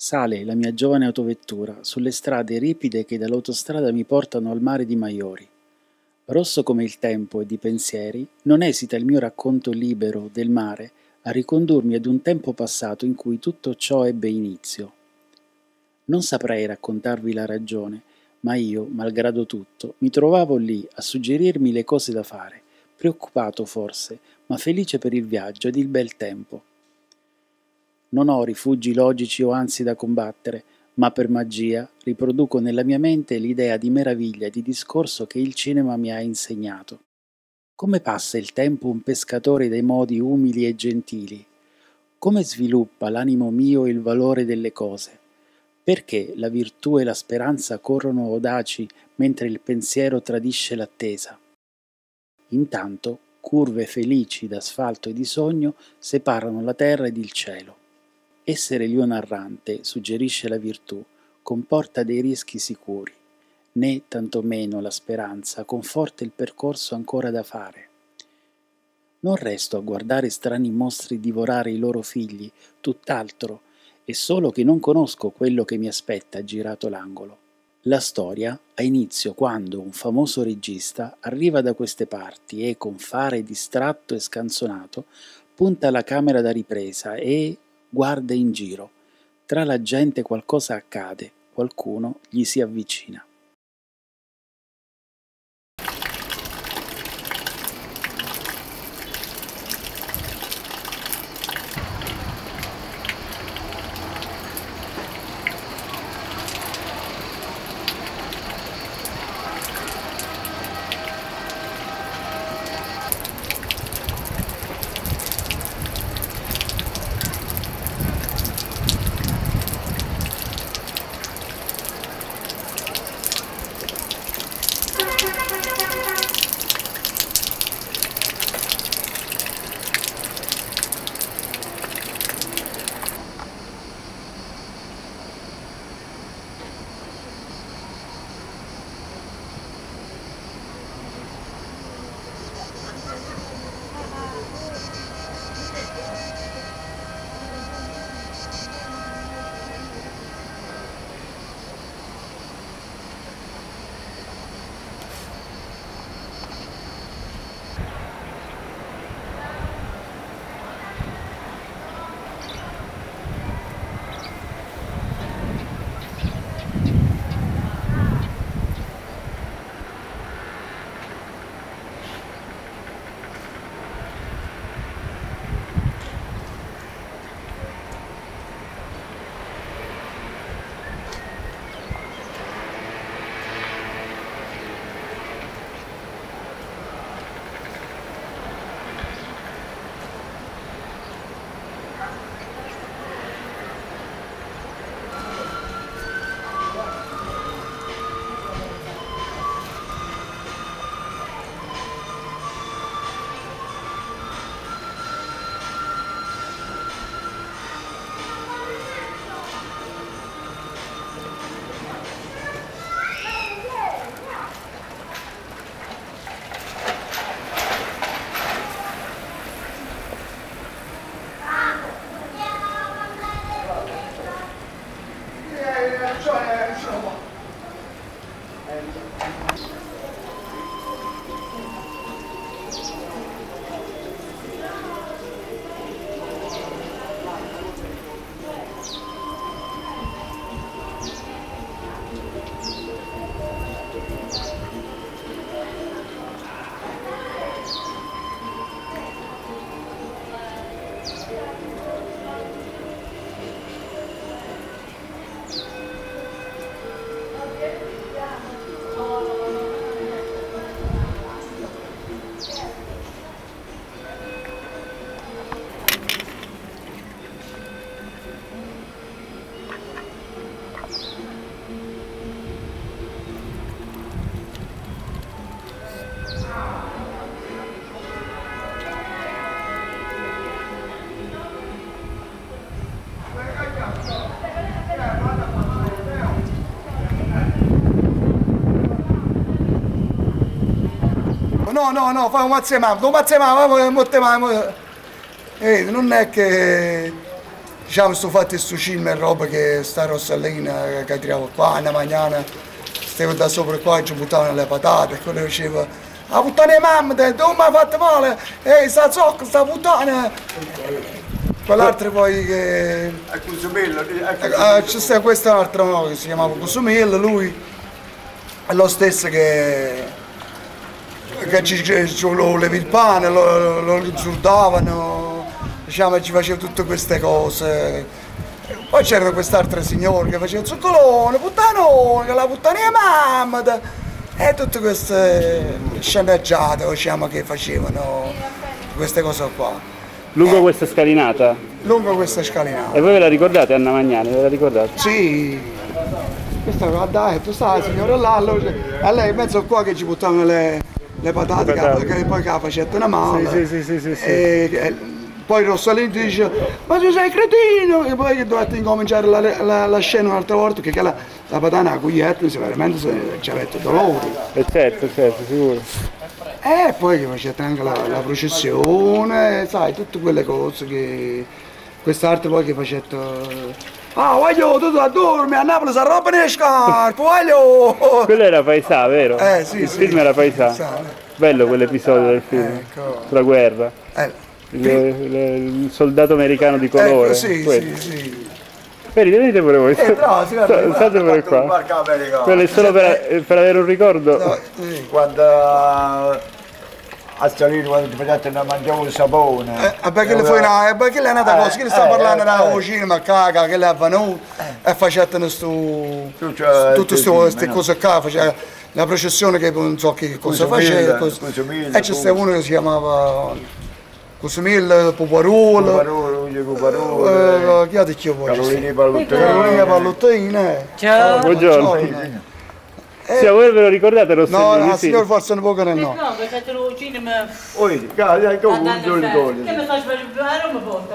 Sale la mia giovane autovettura sulle strade ripide che dall'autostrada mi portano al mare di Maiori. Rosso come il tempo e di pensieri, non esita il mio racconto libero del mare a ricondurmi ad un tempo passato in cui tutto ciò ebbe inizio. Non saprei raccontarvi la ragione, ma io, malgrado tutto, mi trovavo lì a suggerirmi le cose da fare, preoccupato forse, ma felice per il viaggio ed il bel tempo. Non ho rifugi logici o anzi da combattere, ma per magia riproduco nella mia mente l'idea di meraviglia e di discorso che il cinema mi ha insegnato. Come passa il tempo un pescatore dai modi umili e gentili? Come sviluppa l'animo mio il valore delle cose? Perché la virtù e la speranza corrono audaci mentre il pensiero tradisce l'attesa? Intanto, curve felici d'asfalto e di sogno separano la terra ed il cielo. Essere lione errante, suggerisce la virtù, comporta dei rischi sicuri, né tantomeno la speranza conforta il percorso ancora da fare. Non resto a guardare strani mostri divorare i loro figli, tutt'altro, è solo che non conosco quello che mi aspetta girato l'angolo. La storia ha inizio quando un famoso regista arriva da queste parti e, con fare distratto e scanzonato, punta la camera da ripresa e guarda in giro. Tra la gente qualcosa accade, qualcuno gli si avvicina. No, no, no, fai un mazze mamma, un mazze mamma, molte mamma. Eh, non è che diciamo sto fatto questo film e roba che sta rossellina che tiravo qua una mattina stavo da sopra qua e ci buttavano le patate e quello diceva la puttana di mamma te tu mi hai fatto male ehi sta zocca sta puttana quell'altro poi che A Cusumillo, eh, c'è sta quest'altro no, che si chiamava Cusumillo lui è lo stesso che che ci, ci, ci lo levi il pane lo, lo, giurdavano diciamo ci faceva tutte queste cose poi c'era quest'altro signore che faceva il zuccolone, puttanone, la puttana di mamma e tutte queste sceneggiate diciamo, che facevano queste cose qua Lungo questa scalinata. lungo questa scalinata E voi ve la ricordate Anna Magnani? Ve la ricordate? Sì, questa qua dai, tu sai, signora là, allora, a lei in mezzo qua che ci buttavano le, le patate, Le patate. Che, poi che la facetta una mano. Sì, sì, sì, sì, sì. E, e poi Rossalino dice, ma tu sei cretino! E poi dovete incominciare la, la, la scena un'altra volta, che la, la patana a cuglietta, se veramente ci avete dolori. E certo, certo, sicuro. E poi che facete anche la, la processione, sai, tutte quelle cose che... Quest'altro poi che facete... Ah, voglio, tu a dormire, a Napoli si arrobbano le scarpe, voglio! Quello era Paesà, vero? Eh, sì, Il sì. film era Paesà. Sa, Bello quell'episodio del film. Ecco. Sulla guerra. Eh, Il, il- il soldato americano di colore. ecco, sì, quello. sì, sì. Venite, venite pure voi. Eh, guarda, Sta- State pure qua. Quello è solo per, per avere un ricordo. No, sì. Quando eh, a Salino quando ti facevate a mangiare un sapone. Eh, eh, perché le fai una, eh, perché le è nata Eh, cosa, che le sta eh, parlando eh, nella eh. cucina, ma caga, che le ha venuto, e facevano sto, Tu c'hai- tutte sì, queste sì, ma no. cose qua, faceva la processione che non so che cosa faceva, e c'è stato uno che si chiamava Cusumilla, Puparuolo, Cuparolo, Luigi Cuparolo, eh, chi ha detto? Carolini Pallottini. Carolina Pallottina, eh. Ciao. Buongiorno. Eh, Sì, a voi ve lo ricordate No, Rossellini? no, sì. signor forse un po' che no. No, che sei tu cinema. Oi, cara, come un Che giorno mi fai sbagliare un po'?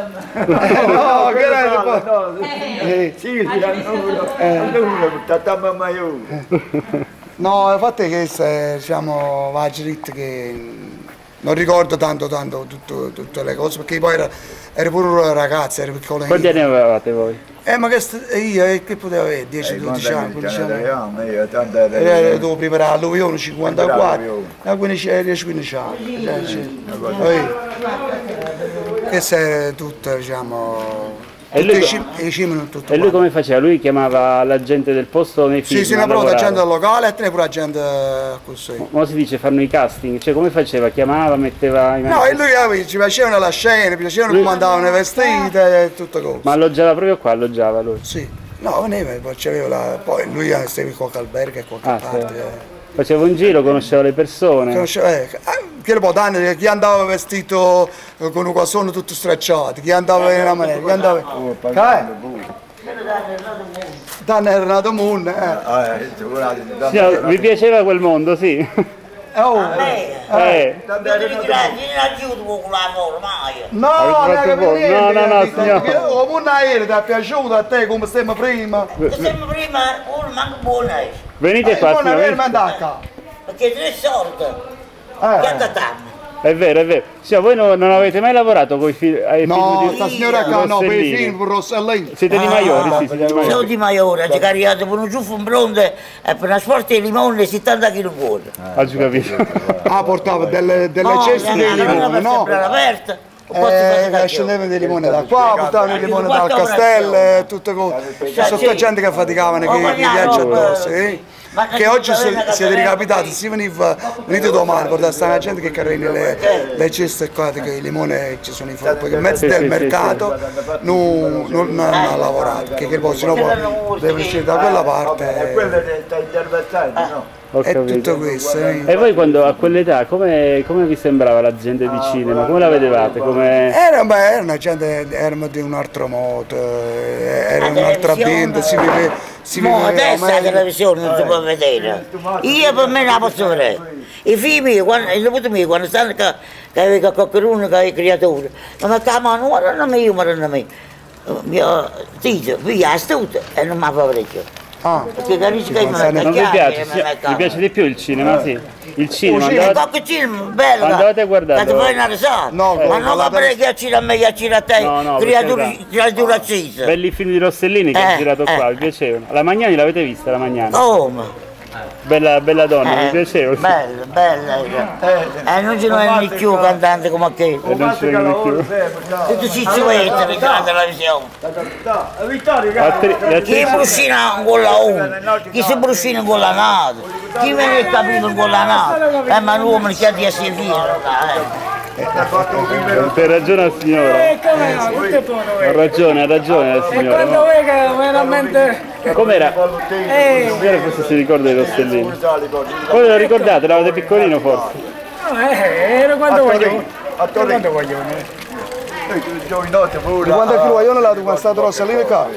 No, che era un po'. No, Eh, Silvia, non tata mamma io. No, il fatto è che se, diciamo, va a che non ricordo tanto, tanto tutto- tutte le cose, perché poi era, ero pure una ragazza, ero piccola. Quanti anni avevate voi? Eh, ma che st- e io, eh, che potevo avere? 10, 12 anni, 15 anni. Era- Eh, dovevo preparare l'alluvione 54, L'alluvione. a 15 anni, 10, 15 anni. Cioè, Queste è tutte, diciamo, E lui- E lui come faceva? Lui chiamava la gente del posto nei film? Sì, sì, a una prova lavorare. gente del locale e te ne pure la gente così. Mo si dice fanno i casting, cioè come faceva? Chiamava, metteva i No, e lui eh, ci piacevano la scena, piacevano come andavano vestite e tutto cose. Ma alloggiava proprio qua, alloggiava lui. Sì, no, veniva, poi la... Poi lui eh, stava in qualche albergo e qualche Ah, parte. Sì. Faceva un giro, conosceva le persone. Conosceva, eh, eh, che po' d'anni, chi andava vestito eh, con un guasone tutto stracciato, chi andava in una maniera, chi andava... Che è? Danne era nato moon, eh. Ah, eh, vi piaceva quel mondo, sì. Eh, oh. Eh, la ormai. No, No, no, no, capito? signor. Che- Oh, moon aereo, ti è piaciuto a te come stiamo prima? Che siamo prima, uno manca buona. venite qua, non signor, aver venite. mandato. Perché tre. Che Eh. attatiamo. È vero, è vero. Sì, voi non, non avete mai lavorato con i film, ai No, film di sta signora qua no, per i film Rossellini. Siete di Maiori, sì, siete di Sono Maiori. di Maiora, ci caricato per un ciuffo in bronze e per una sporta di limone 70 kg buono. Ah, giù capito. Ah, portava delle, delle ceste di limone, no? si Eh, che scendevano dei limoni da qua, portavano i limoni dal Quattro castello braccia. e tutte cose. Sì. gente che faticavano, Oh, che, che Magnano, viaggia eh, addosso, eh. Che che oggi se- siete ricapitati, si veniva, venite domani, portate sta gente che carina le, le ceste qua, che i limoni ci sono in fuori, poi in mezzo del mercato non, non hanno lavorato, perché poi sennò poi deve uscire da quella quello parte. che sta interventando, no? Ho È tutto questo. eh. E voi quando a quell'età come, come vi sembrava la gente di cinema? Come la vedevate? Come... Era, beh, era una gente, erano di un altro modo, eh, era un altro ambiente, si vive, si Mo viveva adesso la televisione non si può vedere. Io per me non la posso vedere. I figli, quando, i nipoti miei, quando stanno che, che aveva qualcuno che è creatore, ma mi chiamano, ma non mi io, ma non mi. Mio zio, via, astuto, e non mi fa parecchio. Ah, Perché capisci che Non non Non vi piace? Sì, vi piace di più il cinema, sì. Il cinema, Sì, andavate- film bello. Andavate a una risata. No, ma con non va bene che accira a me, che accira a te. No, no, creatura, accesa. belli film di Rossellini che ha Eh, girato qua, eh. vi piacevano? La Magnani l'avete vista, la Magnani? Come? Bella, bella donna, Eh, piaceva? Bella, bella. Eh, non ce n'è più cantante come te. E non ci vengono più. Tutti si ciuetti che la televisione. Chi bruscina con la uno, chi si bruscina con la nato, chi viene il capito con la nato, eh ma l'uomo che ha di essere fiero, eh. Per ragione al signore. E come no, tutto è buono. Ha ragione, ha ragione la E quando signora. che veramente... Com'era? Eh, Signore questo si ricorda di Rossellini. Voi ve lo ricordate, eravate piccolino forse? no, eh, era quando voglio. A Torino. Quando voglio. Giovinotto pure. quando è che vogliono là, tu stato Rossellini qua?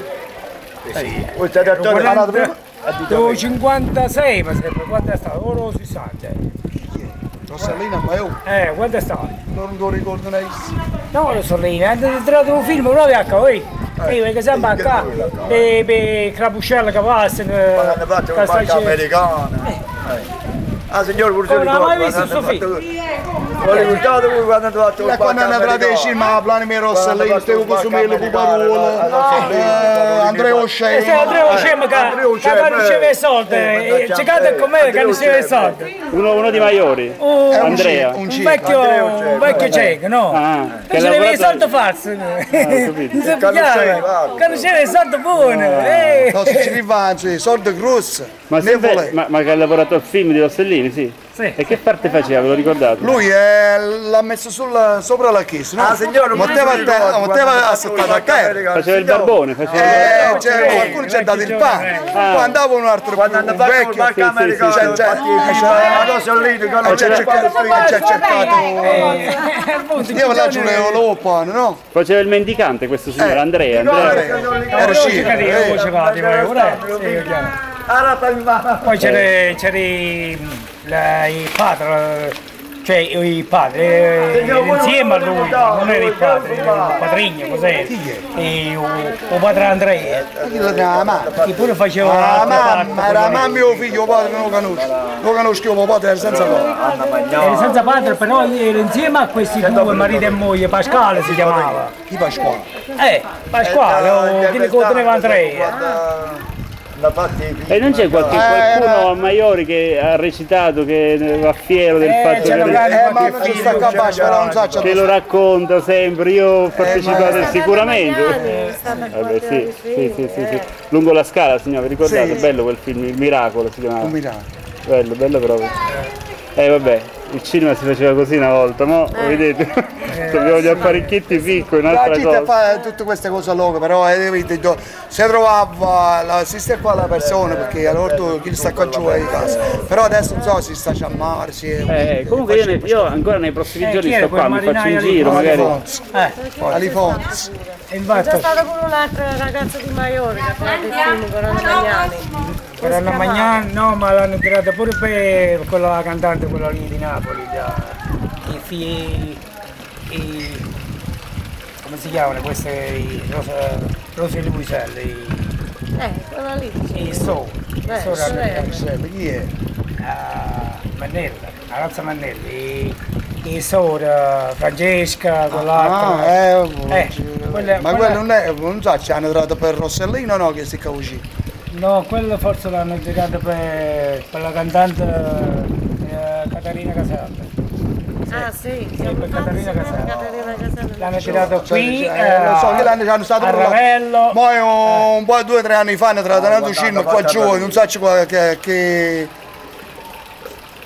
Questo è da Torino. 40, Devo 56 mi sembra, quanto è stato? Ora 60. Rossellini, ma io Eh, quanto è stato? non lo ricordo neanche. No, lo so lì, è tirato un film proprio a cavolo. Io perché sempre a qua, per, per crapuscelle che fatto che sta americano. Eh. Ah signor Come, non ha mai visto quando sto hanno fatto- Lo ricordate voi quando hanno fatto E il quando hanno in americano? cinema, Vladimir fatto il Cosumelo, eh, Andrea E se Oscei. Andrea Scema che non riceve eh. i soldi, Eh, eh, cercate con me che non riceve i soldi. Uno, uno di Maiori. Un, Andrea. Un vecchio, un vecchio cieco, no? Ah, che ha Riceve soldi falsi. capito. Non si Che non pigliava. Che riceve i soldi buoni. eh. No, se ci rivanzi, soldi grossi, Ma, ne sempre, ma, ma che ha lavorato al film di Rossellini, sì? Sì. E che parte faceva, ve lo ricordate? Lui eh, l'ha messo sulla- sopra la chiesa, no? Ah signore, Metteva a te- metteva a terra. Faceva il barbone, faceva Eh, il c'era qualcuno ci ha dato il pane. Poi andava un altro Quando hanno un vecchio, banco sì, sì, sì, sì. infatti, C'è- la Rossellini, che non ci ha c'era cercato, ha cercato. Eh, appunto, Io là ci volevo il pane, no? Faceva il mendicante questo signore, Eh, Andrea. Andrea. Era Ora eh. è chiaro. Poi c'era, c'era i, la- il padre, cioè il padre, eh, insieme a lui, non era il padre, il padrigno, cos'era? E il il padre Andrea, Chi lo chiama? che pure faceva Ah, un'altra mamma, era pure- mamma mio figlio, padre non lo conosco. Lo conosco io, mio padre era senza padre. Era senza padre, però era insieme a questi due, marito e moglie, Pasquale si chiamava. Chi Pasquale? Eh, Pasquale, o chi ne conteneva Andrea. E non c'è qualche, qualcuno a Maiori che ha recitato, che va fiero del Eh, fatto che, Eh, ma non ci sta qua a Pasqua, però non so, c'è che lo racconta sempre? Io ho partecipato sicuramente. Magnani, stanno qua Vabbè, sì, sì, sì, sì, sì. Lungo la scala, signore, vi ricordate? Sì. Bello quel film, Il Miracolo si chiamava. un miracolo. Bello, bello proprio. Eh vabbè, il cinema si faceva così una volta, mo vedete, abbiamo gli apparecchietti piccoli, La un'altra gente cosa. fa tutte queste cose loro, però eh, si trovava la sister qua la persona, perché allora tu chi sta qua giù è di casa. Però adesso non so, si sta a chiamare, si Eh, comunque io, ne- io ancora nei prossimi Eh, giorni sto qua, mi faccio un lì? giro magari. Alifonso. Eh, Alifonso. E C'è infatti, stata pure un'altra ragazza di Maiori che ha fatto il film con Anna Magnani. per Anna Magnani, no, ma l'hanno tirata pure per quella cantante, quella lì di Napoli, già. i figli, i, come si chiamano queste, i Rosa, Rosa e Luiselli, i, Eh, quella lì. i Soul. Eh, chi è? a Mannella, a Razza Mannelli, e Sora, Francesca, quell'altra. Ah, eh, Eh, quella- ma quella- quello non è, non so, ci hanno trovato per Rossellino o no che si cauci? No, quello forse l'hanno girato per, per la cantante eh, Caterina Casale. Ah sì, per Caterina Casale. L'hanno girato qui, Cioè, eh, eh, lo so che l'hanno hanno stato a. Ravello. Poi un, un po' due o tre anni fa hanno trovato un film qua giù, non so che, che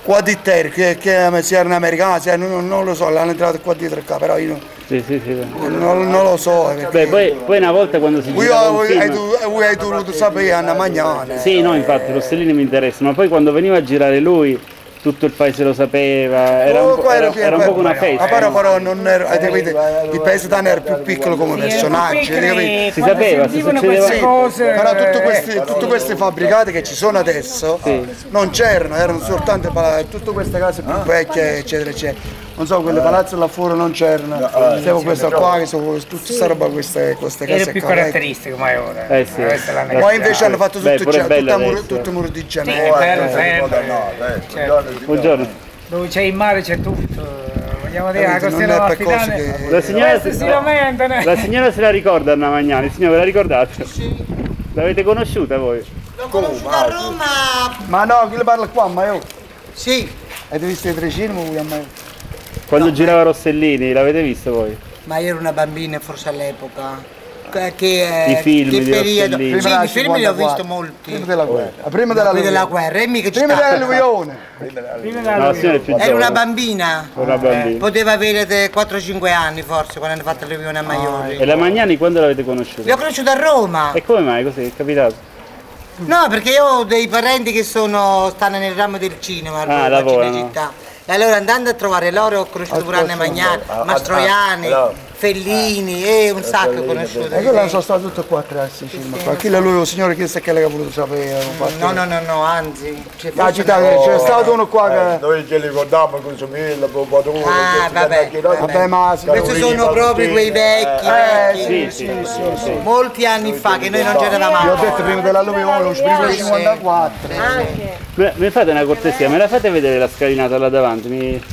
qua di terra, che, che si erano americani, cioè, non, non lo so, l'hanno entrato qua dietro qua, però io Sì, sì, sì. non, non lo so. Beh, Perché... poi, poi una volta quando si girava voi, hai, film... tu- voi hai dovuto sapere Anna Magnani. Sì, no, infatti, Rossellini mi interessa, ma poi quando veniva a girare lui, tutto il paese lo sapeva, era un, Oh, po', qua era, più- era un po' una festa. Ma però, però non era, avete capito, il paese Tano era più piccolo come personaggio, capito? Si sapeva, si succedeva- Sì, cose. però tutte eh, queste, tutte queste fabbricate che ci sono adesso non c'erano, erano soltanto tutte queste case più vecchie, eccetera, eccetera. Non so, quelle palazzi là fuori non c'erano. Stiamo questa qua, che sono tutta questa roba, queste, queste Era case più qua. ecco. caratteristico Maiore. Eh sì. Eh, Poi invece hanno fatto Beh, tutto, bella tutta muro, di Sì, cemento. è bello sempre. Certo. Buongiorno. Dove c'è il mare c'è tutto. Vogliamo dire, la costiera amalfitana. La signora, Questi si lamentano. la signora se la ricorda Anna Magnani, signora ve la ricordate? L'avete conosciuta voi? L'ho conosciuta a Roma. Ma no, chi le parla qua, ma io. Sì, Avete visto i tre cinema? Quando girava Rossellini, l'avete visto voi? Ma io ero una bambina forse all'epoca. Che, che, eh, I film che di periodo? Rossellini. Sì, i film li ho 54. visto molti. Prima della guerra. Prima della Quelli della guerra, e mica ci Prima dell'alluvione. Prima No, della la signora è più Era giovane. una bambina. Una bambina. Poteva avere de- 4-5 anni forse quando hanno fatto l'alluvione a Maiori. E la Magnani quando l'avete Li ho conosciuta? conosciuta a Roma. E come mai così? È capitato? No, perché io ho dei parenti che sono, stanno nel ramo del cinema a Ah, Roma, a. Cinecittà. E allora andando a trovare loro ho conosciuto Anna Magnani, Mastroianni, Fellini e un sacco ho conosciuto. E quella sono stato tutte e quattro a qua. Chi è lui, il signore, chi è che ha voluto sapere? fatto- No, no, no, no, anzi. c'è Ah, città, c'è stato uno qua che... Noi ce li ricordiamo con Somiglia, con Paduro. Ah, vabbè, Vabbè, ma... Questi sono proprio quei vecchi, Eh, vecchi. sì, sì, sì, sì. Molti anni fa che noi non Io ho c'eravamo. detto prima dell'alluvione, lo primo del 54. Anche. Mi mi fate una cortesia, me la fate vedere la scalinata là davanti? Mi-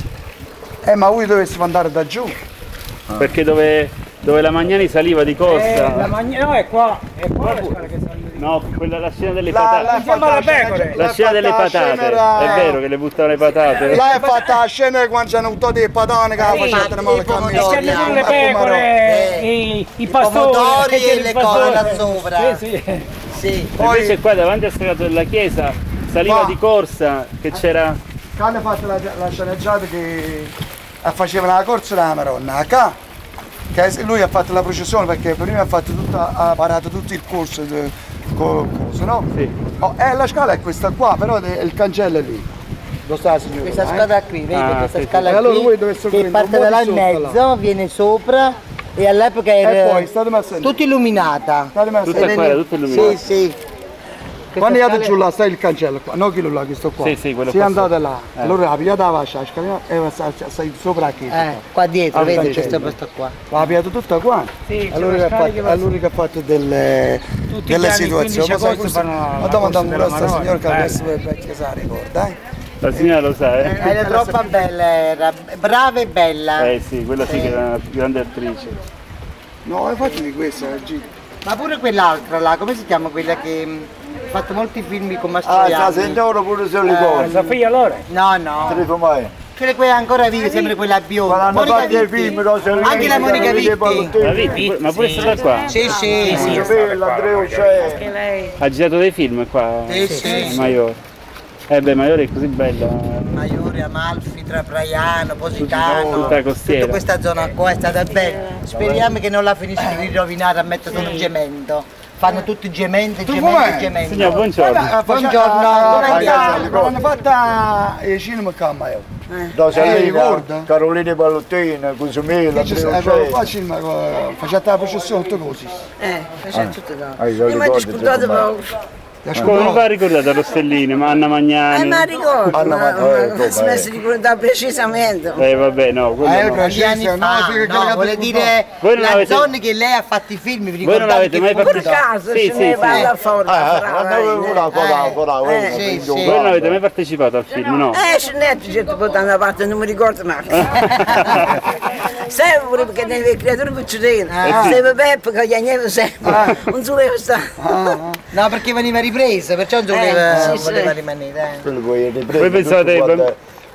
Eh, ma voi dovessimo andare da giù. Perché dove, dove la Magnani saliva di Eh, la corsa... magna- no, è qua, è qua la scala che sta lì. No, quella, la scena delle La, patate. la, alle pecore. La scena delle patate, è vero che le buttavano le patate. Là è fatta la scena quando c'hanno avuto dei patone che la facevano male i E pomodori. camminare. c'erano pure le Eh, pecore, i, i pastori. pomodori e le cose là sopra. Sì, sì. Sì. Invece qua davanti al sagrato della chiesa saliva di corsa che c'era... Quando hanno fatto la, la sceneggiata che eh, facevano la corsa della Maronna, a Ca, che lui ha fatto la processione perché prima ha, fatto tutta, ha parato tutto il corso de- col coso, no? Sì. Oh, eh, la scala è questa qua, però de- il cancello è lì. Dove sta la signora? Questa eh? scala qui, vedi Ah, questa sì, sì. scala E allora qui voi dove sono che parte da là in mezzo, viene sopra e all'epoca E era poi messa lì. tutta illuminata. State messa Tutta lì. qua era tutto illuminato. Sì, sì. Quando andate giù là sta il cancello qua, no quello là che sto qua. Sì, sì, quello Se qua andate là, allora la pigliate la fascia, la scala e sta- stai sopra la chiesa. Eh, qua dietro, Al vedi cancello. questo posto qua. L'ha pigliata tutta qua. Sì, allora che ha che fatto, allora che ha fatto delle, Tutti delle situazioni. 15 Ma questo- fanno la Ma corsa domanda della pure a sta Madonna, signora che adesso è vecchia se la ricorda, eh? La signora lo sa, eh? Era troppo bella, era brava e bella. Eh sì, quella sì che era una grande attrice. No, infatti di questa, Gigi. Ma pure quell'altra là, come si chiama quella che ha fatto molti film con Ah, sta Mastroianni? signora pure se lo La ricorda. Sofia allora? No, Non no. ti fa mai. Quella quella ancora vive, sempre quella bionda. Ma hanno Monica fatto i film, Rosa Anche la Monica Vitti. La Vitti, ma pure è stata qua. Sì, sì, sì. L'Andrea c'è. Che lei. Ha girato dei film qua Sì, sì. a Maiore. Eh beh, Maiore è così bella. Maiore, Amalfi, Trapraiano, Positano, Tutta la costiera. tutta questa zona qua è stata bella. Speriamo che non la finiscono di rovinare a mettere solo cemento. Fanno tutti gemento, com'è? gemento. Signor, buongiorno. Ah, Buongiorno, ah, ah, Hanno fatta il cinema qua, ma io. Da Eh, ricorda? Salina, Carolina cinema, eh, facciate la processione tutte così. Eh, facciamo tutto da. Ah, io Io mi proprio. La Come non scuola- va ricordata Rossellini, ma Anna Eh, Magnani? ma ricordo, Anna ma ma eh, non si è come messo di ricordare precisamente. Eh vabbè, no, quello Eh, no. anni no, fa? No, che- vuole dire Voi non la avete- zona che lei ha fatto i film, vi Voi ricordate non avete che mai fu- Per partecipato? caso Sì, ce sì, ne sì. va la forma. Ah, fra- ma dove una cosa, ancora, Eh, figlio, sì. Voi non avete mai partecipato al film, no? Eh, scenetto, certo, poi da una parte non mi ricordo mai. Sempre perché nelle creature piccoline, sempre Beppe che gli sempre, non voleva stare. No, perché veniva ripresa, perciò non Eh, voleva, sì, sì. voleva rimanere. eh. Quello poi è Voi pensate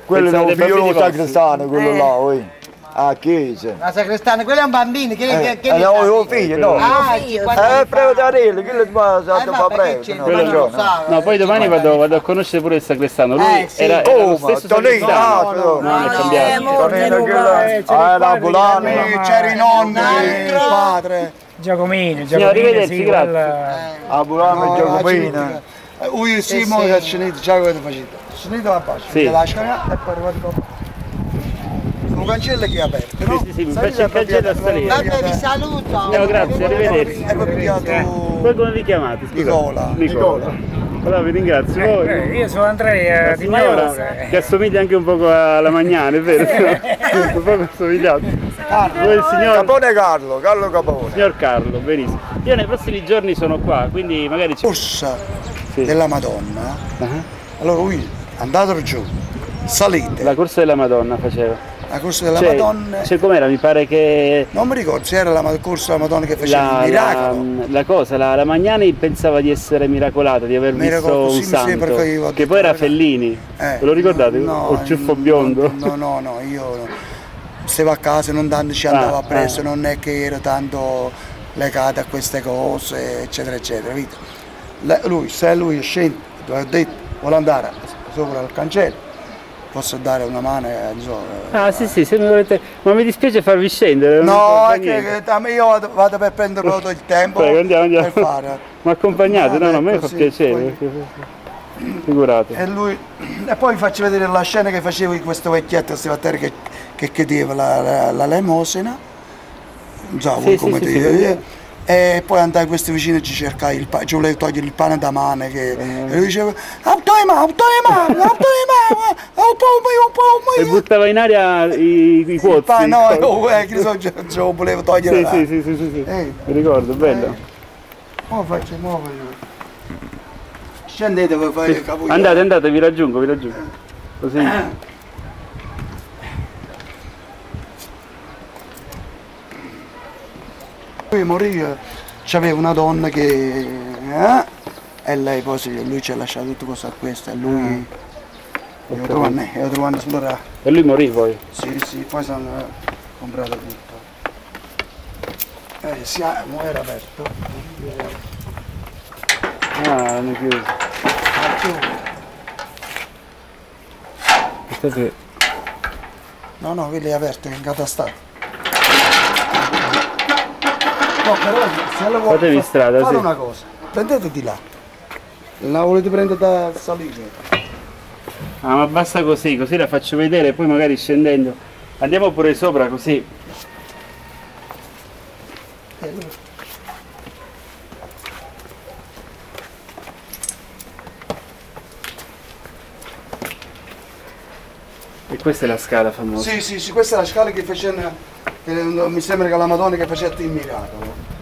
Quello è un vostri? sacrestano, quello Eh. là, voi. A chiesa. La sacrestana, quello è un bambino, che, Eh, che, che eh, no, io figlio, no. Ah, Figlio, 50 anni Eh, fa. prego da Rillo, che le fa, Eh, fa c'è, no, lo no. No, poi eh, domani 50 vado, vado a conoscere pure il sacrestano. Lui Eh, sì. era, era lo Oh, ma stesso Tonino, sacrestano. ah, no, No, non è Eh, cambiato. Tonino, Tonino, quello- eh, Ah, era Bulano. Eh, C'era i nonni, il padre. Giacomini, Signor, Giacomini, arrivederci, sì, grazie. quel- A Bulano e No. Eh, Ui, sì, mo che scenite, già che avete facito. Scenite la pace, Sì. la scala e poi arrivate dopo. Un cancello che è aperto, no? Sì, sì, mi faccio il cancello a salire. Vabbè, vi saluto. Signor, grazie, arrivederci. Voi come vi chiamate? Nicola. Nicola. Allora vi ringrazio Eh, voi. eh, io sono Andrea La di signora Maiore. che assomiglia anche un poco alla Magnani, è vero? un po' assomigliato. Voi il signor, Capone Carlo, Carlo Capone. signor Carlo, benissimo. Io nei prossimi giorni sono qua, quindi magari ci... corsa Sì. della Madonna, Ah, allora lui andatelo giù, salite, La corsa della Madonna faceva. La corsa della Cioè, Madonna, cioè com'era? Mi pare che non mi ricordo se era la corsa della Madonna che faceva la, il miracolo. la- la cosa, la, la Magnani pensava di essere miracolata, di aver Miracolo, visto un sì, santo, che che detto poi era. Fellini. Eh, Ve lo ricordate? No, o ciuffo biondo. No, no, no, io no. stavo a casa, non tanto ci andavo Ah, appresso, ah. non è che ero tanto legato a queste cose, eccetera, eccetera. Lui, se lui scende, ho detto, vuole andare sopra il cancello, posso dare una mano e non so, eh, Ah sì sì, se mi volete... Ma mi dispiace farvi scendere. non No, è che, che io vado, vado per prendere proprio il tempo Prego, andiamo, andiamo. per fare. Ma accompagnate? No, no, a me ecco, fa piacere. poi- perché- Figurate. E, lui, e poi vi faccio vedere la scena che facevo di questo vecchietto a che, che chiedeva la, la, la lemosina. Non so, Sì, come sì, dire. sì, eh. E poi andai a questi vicini e ci cercai il pane, ci volevo togliere il pane da mano che, Eh. e lui diceva Autoima, autoima, autoima, E autoima, buttava in aria i, i il pozzi. pane, no, io, eh, che so, ce ce lo volevo togliere Sì, sì, sì, sì, sì, sì. Eh. Mi ricordo, bello. Mo faccio, mo faccio. Scendete voi fare il capo. Andate, andate, vi raggiungo, vi raggiungo. Così. Lui morì, c'aveva una donna che... eh, e lei poi lui ci ha lasciato tutto questo a questo e lui... E lo trovano, e lo trovano sulla... E lui morì poi. Sì, sì, poi sono comprato tutto. Eh, si ha, mo era aperto. Ah, l'hanno chiuso. Ah, chiuso. Aspettate. No, no, quello è aperto, che incatastato. No, però se la vuoi Fatevi strada, fate sì. una cosa, prendete di là. La volete prendere da salire? Ah, ma basta così, così la faccio vedere e poi magari scendendo. Andiamo pure sopra così. E questa è la scala famosa. Sì, sì, sì, questa è la scala che che mi sembra che la Madonna che faceva il miracolo.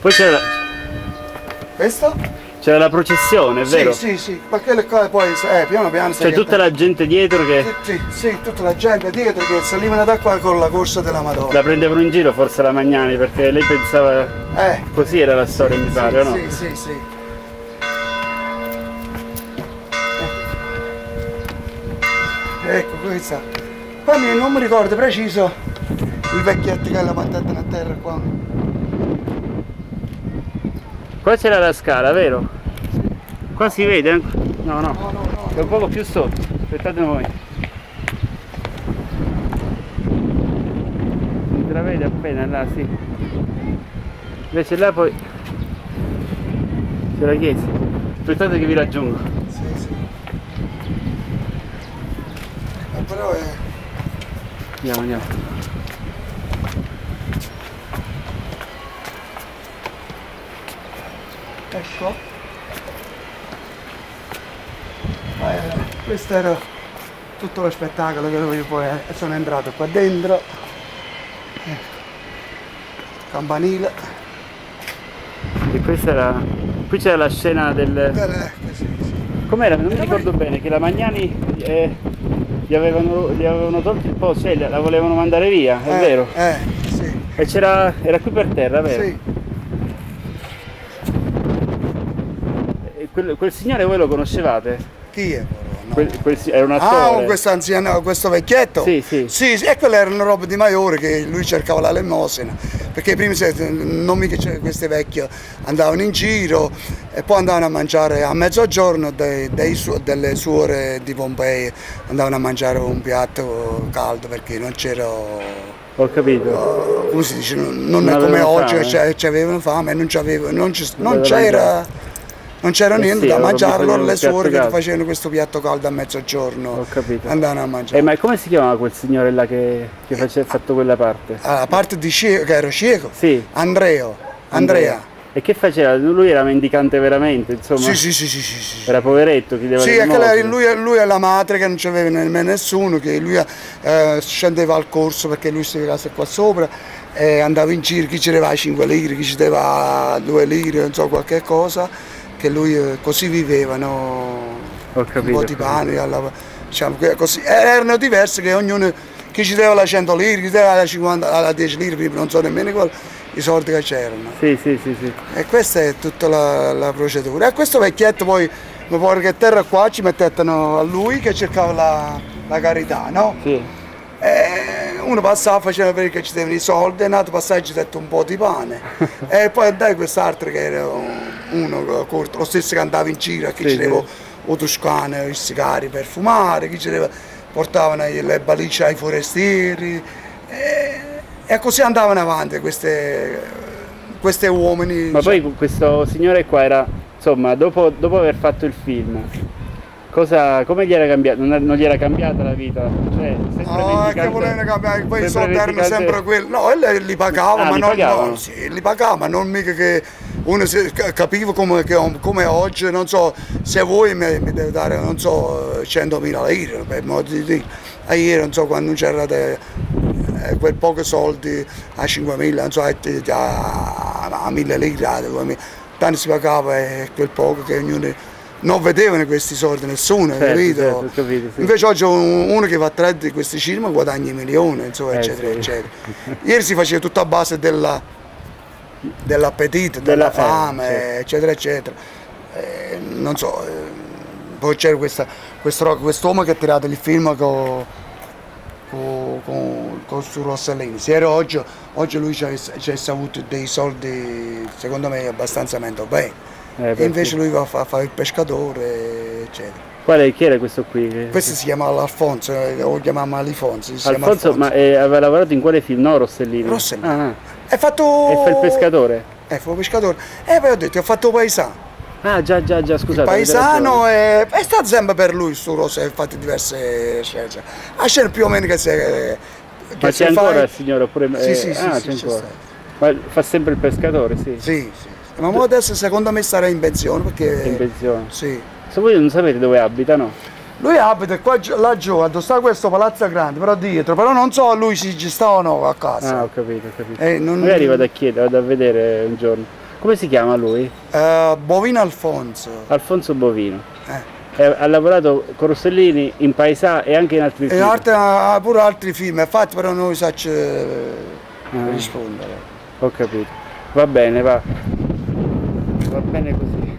Poi c'era, Questo? C'era la processione, è vero? Sì, sì, sì, ma quelle cose poi, eh, piano piano... C'è che- tutta la gente dietro che Sì, sì, tutta la gente dietro che salivano da qua con la corsa della Madonna. la prendevano in giro forse la Magnani perché lei pensava Eh, così era la storia mi pare, o no? Sì, sì, sì. Eh. Ecco questa. Poi non mi ricordo preciso il vecchietto che l'ha mandato a terra qua. Qua c'era la scala, vero? Qua si vede anche. No, no. È un poco più sotto. Aspettate voi. Si intravede appena là, sì. Invece là poi c'è la chiesa. Aspettate che vi raggiungo. Sì, sì. Eh, però è... Andiamo, andiamo. Ecco. Eh, questo era tutto lo spettacolo che io poi eh, sono entrato qua dentro. Eh, Campanile. E questa era. Qui c'era la scena del. Eh. Com'era? Non mi ricordo bene, che la Magnani eh, gli, avevano, gli avevano tolto il posto, cioè la la volevano mandare via, è Eh, vero? Eh, sì. E c'era. era qui per terra, vero? Sì. Quel, quel signore voi lo conoscevate? Chi è? No. Quel, quel era un Ah, attore. questo anziano, questo vecchietto? Sì, sì. Sì, sì, e quella era una roba di maiore che lui cercava la lemosina, perché prima non mica c'era- questi vecchi andavano in giro e poi andavano a mangiare a mezzogiorno dei- dei su- delle suore di Pompei, andavano a mangiare un piatto caldo perché non c'era Ho capito. come si dice, non, non è come avevano oggi che fame. c'è- c'avevano fame, non, c'era, non c'era Eh niente sì, da mangiare, allora le suore che facevano questo piatto caldo a mezzogiorno Ho capito. andavano a mangiare. Eh, ma come si chiamava quel signore là che, che face- ha fatto quella parte? A parte di cieco, che ero cieco, Sì. Andreo, Andrea. E che faceva? Lui era mendicante veramente, insomma. Sì, sì, sì, sì, sì. Era poveretto, chiedeva Sì, lei- lui, lui è la madre che non c'aveva nemmeno nessuno, che lui eh, scendeva al corso perché lui si casa qua sopra e andava in giro, chi ci dava 5 lire, chi ci dava 2 lire, non so, qualche cosa, che lui eh, così vivevano Ho un capito. po' di pane, alla- diciamo così. Erano diversi che ognuno, chi ci dava la 100 lire, chi ci dava la 50, la 10 lire, non so nemmeno qual- i soldi che c'erano. Sì, sì, sì, sì. E questa è tutta la, la procedura. E questo vecchietto poi, dopo che terra qua, ci mettettero a lui che cercava la, la carità, no? Sì. E uno passava, faceva vedere che ci davano i soldi, e un altro passaggio ci detto un po' di pane. e poi dai quest'altro che era uno corto, lo stesso che andava in giro, che Sì, ci dava o toscane, i sigari per fumare, chi ci dava, portavano le valigie ai forestieri. E, e così andavano avanti queste, questi uomini. Ma cioè, poi questo signore qua era, insomma, dopo, dopo aver fatto il film, cosa, come gli era cambiato? Non, non gli era cambiata la vita? Cioè, No, è che volevano cambiare, poi i soldi erano sempre quelli. No, e lei li pagava, Ah, ma li non, pagavano? no, sì, li pagava, ma non mica che uno si- ca- capiva come, che- come oggi, non so, se vuoi mi, mi deve dare, non so, 100.000 lire, per modo di dire. E ieri, non so, quando non c'era eh, quel pochi soldi a 5.000, non so, a, a, a 1.000 lire, a 2.000, tanto si pagava e quel poco che ognuno... Non vedevano questi soldi nessuno, Certo, capito? certo, capito, sì. Invece oggi un- uno che va a tre di questi cinema guadagna milioni, insomma, Eh, eccetera, sì. eccetera. Ieri si faceva tutto a base della, dell'appetito, Della- della, fame, certo. eccetera, eccetera. Eh, non so, eh, poi c'era quest'uomo che ha tirato il film con, con, con, con su Rossellini. Se era oggi, oggi lui ci ha avuto dei soldi, secondo me, abbastanza meno bene. Eh, E invece sì. lui va a fa- fare il pescatore, eccetera. Quale, chi era questo qui? Questo si chiama Alfonso, eh, lo chiamiamo Alifonso. Chiama Alfonso, ma eh, aveva lavorato in quale film? No, Rossellini? Rossellini. Ah, ah. È fatto... e fa il pescatore? Eh, fa il pescatore. E poi ho detto, ho fatto paesano. Ah, già, già, già, scusate. Il paesano è, è stato sempre per lui su Rosso, ha fatto diverse scelte. A scena più o meno che si che Ma c'è ancora fa- il signore? Oppure, Sì, eh, sì, ah, sì, c'è ancora. Ma fa sempre il pescatore, sì. Sì, sì. Ma mo adesso secondo me sarà in pensione perché... In pensione. Sì. Se voi non sapete dove abita, no? Lui abita qua giù- laggiù, dove sta questo palazzo grande, però dietro, però non so lui se ci sta o no a casa. Ah, ho capito, ho capito. Eh, non- Magari vado a chiedere, vado a vedere un giorno. Come si chiama lui? Eh, Bovino Alfonso. Alfonso Bovino. Eh. Eh, ha lavorato con Rossellini in Paesà e anche in altri E film. altre- ha pure altri film, ha fatto però non sa Ah. rispondere. Ho capito. Va bene, va. Va bene così.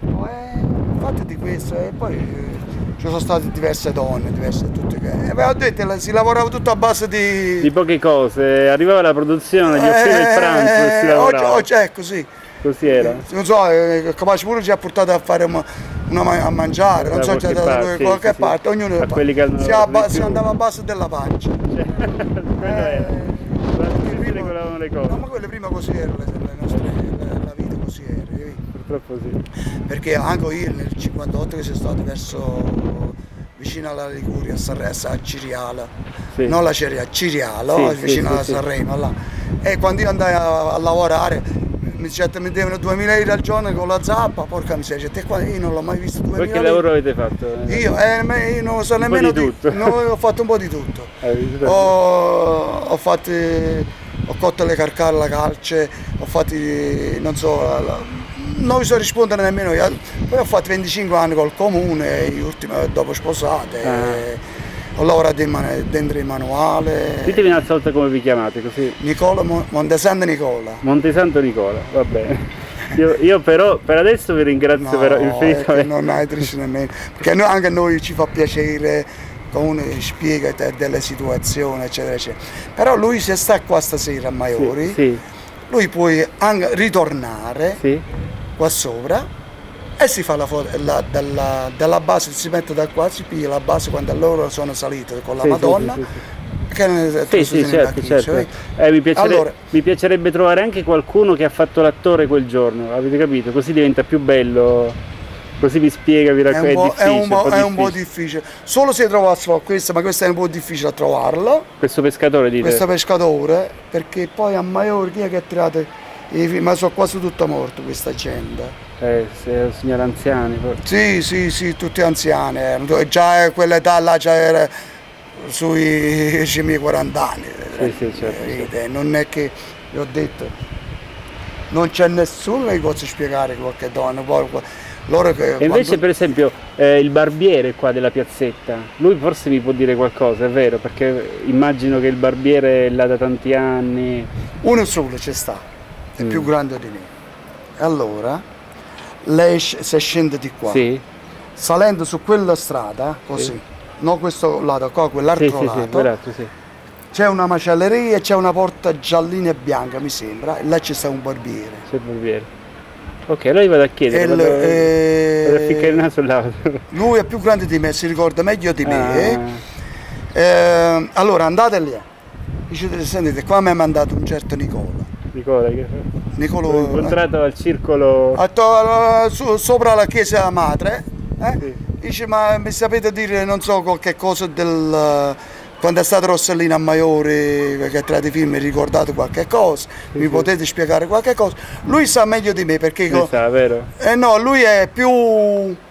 No, eh, infatti di questo e poi eh, ci sono state diverse donne, diverse tutte che. E beh, ho detto, si lavorava tutto a base di. Di poche cose, arrivava la produzione, gli offriva il pranzo e si Eh, oggi, lavorava. oggi è così. Così era. Non so, eh, capace pure ci ha portato a fare una, una a mangiare, non Da so, qualche da parte, da sì, qualche sì, sì. parte, ognuno A quelli che si, abba- si andava a base della pancia. Cioè, quello era. Regolavano le No, cose. ma quelle prima così erano le, le nostre, la, la vita così era, capito? Purtroppo sì. perché anche io nel 58 che sono stato verso vicino alla Liguria, a Ciriala, Sì. non la Ciriala, Ciriala, Sì, oh, sì, vicino sì, a sì. Sanremo là. E quando io andai a, a lavorare mi, mi devono 2000 euro al giorno con la zappa, porca miseria, te qua io non l'ho mai visto 2000 Voi che euro. lavoro avete fatto? Io, eh, io non so nemmeno di tutto. no, ho fatto un po' di tutto. Eh, Ho, ho fatto ho cotto le carcare alla calce, ho fatto non so la- la- non vi so rispondere nemmeno io. Poi ho fatto 25 anni col comune, gli ultimi dopo sposate. Ah. e Ho lavorato in dentro il manuale. Ditemi un'altra volta come vi chiamate, così. Nicola Mo- Montesante Nicola. Montesanto Nicola, va bene. Io, io però per adesso vi ringrazio No, che infinitamente. non hai triste nemmeno. Perché noi- anche a noi ci fa piacere uno spiega delle situazioni, eccetera, eccetera. Però lui se sta qua stasera a Maiori, Sì, sì, lui può anche ritornare sì. Qua sopra e si fa la foto la- dalla, dalla base, si mette da qua, si piglia la base quando loro sono saliti con la Sì, Madonna sì, sì, che ne Sì, sì, certo, chiesa, certo. vedi? Eh, mi, piacere- Allora- mi piacerebbe trovare anche qualcuno che ha fatto l'attore quel giorno, avete capito? Così diventa più bello, così mi spiega, vi È racconta, è, è, un difficile, po', un po' è un po' difficile. Solo se trovassimo questo, ma questo è un po' difficile a trovarlo, Questo pescatore dite? questo pescatore, perché poi a Maior chi è che ha tirato? Ma sono quasi tutto morto questa gente. Eh, signori anziani, poi. Sì, sì, sì, tutti anziani erano. E Già quell'età là già era sui 40 anni. Sì, sì, certo, Eh, Non è che, vi ho detto, non c'è nessuno che possa spiegare qualche donna. Loro che E invece quando- per esempio eh, il barbiere qua della piazzetta, lui forse mi può dire qualcosa, è vero? Perché immagino che il barbiere è là da tanti anni. Uno solo ci sta, è Mm. più grande di me. Allora, lei se scende di qua, Sì? salendo su quella strada, così, Sì. non questo lato qua, quell'altro sì, lato, sì. c'è una macelleria e c'è una porta giallina e bianca, mi sembra, e là c'è sta un barbiere. C'è il barbiere. Ok, allora gli vado a chiedere, vado, il- vado a eh, ficcare il naso là. Lui è più grande di me, si ricorda meglio di me. Ah, Eh, allora andate lì. Dice, sentite, qua mi ha mandato un certo Nicola. Nicola, che Nicola l'ho incontrato al circolo. to- su- sopra la chiesa madre. eh? Sì. Dice, ma mi sapete dire, non so, qualche cosa del... Quando è stato Rossellino a Maiori, che tra i film, ricordate qualche cosa? mi sì. potete spiegare qualche cosa? Lui sa meglio di me perché... Ne sa, vero? Eh no, lui è più,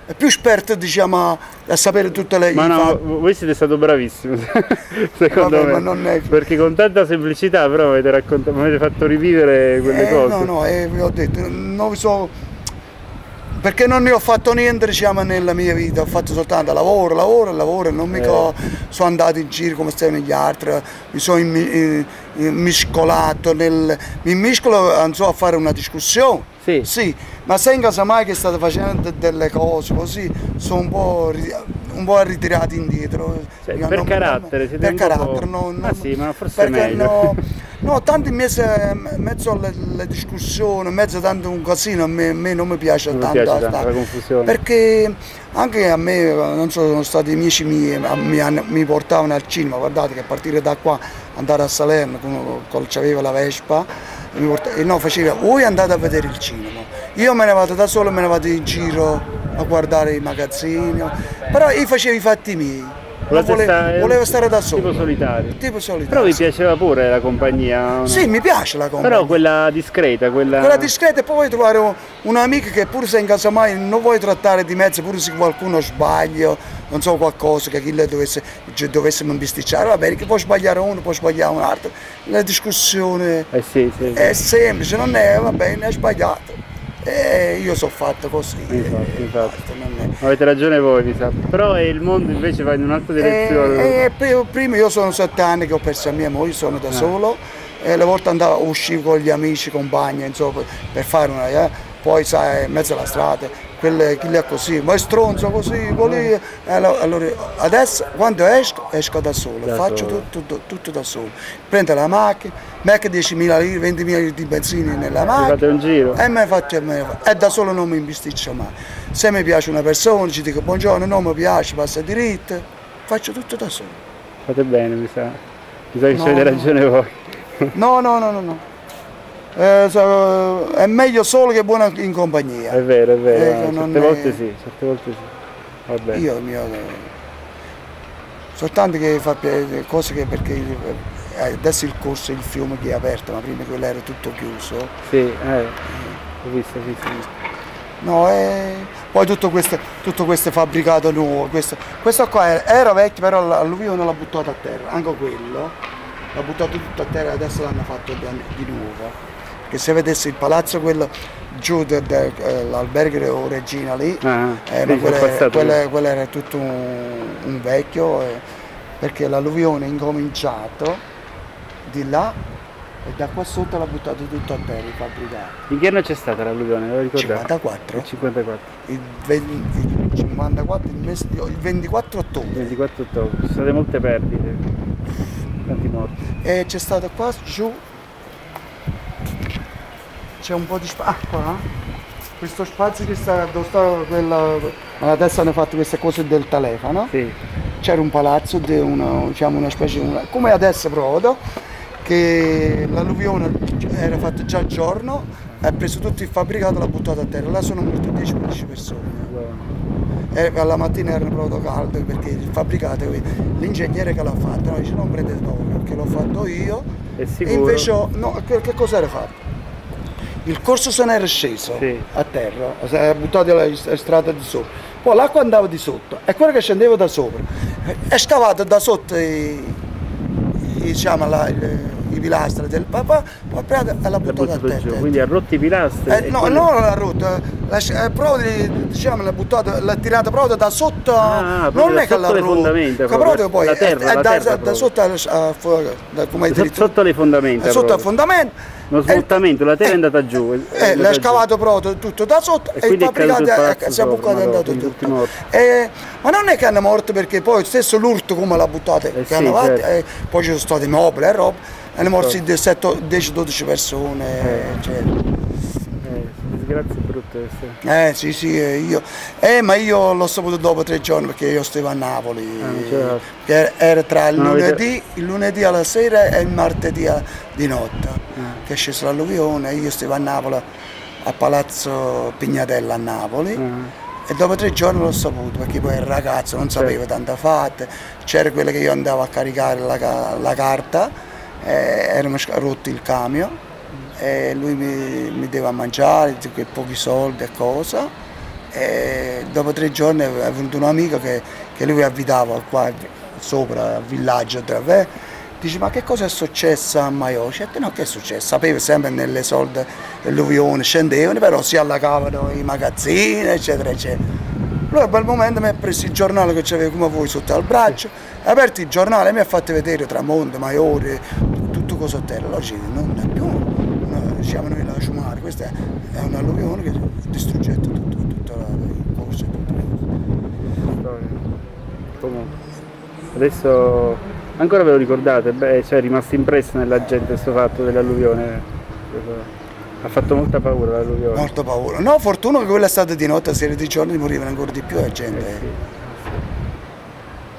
è più esperto, diciamo, a sapere tutte le Ma no, voi siete stato bravissimo, secondo Vabbè, me. ma non è- Perché con tanta semplicità però avete raccontato, mi avete fatto rivivere quelle Eh, cose. No, no, eh, vi ho detto, non vi so... Perché non ne ho fatto niente diciamo, nella mia vita, ho fatto soltanto lavoro, lavoro, lavoro, non mica Eh. sono andato in giro come stavano gli altri, mi sono immi- eh, immiscolato nel... mi immiscolo non so, a fare una discussione. Sì. Sì, ma se in casa mai che state facendo delle cose così, sono un po', un po' ritirati indietro. Cioè, Io per non- carattere, siete per carattere, no, no, sì, ma forse perché no, no, tanto in mezzo, alle, alle discussioni, mezzo a tanto un casino, a me, a me non mi piace Non tanto. piace tanto la confusione. Perché anche a me, non so, sono stati amici miei, mi, mi portavano al cinema, guardate che a partire da qua, andare a Salerno, con, con, c'aveva la Vespa, e no, faceva, voi andate a vedere il cinema. Io me ne vado da solo, me ne vado in giro a guardare i magazzini, però io facevo i fatti miei. Non Volete vole- stare- volevo stare da solo. Tipo solitario. Tipo solitario. Però vi piaceva pure la compagnia? Sì, mi piace la compagnia. Però quella discreta, quella... Quella discreta e poi vuoi trovare un- un'amica che pur se in casa mai non vuoi trattare di mezzo, pure se qualcuno sbaglia, non so qualcosa che chi le dovesse, ci dovessimo bisticciare, va bene, che può sbagliare uno, può sbagliare un altro. La discussione Eh sì, sì. è semplice, non è, va bene, è sbagliato. E io sono fatto così. Infatti, e infatti. basta, non è- Avete ragione voi, mi sa. Però eh, il mondo invece va in un'altra direzione. E, e prima io sono sette anni che ho perso mia moglie, sono da solo, e le volte andavo, uscivo con gli amici, compagni, insomma, per fare una, eh, poi sai, in mezzo alla strada, quelle, chi è così, ma è stronzo così, quelli, eh, allo- allora, adesso quando esco, esco da solo, Da faccio solo. Tutto, tutto, tutto da solo, prendo la macchina, metto 10.000 lire, 20.000 lire di benzina nella macchina, fate un giro. e me faccio, e me- e da solo non mi imbisticcio mai. Se mi piace una persona, ci dico buongiorno, non mi piace, passa diritto, faccio tutto da solo. Fate bene, mi sa. Mi sa che No, avete ragione voi. No, no, no, no. no. Eh, so- è meglio solo che buona in compagnia. È vero, è vero. Eh, certe non è- volte sì, certe volte sì. Vabbè. Io, mio, eh, soltanto che fa cose che perché eh, adesso il corso, il fiume che è aperto, ma prima quello era tutto chiuso. Sì, eh. Ho visto, ho visto. No, eh, poi tutto questo, tutto questo fabbricato nuovo, questo, questo qua era, era vecchio, però l'alluvione l'ha buttato a terra, anche quello, l'ha buttato tutto a terra e adesso l'hanno fatto di nuovo. Che se vedessi il palazzo quello giù dell'albergo Regina lì, Ah, eh, sono quello, passato quello- quello era tutto un, un vecchio, eh, perché l'alluvione è incominciato di là e da qua sotto l'ha buttato tutto a terra, il fabbricato. In che anno c'è stata l'alluvione? Lo ricordate? 54? Il 54. il, 20 il 54, il, mese il 24 ottobre 24 ottobre. Ci sono state molte perdite. Tanti morti. e c'è stato qua giù c'è un po' di spazio ah, questo spazio che sta dove sta quella adesso hanno fatto queste cose del telefono Sì. c'era un palazzo, di una, diciamo una specie una, come adesso proprio, che l'alluvione era fatta già giorno, ha preso tutto il fabbricato e l'ha buttato a terra, là sono morte 10-15 persone. E alla mattina erano proprio caldo perché il fabbricato, l'ingegnere che l'ha fatto, no, dice non prendete paura perché l'ho fatto io. E invece no, che, che cosa era fatto? Il corso se n'era sceso Sì. a terra, si era buttato alla alla strada di sopra. Poi l'acqua andava di sotto e quella che scendeva da sopra è scavato da sotto i, i, diciamo, la- i- pilastri del papà, poi e l'ha buttato a terra. quindi ha rotto i pilastri. Eh, no, quello- non l'ha rotto, l'ha, proprio, diciamo, l'ha buttato, l'ha tirata proprio da sotto, Ah, non da è che l'ha rotto, fondamenta proprio, poi la terra, è la da, terra da proprio. sotto, a- a- da- come Sotto, tu, sotto le fondamenta. sotto proprio. al fondamento. Uno e- smottamento, la terra è andata giù. eh, l'ha scavato proprio tutto da sotto E e, il fabbricato si è bucato è andato tutto. Eh, ma non è che hanno morto perché poi stesso l'urto come l'ha buttato, Eh sì, fatto, certo. eh, poi ci sono stati mobili e roba, hanno morto 10-12 persone. cioè. Eh, disgrazie brutte queste. Eh sì sì, eh, io. Eh ma io l'ho saputo dopo tre giorni perché io stavo a Napoli. Non c'era- che era- tra il lunedì, il lunedì alla sera e il martedì a- di notte. Ah. Che è sceso l'alluvione, io stavo a Napoli, a Palazzo Pignatella a Napoli. Ah. E dopo tre giorni l'ho saputo perché poi il ragazzo non sapeva Certo. tanta fatte, c'era quella che io andavo a caricare la, la carta, eh, erano rotti il camion e lui mi, mi dava mangiare, pochi soldi e cosa. E dopo tre giorni è venuto un amico che, che lui abitava qua sopra al villaggio tra me. Dice ma che cosa è successo a Maiò? Certo no che è successo? Sapevo sempre nelle solde dell'alluvione scendevano però si allagavano i magazzini eccetera eccetera. Lui a quel momento mi ha preso il giornale che c'aveva come voi sotto al braccio, ha aperto il giornale e mi ha fatto vedere Tramonte, Maiore, tutto cosa terra. Allora dice, non è più, diciamo noi la Ciumare, questa è, è un'alluvione che distrugge tutto, tutto la, il corso e. Comunque. Adesso ancora ve lo ricordate? Beh, cioè è rimasto impresso nella gente questo fatto dell'alluvione. Ha fatto molta paura l'alluvione. Molto paura. No, fortuna che quella è stata di notte, a serie di giorni morivano ancora di più la Eh gente. sì,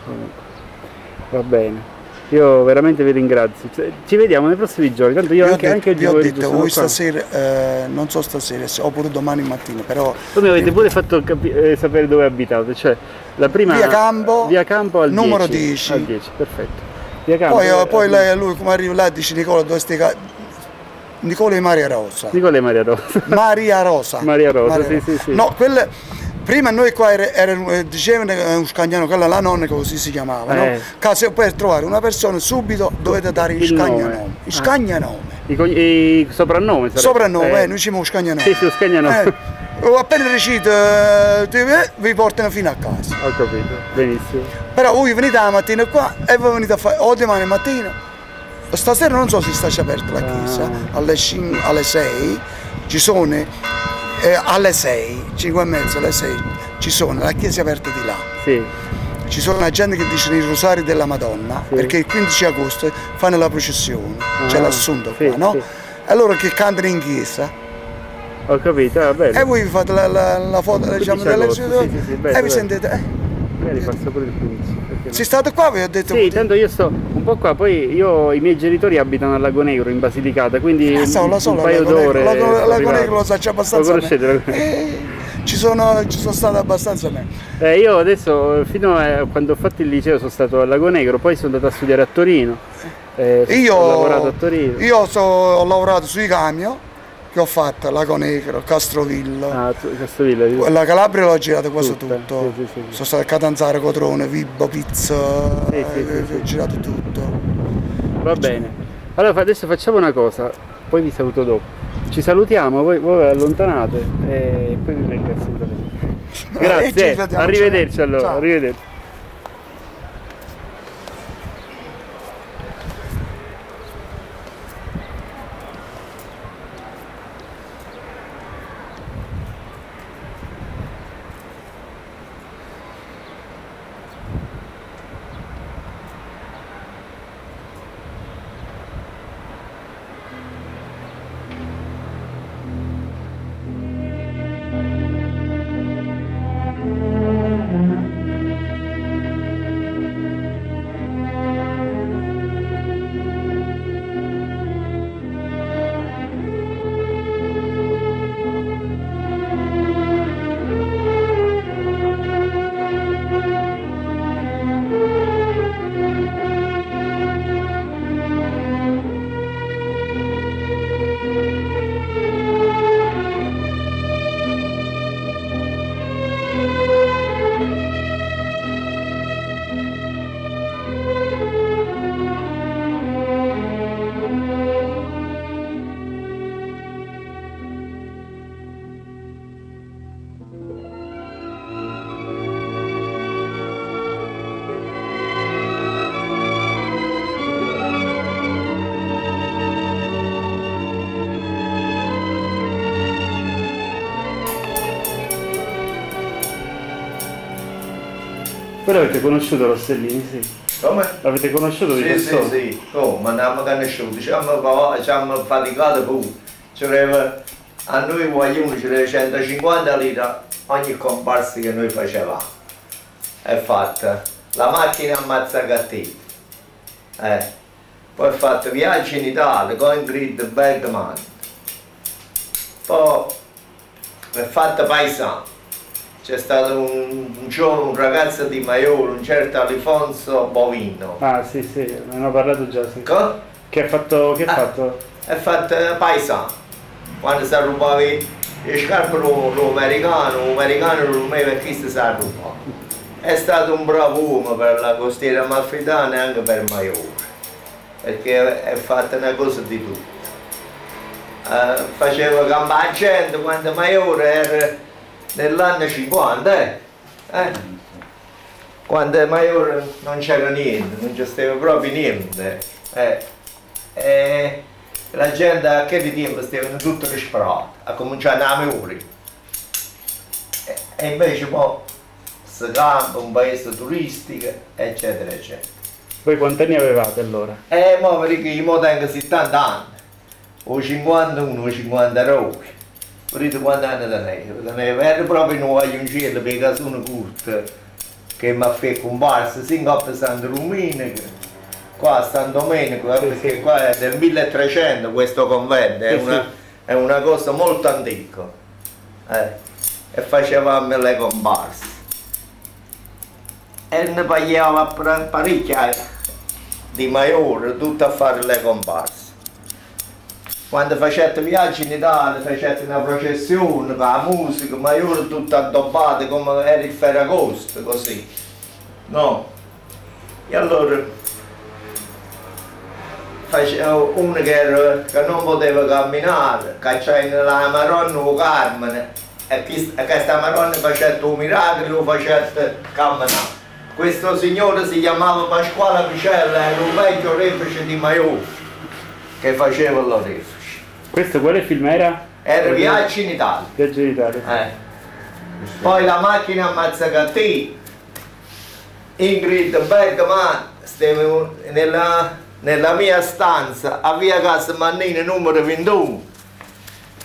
sì. Va bene. Io veramente vi ringrazio. Ci vediamo nei prossimi giorni. Tanto io, Vi ho anche, detto- anche oggi vi ho detto, voi stasera, eh, non so stasera, se- oppure domani mattina, però Voi mi avete pure fatto eh, sapere dove abitate, cioè la prima Via Campo, via Campo al numero 10, 10. al 10, perfetto. Via Campo, poi, eh, poi al lei- lui come arriva là dice Nicola dove stai Nicola e Maria Rosa. 10. Nicola e Maria Rosa. Maria Rosa. Maria Rosa, sì, sì, sì. No, quelle, prima noi qua era, era, eh, dicevano un scagnano, quella la nonna così si chiamava, no? Eh. Che se per trovare una persona subito dovete dare il, Il nome. scagnanome. Il Ah. scagnanome. I, cogn- i soprannome sarebbe. Soprannome, eh, Eh, noi diciamo scagnanome. Sì, sì, scagnanome. Eh, appena riuscite, eh, eh, vi portano fino a casa. Ho capito, benissimo. Però voi venite la mattina qua e voi venite a fare, o domani mattina, stasera non so se sta già aperta la chiesa, Ah. alle, cin- alle 6 ci sono, eh, alle 6, 5 e mezza, alle 6 ci sono, la chiesa aperta di là. Sì, Ci sono la gente che dice il rosario della Madonna, Sì. perché il 15 agosto fanno la processione, c'è Ah, l'assunto sì, qua, no? sì. E loro che cantano in chiesa ho capito, va bene. e voi vi fate la, la, la foto diciamo, 15 delle sì, sì, sì, bello, e vi bello. sentite, eh, Magari passo pure il 15. perché no? se state qua vi ho detto Sì, tanto io sto un po' qua, poi io, i miei genitori abitano al Lago Negro in Basilicata, quindi Ah, so, lo so, un la paio Lago Negro, d'ore. la Lago- Lago arrivato. Negro lo già abbastanza Lo conoscete? bene. Lago? Eh, ci, sono, ci sono stato abbastanza bene. Eh, io adesso, fino a quando ho fatto il liceo, sono stato al Lago Negro, poi sono andato a studiare a Torino. eh, Io, ho lavorato a Torino. io so- ho lavorato sui camion che ho fatto, Lago Negro, Castrovillo. Ah, sì. La Calabria l'ho girato quasi Tutta, tutto. sì, sì, sì. Sono stato a Catanzaro, Cotrone, Vibbo, Pizza, Sì, sì, eh, ho girato tutto. Va bene. Allora adesso facciamo una cosa, poi vi saluto dopo. Ci salutiamo, voi, voi allontanate e poi vi vengo assolutamente. E ci Grazie, arrivederci allora, arrivederci. Voi l'avete conosciuto Rossellini, sì? Come? L'avete conosciuto di Sì, sì, persona? sì. Oh, ma non abbiamo conosciuto, ci abbiamo, ci abbiamo faticato pure. A noi vogliono c'era 150 litri ogni comparsa che noi facevamo. È fatta la macchina ammazza cattivi. Eh. Poi ho fatto viaggi in Italia con Ingrid Bergman. Poi ho fatto paesano. C'è stato un, un giorno un ragazzo di Maiolo, un certo Alfonso Bovino. Ah sì sì, ne hanno parlato già, sì. Co? Che ha fatto, che ha Ah. fatto? È fatto paesano. Quando si rubava le scarpe l'americano, l'americano lo e chi si sa rubato. È stato un bravo uomo per la costiera amalfitana e anche per Maiolo, perché è fatta una cosa di tutto. Eh, faceva gamba a gente quando Maiolo era nell'anno 50, eh? Eh? Quando Maiolo non c'era niente, non stato proprio niente. Eh? E la gente a che tempo stavano tutti disperati, a cominciare a Maiolo. E, e invece poi si campa, un paese turistico, eccetera, eccetera. Voi quanti anni avevate allora? E mo perché io tengo 70 anni, o 51 o 52. Vedete quanti anni tenevo? Tenevo, era proprio in un vaglioncino per casone corto, che mi ha fatto comparsa, sin a San Domenico, qua a San Domenico, eh, perché qua è del 1300 questo convento, è una, è una cosa molto antica. Eh, e facevamo le comparse. E ne pagava pra- parecchia di maiore tutto a fare le comparse. Quando facete viaggi in Italia, facete una processione la musica, maiore tutto addobbato come era il Ferragosto, così. No? E allora facevo uno che, era- che non poteva camminare, cacciava la maronna o Carmine, e e questa maronna faceva un miracolo, lo faceva camminare. Questo signore si chiamava Pasquale Picella, era un vecchio refice di Maiore che faceva l'orefice. Questo quale film era? Era Viaggi in Italia. Viaggio in Italia. Eh. Poi la macchina ammazzagatti, Ingrid Bergman, stavo nella, nella mia stanza a via Casa Mannini numero 21.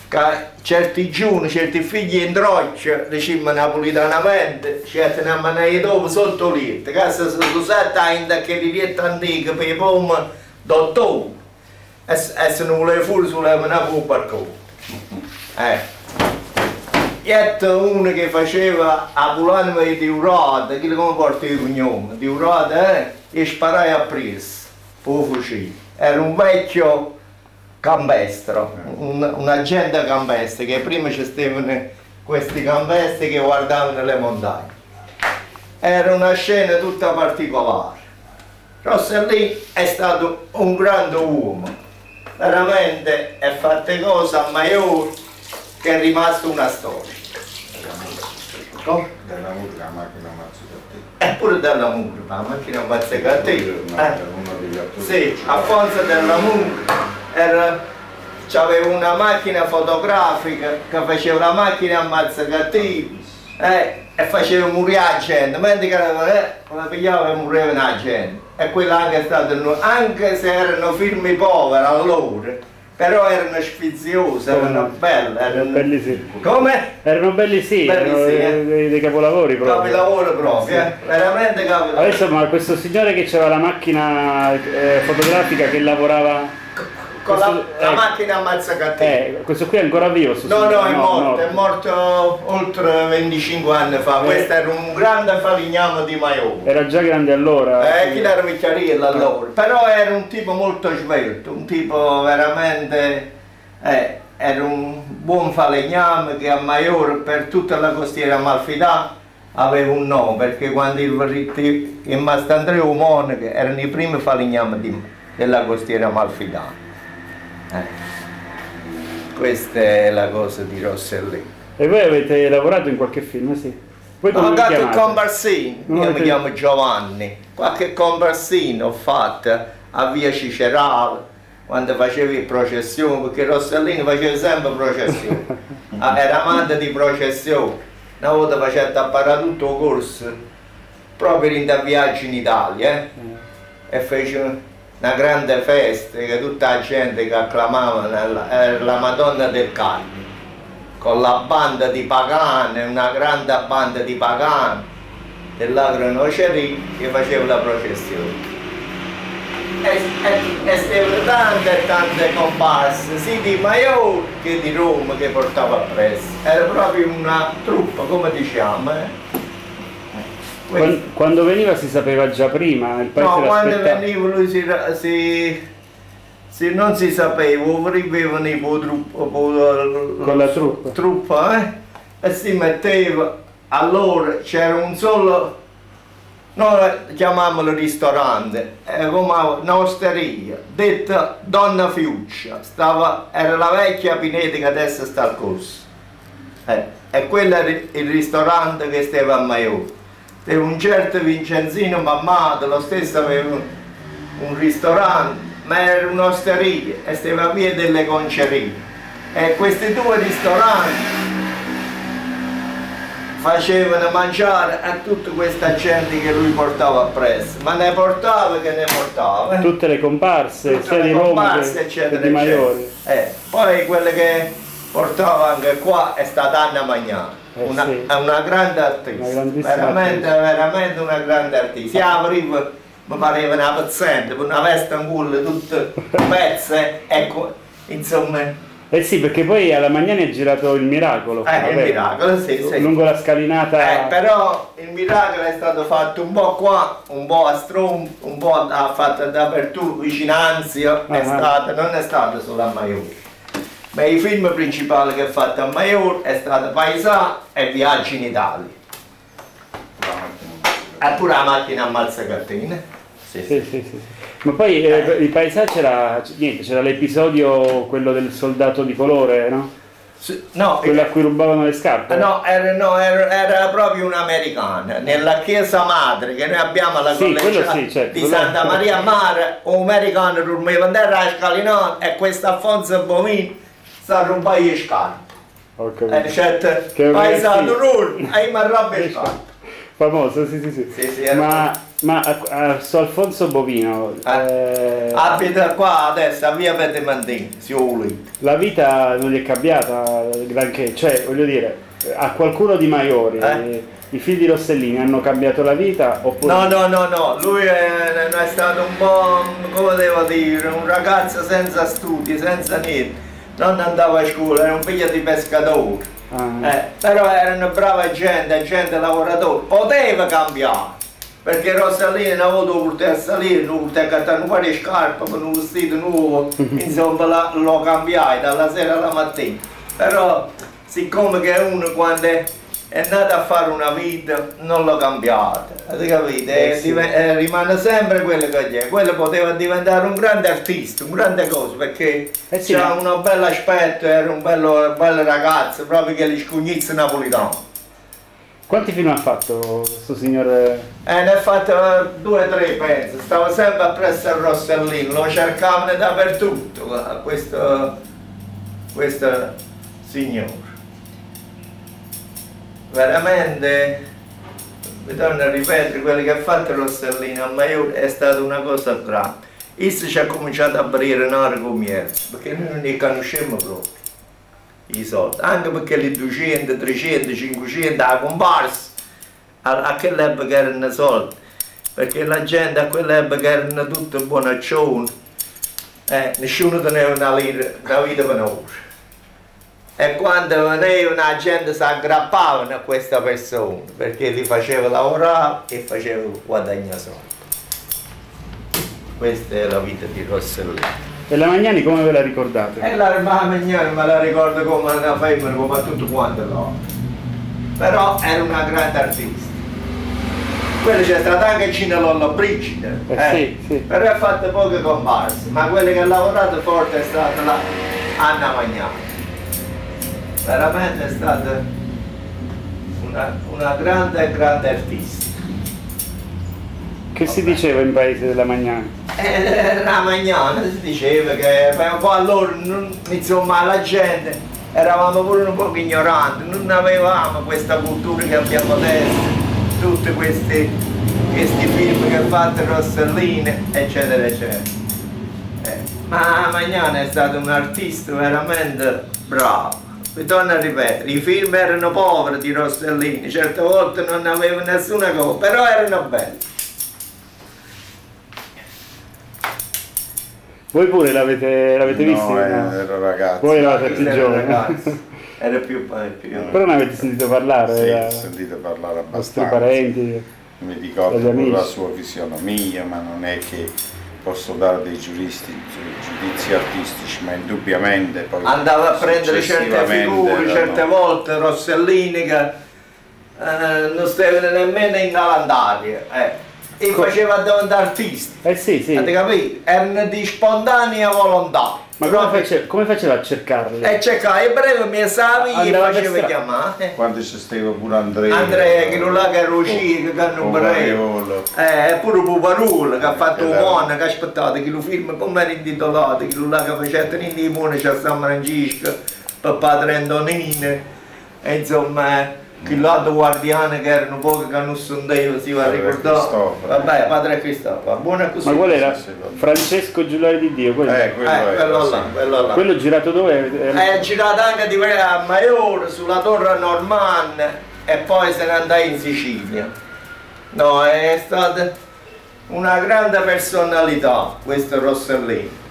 Che certi giorni, certi figli in troccia, diciamo napolitanamente, certi ne manai dopo sotto lì. Che si sono usati che li lietti antichi per i pomi dottore. E, s- e se non voleva fuori sulla una parco. Eh. Ietto uno che faceva a Bulanima di Urata, che come porta il cognome, di Urata, eh, e sparai a preso, fu fucile. Era un vecchio campestro, un, un agente campestre, che prima ci stavano questi campestri che guardavano le montagne. Era una scena tutta particolare. Rossellini è stato un grande uomo, veramente è fatte cose a Maior che è rimasto una storia. Come? Della musica la macchina mazzucati. Eppure della Mura, la macchina Mazzecatti. Eh. Sì, Alfonso della Mura era, aveva una macchina fotografica che faceva la macchina ammazzagatti eh, e faceva morire la gente, mentre che eh, la pigliava e moriva la gente. E quella anche è stata, anche se erano firmi poveri allora, però erano sfiziose, erano no? belle. Erano... Belli sì. Come? Erano belli sì, Belli erano sì, eh. dei, dei- capolavori proprio. Capilavoro proprio, eh? veramente capilavoro. Adesso ma questo signore che aveva la macchina eh, fotografica che lavorava... Con la, questo- la eh, macchina ammazzacatti. Eh, questo qui è ancora vivo? No, no, è morto, è morto oltre 25 anni fa. Eh. Questo era un grande falegname di Maione. Era già grande allora. Eh, chi era Ricciariello allora. Però era un tipo molto svelto, un tipo veramente... eh, era un buon falegname che a Maiore per tutta la costiera amalfitana aveva un nome, perché quando il, il, Mastandreo Monaco erano i primi falegnami della costiera amalfitana. Eh. Questa è la cosa di Rossellini. E voi avete lavorato in qualche film, sì? Voi Ho vi dato il comparsino, io mi avete- chiamo Giovanni, qualche comparsino ho fatto a via Cicerale quando facevi processione, perché Rossellini faceva sempre processione, Ah, era amante di processione, una volta faceva apparare tutto il corso proprio in viaggio in Italia eh? e fece una grande festa che tutta la gente che acclamava la, la Madonna del Carmine con la banda di pagane, una grande banda di pagani dell'agro nocerie che faceva la processione e, e, e stavano tante e tante comparse, sia di Maior che di Roma che portava appresso. Era proprio una truppa, come diciamo. Eh? Quando, quando, veniva si sapeva già prima? Il no, quando veniva lui si, si, si, non si sapeva, arrivavano i con la truppa, truppa eh? e si metteva, allora c'era un solo noi chiamiamolo ristorante, eh, come un'osteria, detta Donna Fiuccia, stava, era la vecchia Pineta che adesso sta al corso. Eh, e quello era il ristorante che stava a Maiore. C'era un certo Vincenzino Mammato, lo stesso aveva un, un ristorante, ma era un'osteria e stava via delle concerie. E questi due ristoranti facevano mangiare a tutta questa gente che lui portava appresso, ma ne portava che ne portava. Tutte le comparse, sia di Roma che, eccetera, di Maiori. Eh, poi quelle che portava anche qua è stata Anna Magnani. Eh, una, sì. una, grande artista, una veramente, artista. veramente una grande artista. Si apriva, mi pareva una pezzente, una veste in culo tutte pezze, ecco, insomma eh sì, perché poi alla Magnani ha girato il miracolo. Eh, il miracolo, sì, sì. Lungo la scalinata. Eh, però il miracolo è stato fatto un po' qua, un po' a Strom, un po' ha fatto dappertutto, vicinanzio, -huh. è stato, non è stato solo a Maior. Ma i film principali che ha fatto a Maior è stato Paesà e Viaggi in Italia. E pure la macchina a Malzacattine. Sì, sì, sì. sì. Ma poi eh, il paesaggio c'era, c'era l'episodio, quello del soldato di colore, no? No, quello a cui rubavano le scarpe? No, era, no, era, era proprio un'americana. Nella chiesa madre che noi abbiamo alla sì, sì, certo, di Santa Maria Mare, un americano dormiva in terra a scalinata e questo Alfonso Bomin sta a rubare le scarpe. Ho capito. E certo, paesano rul, e mi arrabbia le scarpe. Famoso, sì, sì, sì. sì, sì ma, ma a, a, su Alfonso Bovino... Eh, eh, abita qua adesso, a via Petemandini, Siuli. La vita non gli è cambiata granché, cioè, voglio dire, a qualcuno di Maiori... Eh? I figli Rossellini hanno cambiato la vita oppure... No, no, no, no, lui è, è stato un po', come devo dire, un ragazzo senza studi, senza niente. Non andava a scuola, era un figlio di pescatore Ah. Eh, però erano brava gente, gente lavoratori, poteva cambiare. Perché Rossellini non avevo dovuto salire, un paio di scarpe con un vestito nuovo, insomma l'ho cambiato dalla sera alla mattina. Però siccome che uno quando è è nato a fare una vita, non l'ho cambiata, avete capito? Eh, sì. eh, rimane sempre quello che è, quello poteva diventare un grande artista, un grande cosa, perché eh sì, ha un bel aspetto, era un bello, bello ragazzo, proprio che gli scugnizzi napolitano. Quanti film ha fatto questo signore? Eh, ne ha fatto due o tre penso, stava sempre appresso al Rossellino, lo cercavano dappertutto, questo, questo signore veramente mi torno a ripetere quello che ha fatto Rossellino a Maior è stata una cosa grande Isso ci ha cominciato a aprire un'ora come perché noi non li conosciamo proprio i soldi. Anche perché le 200, 300, 500 a comparsa a, a quell'epoca erano soldi perché la gente a quell'epoca erano tutte buonaccioni eh, nessuno teneva una, lira, una vita per noi e quando veniva la gente si aggrappava a questa persona perché li faceva lavorare e faceva guadagnare soldi. Questa è la vita di Rossellino. E la Magnani come ve la ricordate? E la, Magnani me la ricordo come una femmina, come tutto quanto l'ho. Però era una grande artista. Quello c'è stato anche Cinelollo Brigida, eh, eh. Sì, sì. però ha fatto poche comparse, ma quello che ha lavorato forte è stata la Anna Magnani veramente è stata una, una grande, grande artista. Che si diceva in paese della Magnana? Eh, la Magnana si diceva che un po' allora, non, insomma, la gente eravamo pure un po' ignoranti, non avevamo questa cultura che abbiamo adesso, tutte queste questi film che ha fatto Rossellini, eccetera, eccetera. Eh, ma Magnano è stato un artista veramente bravo. Mi torno a ripetere, i film erano poveri di Rossellini, certe volte non avevano nessuna cosa, però erano belli. Voi pure l'avete, l'avete no, visto? eh, ero ragazzo. Voi eravate più Era giovani. ragazzo, Era più, più Però ne avete sentito parlare? Sì, da ho sentito parlare vostri abbastanza. parenti? Mi ricordo la sua fisionomia, ma non è che posso dare dei giuristi, giudizi artistici, ma indubbiamente poi andava a prendere certe figure, erano- certe volte Rossellini che eh, non stavano nemmeno in calendario eh. e faceva davanti artisti. Eh sì, sì. Avete capito? Erano di spontanea volontà. Ma come, face- come faceva a cercarli? E cercava e breve mi savi e faceva chiamare. Quando c'è stato pure Andrea. Andrea, quello là che era uscito, che hanno breve. Pupariolo. Eh, e pure Puparul che ha fatto un Che monaco, aspettate, che lo film come era intitolato, quello là che faceva tenere i moni a San Francesco, per padre Antonino, e insomma, quell'altro guardiano che erano pochi che non sondevano, si va a ricordare. Vabbè, padre Cristoforo, buona così. Ma qual era? Francesco Giuliani di Dio, quello? Eh, quello Eh, quello là, quello là. Quello girato dove? Era- È girato anche di a Maiore, sulla torre Normanna e poi se ne andò in Sicilia. No, è stata una grande personalità questo Rossellini.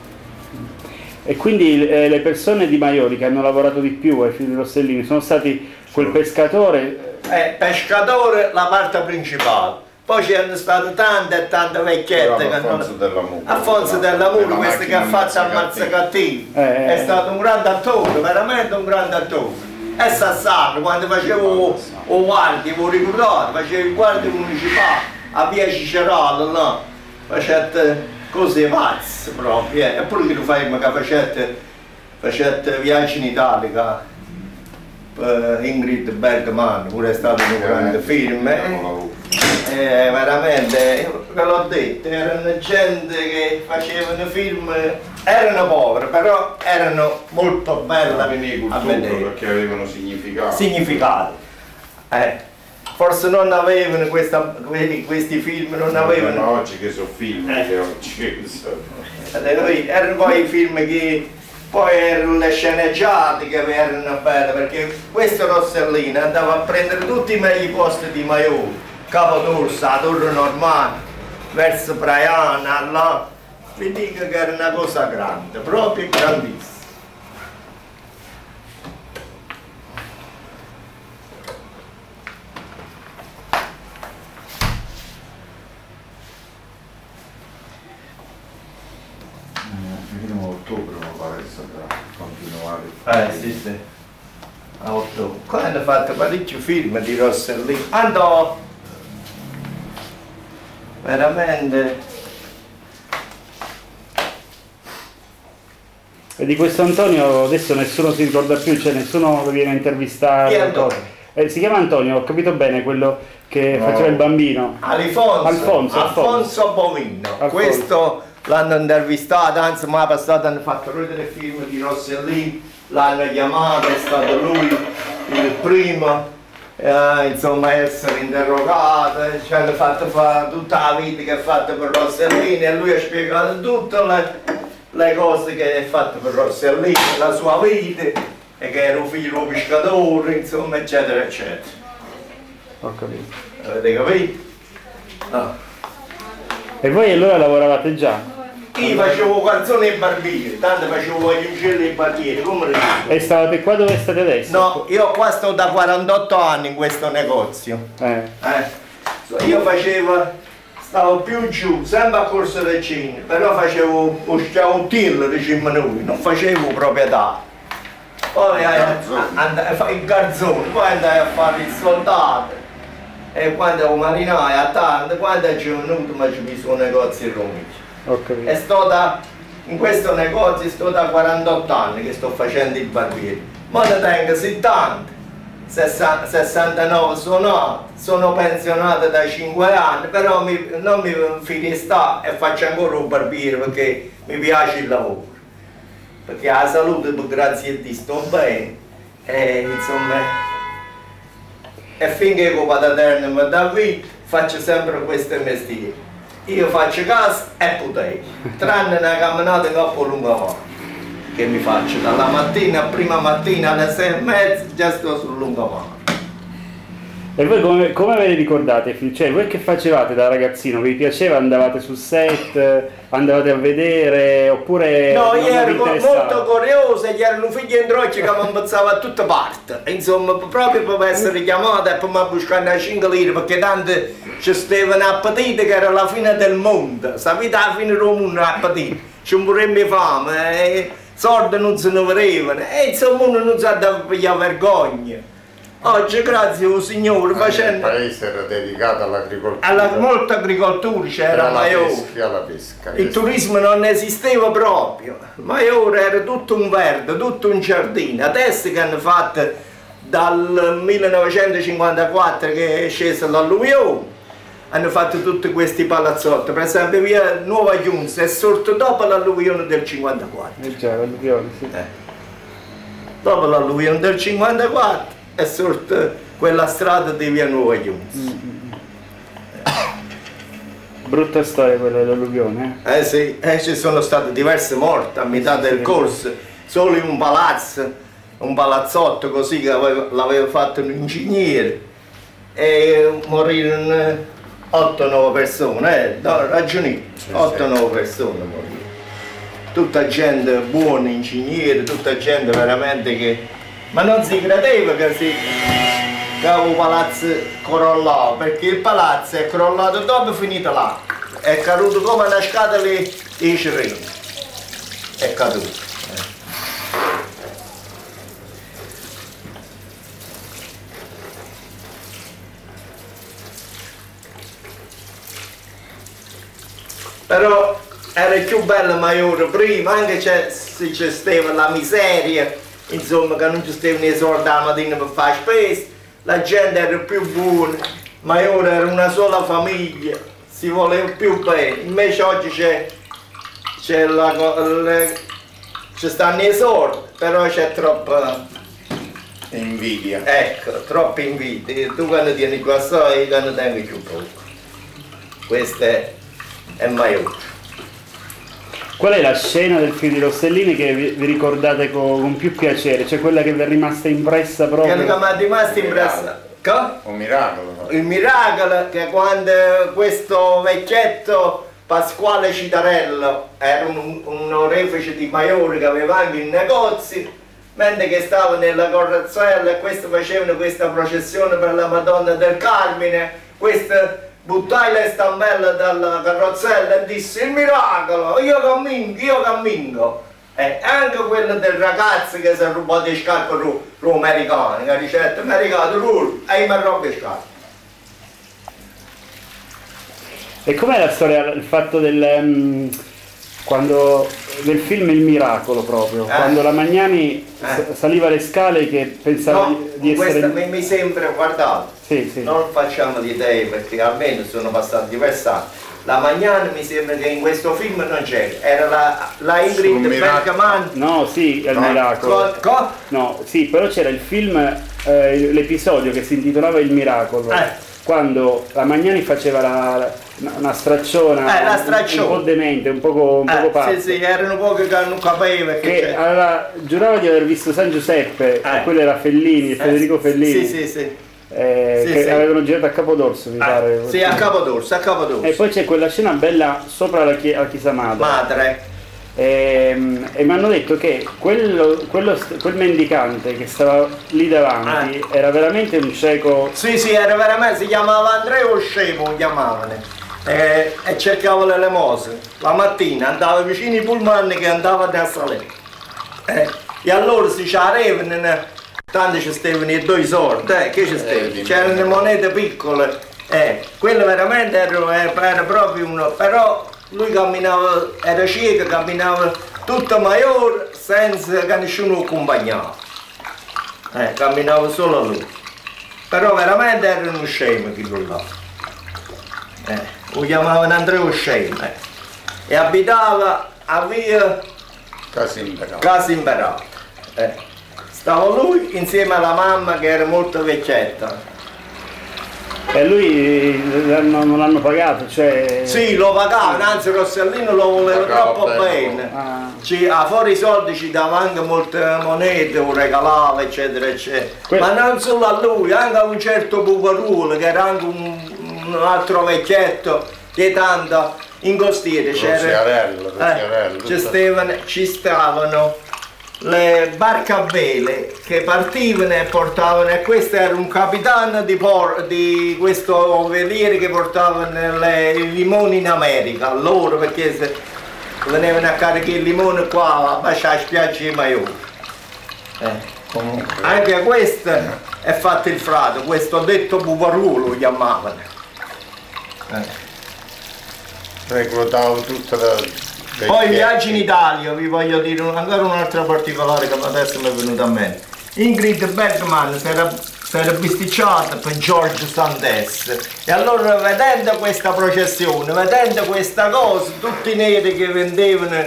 E quindi eh, le persone di Maiori che hanno lavorato di più ai film di Rossellini sono stati quel pescatore, È pescatore la parte principale. Poi c'erano state tante e tante vecchiette che Bravo, non... Alfonso della Mura. Alfonso della Della questo che ha fatto al Mazzacatti. Mazzacattivo, Eh, eh, è stato un grande attore, veramente un grande attore. E Sassano, quando facevo o guardi, vi ricordate, facevo il guardia municipale a via Cicerone, là, facette cose pazze proprio, eh. eppure che lo fai, che facette, facette viaggi in Italia, per Ingrid Bergman, pure è stato un grande film. eh. Eh, veramente, ve l'ho detto, erano gente che facevano film, erano poveri, però erano molto belli a vedere. perché avevano significato. Significato. Eh, forse non avevano questa, questi film, non avevano... oggi che sono film Eh. che oggi sono. Erano poi i film che poi le sceneggiate che erano belle perché questo Rossellino andava a prendere tutti i meglio posti di Maione, Capodorsa, Torre Normanna, verso Braiana, là. Vi dico che era una cosa grande, proprio grandissima. Fino a ottobre mi pare che sarà continuare. Eh sì sì. A ottobre. Qua hanno fatto parecchi film di Rossellino. Andò! Veramente. e di questo Antonio adesso nessuno si ricorda più, cioè nessuno lo viene a intervistare. Chi è Antonio? Eh, si chiama Antonio, ho capito bene, quello che No. faceva il bambino. Alfonso, Alfonso, Alfonso Bovino. Alfonso. Questo l'hanno intervistato, anzi ma passato hanno fatto vedere il film di Rossellini, l'hanno chiamato, è stato lui il primo. eh, insomma essere interrogato, eh, ci hanno fatto fare tutta la vita che ha fatto per Rossellini e lui ha spiegato tutte le, le cose che ha fatto per Rossellini, la sua vita e che era un figlio di pescatore, insomma eccetera eccetera. Ho capito. Avete capito? Ah. E voi allora lavoravate già? Io facevo calzoni e barbieri, tanto facevo gli uccelli e i barbieri, come le? E stavate qua dove state adesso? No, io qua sto da 48 anni in questo negozio. Eh. Eh. Io facevo, stavo più giù, sempre a Corso del Cine, però facevo un till, diciamo noi, non facevo proprietà. Poi andai a fare il garzone, poi andai a fare il soldato. E quando ero marinaio a tanto, quando è venuto mi ci sono negozi a Roma. Ho capito. E sto da, in questo negozio sto da 48 anni che sto facendo il barbiere. Ma ne tengo 70, 60 69 sono sono pensionato da 5 anni, però mi- non mi finisco e faccio ancora un barbiere perché mi piace il lavoro. Perché la salute, grazie a Dio, sto bene. E insomma, e finché Copa d'Eterno mi dà vita, faccio sempre questo mestiere. Io faccio casa e potere, tranne una camminata troppo lunga che mi faccio dalla mattina, prima mattina alle sei e mezza, già sto sul lungomare. E voi come, come ve ne ricordate? Cioè, voi che facevate da ragazzino? Vi piaceva? Andavate sul set? Andavate a vedere? Oppure No, io ero molto curioso e gli erano figli in troccia che mi ammazzava a tutte parti. Insomma, proprio per essere chiamato e per mi buscare una 5 lire, perché tanto ci stava un appetito che era la fine del mondo. Sapete la fine del mondo, appetito. Ci vorremmo fame, e soldi non se ne vedevano. E insomma uno non sa da pigliare vergogna. Oggi grazie al Signore Il facendo paese era dedicato all'agricoltura. alla molta agricoltura c'era alla Maiore. pesca, alla pesca. Il turismo non esisteva proprio, ma ora era tutto un verde, tutto un giardino. Adesso che hanno fatto dal 1954 che è scesa l'alluvione, hanno fatto tutti questi palazzotti. Per esempio via Nuova Giunza è sorto dopo l'alluvione del 54. Eh già, l'alluvione, sì. Dopo l'alluvione del 54 è sorta quella strada di via Nuova Giunza. Brutta storia quella dell'alluvione, Eh sì, eh, ci sono state diverse morti a metà del corso, solo in un palazzo, un palazzotto così che aveva- l'aveva fatto un ingegnere e morirono 8-9 persone, eh, no, ragioni, 8-9 persone morirono. Tutta gente buona, ingegnere, tutta gente veramente che... Ma non si credeva che si... che il palazzo crollava, perché il palazzo è crollato dopo è finito là. È caduto come una scatola di cerino. È caduto. Però era più bello Maiore prima, anche se c'è la miseria, insomma che non ci stavano i soldi la mattina per fare spese, la gente era più buona, Maiore era una sola famiglia, si voleva più bene, invece oggi c'è, c'è la, le- ci stanno i soldi, però c'è troppa Invidia. Ecco, troppa invidia. Tu quando tieni questo e io quando tengo più poco. Questo è, è Maiore. Qual è la scena del film di Rossellini che vi, vi ricordate con, con più piacere? Cioè quella che vi è rimasta impressa Quello che mi proprio? è rimasto impresso. Che? Un miracolo. Il miracolo che quando questo vecchietto Pasquale Citarello era un, un orefice di Maiore che aveva anche il negozio, mentre che stava nella carrozzella e questo facevano questa processione per la Madonna del Carmine, questo buttai le stampelle dalla carrozzella e disse il miracolo, io cammino, io cammino. E anche quello del ragazzo che si è rubato le scarpe ru, ru americane, che dice, americano, ru, e mi rubo le scarpe. E com'è la storia, il fatto del, mm, quando, del film Il Miracolo proprio? Eh. Quando la Magnani Eh. saliva le scale che pensava No, di, di essere... questa mi, mi sembra, guardate, Sì, sì. non facciamo di idee perché almeno sono passati diversi anni. La Magnana mi sembra che in questo film non c'era, era la, la Ingrid. Bergman. No, sì, è il No. miracolo. Co- co- No, sì, però c'era il film, eh, l'episodio che si intitolava Il Miracolo. Eh. Quando la Magnani faceva la- una- stracciona, Eh, la un- stracciona. un po' demente, un poco, un poco Eh, pazza. sì, sì, erano pochi che non capivano che aveva- giurava di aver visto San Giuseppe, Eh. e quello era Fellini, Eh, Federico Fellini, Sì, sì, sì. eh, Sì, che sì. avevano girato a Capodorso, mi pare. Eh, sì, a Capodorso, a Capodorso. E poi c'è quella scena bella sopra la, chie- la chiesa madre. Madre. Ehm, E, mi hanno detto che quello, quello quel mendicante che stava lì davanti Eh. era veramente un cieco. Sì, sì, era veramente, si chiamava Andrea o Scemo, chiamavano. Eh, e cercava le lemose. La mattina andava vicino ai pullman che andava a salire. Eh, e allora si c'erano, tanto ci stavano i due sordi, eh, che ci stavano? C'erano le monete piccole, eh, quello veramente era, era proprio uno, però lui camminava, era cieco, camminava tutto maiore senza che nessuno lo accompagnava. Eh, camminava solo lui. Però veramente era uno scemo quello là. Eh, lo chiamavano Andrea eh. E abitava a via. Casa. Eh. Stava lui insieme alla mamma che era molto vecchietta. E lui l'hanno- non l'hanno pagato, cioè... Sì, lo pagavano, anzi Rossellino lo voleva Pagava troppo bene. bene. Ah. Ci, a fuori i soldi ci dava anche molte monete, lo regalava, eccetera, eccetera. Que- Ma non solo a lui, anche a un certo Bucarulo, che era anche un, un altro vecchietto di tanto in costiere. Rosiarello, eh, ci, stavano, ci stavano le barche a vele che partivano e portavano, e questo era un capitano di, di questo veliere che portava le- i limoni in America, loro perché se venivano a caricare il limone qua a baciare la spiaggia di Maiori. Eh, Anche questo è fatto il frate, questo detto buvarulo lo chiamavano. reclutavo tutte le... le Poi viaggi in Italia, vi voglio dire ancora un altro particolare che adesso mi è venuto a mente. Ingrid Bergman si era, si era bisticciata per George Sanders e allora vedendo questa processione, vedendo questa cosa, tutti i neri che vendevano,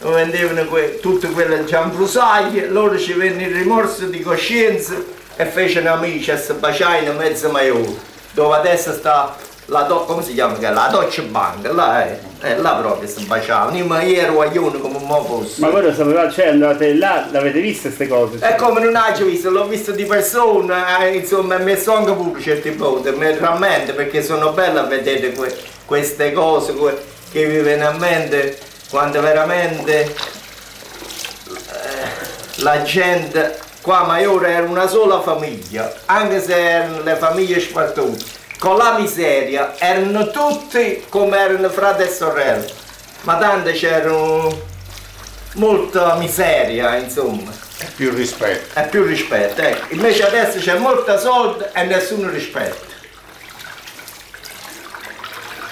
vendevano que- tutte quelle cianfrusaglie, loro ci venne il rimorso di coscienza e fecero amici e si baciarono mezzo maiore, dove adesso sta la do- come si chiama? che? La Deutsche Bank, là, è, è là proprio si baciavano, io, ma ero guaglione come mo fosse. Ma voi lo sapevate, cioè andate là, l'avete viste queste cose? È come non hai visto, l'ho visto di persona, eh, insomma, mi sono anche pure certe volte, mi rammento perché sono bello a vedere que- queste cose que- che mi vengono a mente quando veramente eh, la gente qua a Maiore era una sola famiglia, anche se le famiglie spartute, con la miseria, erano tutti come erano frate e sorelle, ma tanto c'erano molta miseria, insomma più rispetto. è più rispetto, ecco. Invece adesso c'è molta soldi e nessun rispetto.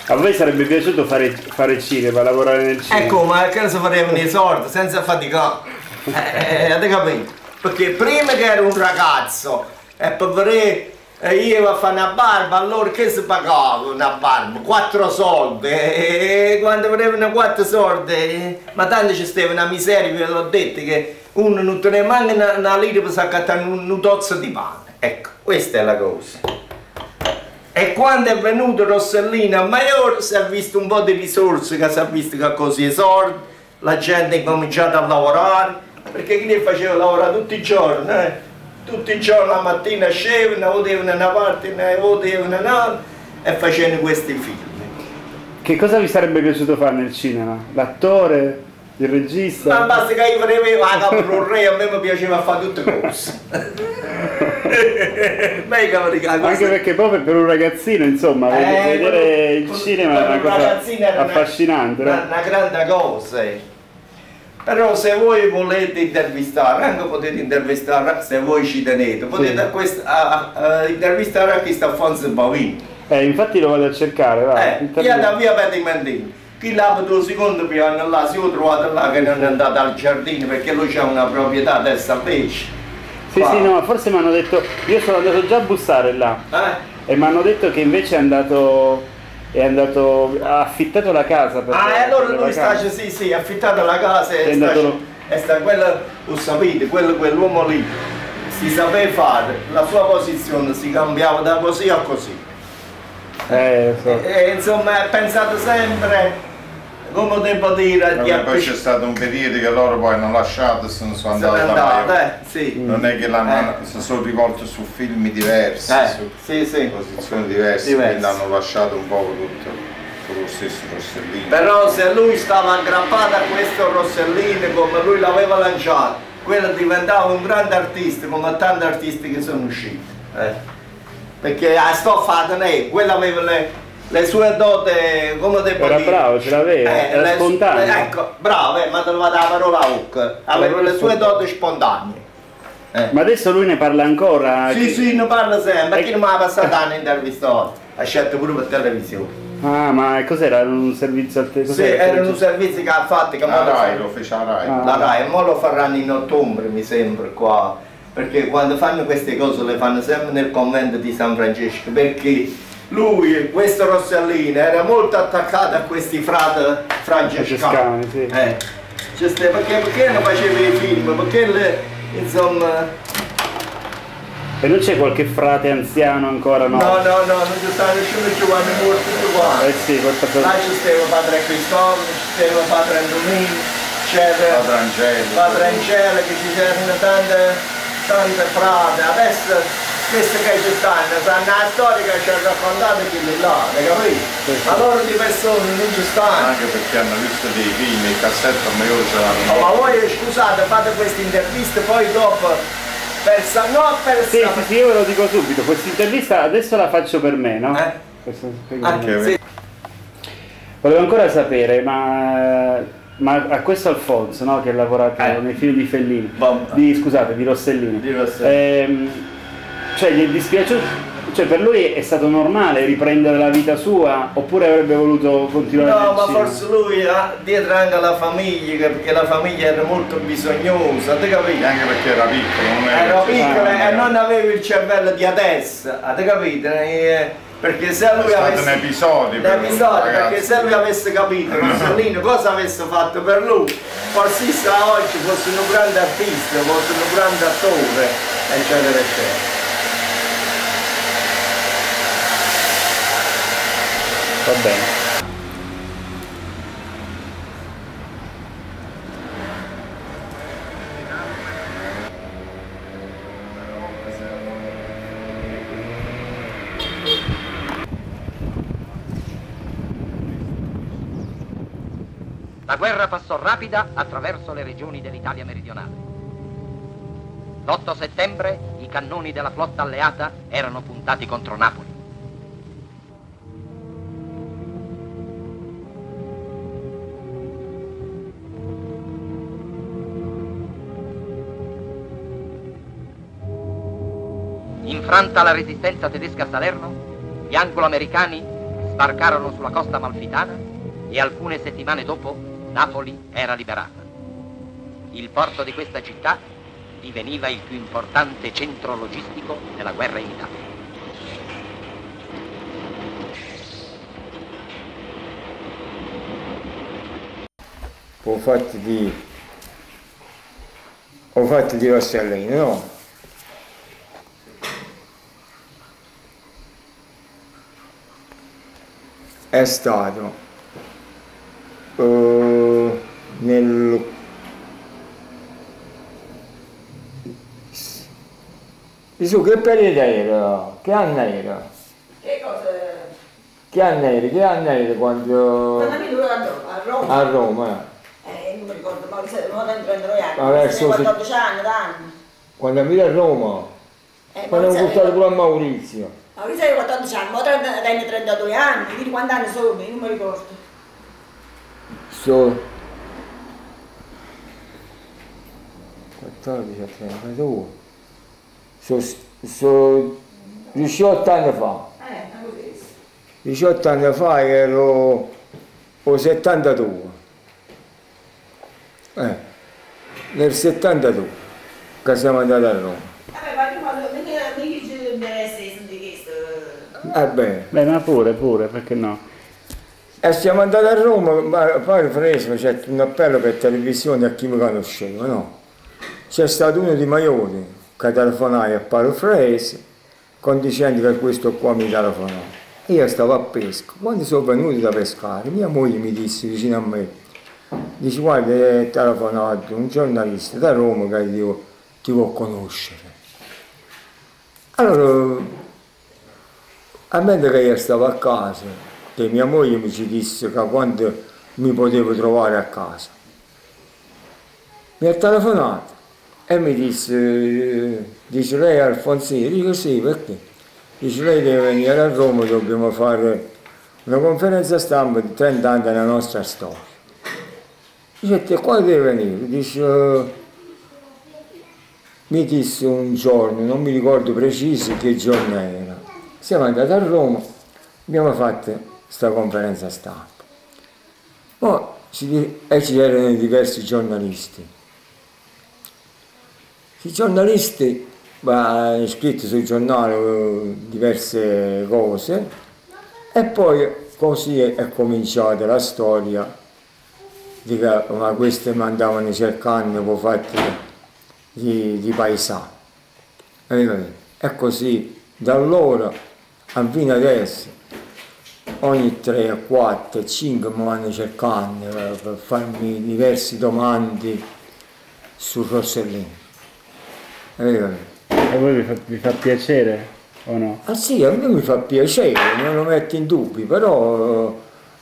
A voi sarebbe piaciuto fare, fare cinema, lavorare nel cinema? Ecco, ma che si facevano i soldi senza faticare? Eh, eh, avete capito? Perché prima che ero un ragazzo e per vedere eh, io a fare una barba, allora che si pagava una barba? Quattro soldi, e e quando venivano quattro soldi, eh, ma tanto ci stava una miseria, ve l'ho detto, che uno non teneva manco una, una lira per saccattare un, un tozzo di pane. Ecco, questa è la cosa. E quando è venuto Rossellino a Maior si è visto un po' di risorse, che si è visto che così i soldi, la gente ha cominciato a lavorare, perché chi li faceva lavorare tutti i giorni, eh? Tutti i giorni la mattina scendevano, potevano una parte, ne potevano un'altra e facevano questi film. Che cosa vi sarebbe piaciuto fare nel cinema? L'attore? Il regista? Ma basta che io facevo la caporre, a me mi piaceva fare tutte cose. Capo Anche perché proprio per un ragazzino, insomma, Eh, vedere per- il cinema è una un cosa ragazzino era una- affascinante. no? una, una grande cosa. Eh. Però se voi volete intervistare, anche potete intervistare se voi ci tenete, potete Sì. quest- a- a- a intervistare anche Stefano Bavini. Eh, infatti lo vado a cercare, va. Eh, io da via Pedimentini. Chi l'abita al secondo piano là, si è trovato là che non è andato al giardino perché lui c'ha una proprietà del pesce. Sì, sì, no, forse mi hanno detto, io sono andato già a bussare là Eh? e mi hanno detto che invece è andato, è andato, ha affittato la casa per Ah, e allora lui sta, sì, sì, ha affittato la casa e sta, andato- e sta quello, lo sapete, quello, quell'uomo lì si sapeva fare, la sua posizione si cambiava da così a così. Eh, so. E, insomma, ha pensato sempre, come devo dire, di Vabbè, poi c'è stato un periodo che loro poi hanno lasciato e sono se n'è andati da andato, Maio. eh, sì. Non è che l'hanno, Eh. si sono rivolti su film diversi, Eh, su sì, sì. posizioni diverse, Diverse. quindi hanno lasciato un po' tutto lo stesso Rossellino. Però se lui stava aggrappato a questo Rossellino come lui l'aveva lanciato, quello diventava un grande artista come tanti artisti che sono usciti. eh. Perché a stoffato lei, quello aveva le, le sue dote, come devo Era dire? bravo, ce l'aveva, era le- spontaneo. le- ecco, bravo, eh, ma te lo vado la parola hook. Aveva le sue doti spontanee. Eh. Ma adesso lui ne parla ancora? Sì, Che- sì, ne parla sempre, Eh, perché non mi ha passato anni intervistato. Ha scelto pure per televisione. Ah, ma cos'era? Un servizio al Sì, telefono? era un servizio che ha fatto che La lo Rai, lo fece la Rai. Ah. la Rai, mo lo faranno in ottobre mi sembra qua, perché quando fanno queste cose le fanno sempre nel convento di San Francesco, perché lui, questo Rossellino, era molto attaccato a questi frati francescani. Sì. Eh, cioè, perché, perché non faceva i film? Perché le, insomma... E non c'è qualche frate anziano ancora, no? No, no, no, non ci sta nessuno Giovanni morto quanti. Eh sì, col passato. Là ci stava padre Cristoforo, ci stava padre Antonino, c'era Padre Angelo. padre Angelo, che ci c'erano tante, tante frate. Adesso queste che ci stanno, sanno la storia che ci ha raccontato quelli là, hai capito? Ma loro di persone non ci stanno. Anche perché hanno visto dei film, il cassetto a me ora ce l'hanno. Oh, ma voi scusate, fate queste interviste, poi dopo per sa- no per Sì, sì, sì, io ve lo dico subito, questa intervista adesso la faccio per me, no? Eh? Questo- Anche sì. Volevo ancora sapere, ma, ma a questo Alfonso, no, che ha lavorato Eh. nei film di Fellini, Bomba. di, scusate, di Rossellini, Di Rossellini. Ehm, cioè gli è dispiaciuto, cioè per lui è stato normale riprendere la vita sua oppure avrebbe voluto continuare No, ma forse lui ha dietro anche alla famiglia, perché la famiglia era molto bisognosa, ti capisci? Anche perché era piccolo, non era piccola Ah, e non avevo il cervello di adesso, avete capito? Eh, Perché se lui avesse... un episodio per episodio, perché se lui avesse capito Rossellino cosa avesse fatto per lui, forse oggi fosse un grande artista, fosse un grande attore, eccetera, eccetera. Va bene. La guerra passò rapida attraverso le regioni dell'Italia meridionale. L'8 settembre i cannoni della flotta alleata erano puntati contro Napoli. Infranta la resistenza tedesca a Salerno, gli anglo-americani sbarcarono sulla costa amalfitana e alcune settimane dopo Napoli era liberata. Il porto di questa città diveniva il più importante centro logistico della guerra in Italia. ho fatto di ho fatto di Rossellino no è stato eh, nel Gesù che periodo era? Che anno era? Che cosa? Che anno era? Che anno era quando Quando mi a Roma? a Roma? Eh, non mi ricordo, ma non dentro 32 anni, Ma verso- 14 anni, d'anni. Quando mi a Roma? Eh, Quando ho forse- portato pure a Maurizio. Maurizio aveva 14 anni, ma tenne 32 anni, di quanti anni sono, io non mi ricordo. So 14 a 32. So, so 18 anni fa. Eh, così. 18 anni fa ero o 72. Eh, nel 72 che siamo andati a Roma. Vabbè, ma tu quando mi mi dici deve essere di questo. Eh beh, Beh, ma pure, pure, perché no? e siamo andati a Roma, ma poi Fresno c'è un appello per televisione a chi mi conosceva, no? C'è stato uno di Maiori che telefonai a Paolo Frese con dicendo che questo qua mi telefonava. Io stavo a pesca, quando sono venuto da pescare, mia moglie mi disse vicino a me, dice guarda è telefonato un giornalista da Roma che ti, ti vuol conoscere. Allora, a mentre io stavo a casa, che mia moglie mi ci disse che quando mi potevo trovare a casa, mi ha telefonato e mi disse, dice lei Alfonsino? Dico sì, perché? Dice lei deve venire a Roma, dobbiamo fare una conferenza stampa di 30 anni della nostra storia. Dice, te qua deve venire? Dice, mi disse un giorno, non mi ricordo preciso che giorno era. Siamo andati a Roma, abbiamo fatto questa conferenza stampa. Poi ci, e ci erano diversi giornalisti. I giornalisti hanno scritto sul giornale eh, diverse cose e poi così è, cominciata la storia di che ma queste mi andavano cercando per fatti di, di capito? E così, da allora fino adesso, ogni 3, 4, 5 mi vanno cercando eh, per farmi diverse domande su Rossellino. E voi vi fa, vi fa piacere o no? Ah sì, a me mi fa piacere, non lo metto in dubbi, però eh,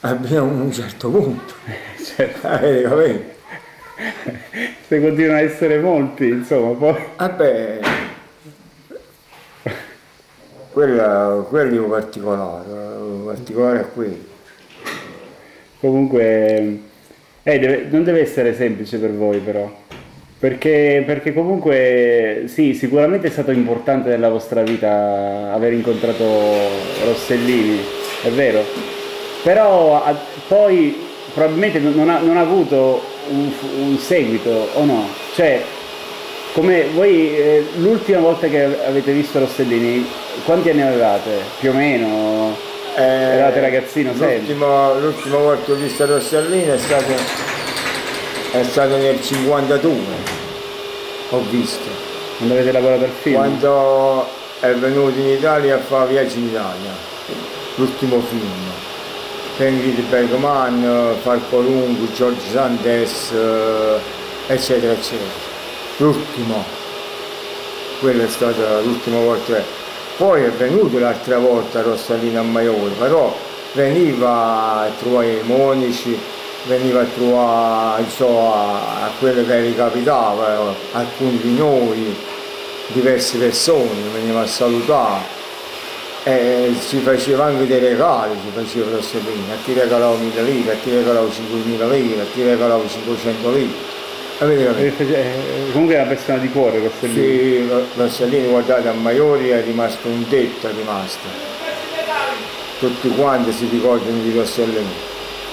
abbiamo un certo punto. certo. Eh, capito? Se continuano a essere molti, insomma, poi... Vabbè, quello, quello è un particolare, un particolare è quello. Comunque, eh, deve- non deve essere semplice per voi però, perché, perché comunque sì, sicuramente è stato importante nella vostra vita aver incontrato Rossellini, è vero, però a- poi probabilmente non non ha, non ha avuto un, un seguito o no? Cioè, come voi eh, l'ultima volta che avete visto Rossellini, quanti anni avevate? Più o meno? Eravate ragazzino sempre? L'ultima, volta che ho visto Rossellino è stato, è stato nel 52, ho visto. Quando avete lavorato al film? Quando è venuto in Italia a fare Viaggio in Italia, l'ultimo film. Ingrid Bergman, Falco Lungo, George Sandes, eh, eccetera, eccetera. L'ultimo, quella è stata l'ultima volta. Poi è venuto l'altra volta Rossellino a Maiore, però veniva a trovare i monici, veniva a trovare insomma, a quello che gli alcuni di noi, diverse persone, veniva a salutare. E ci faceva anche dei regali, ci faceva Rossellino, a chi regalava 1000 lire, a chi regalava 5.000 lire, a chi regalava 500 lire. Capito? Eh, eh, Comunque è una persona di cuore Rossellini. Sì, Ro- Rossellini guardate a Maiori è rimasto un detto, è rimasto. Tutti quanti si ricordano di Rossellini.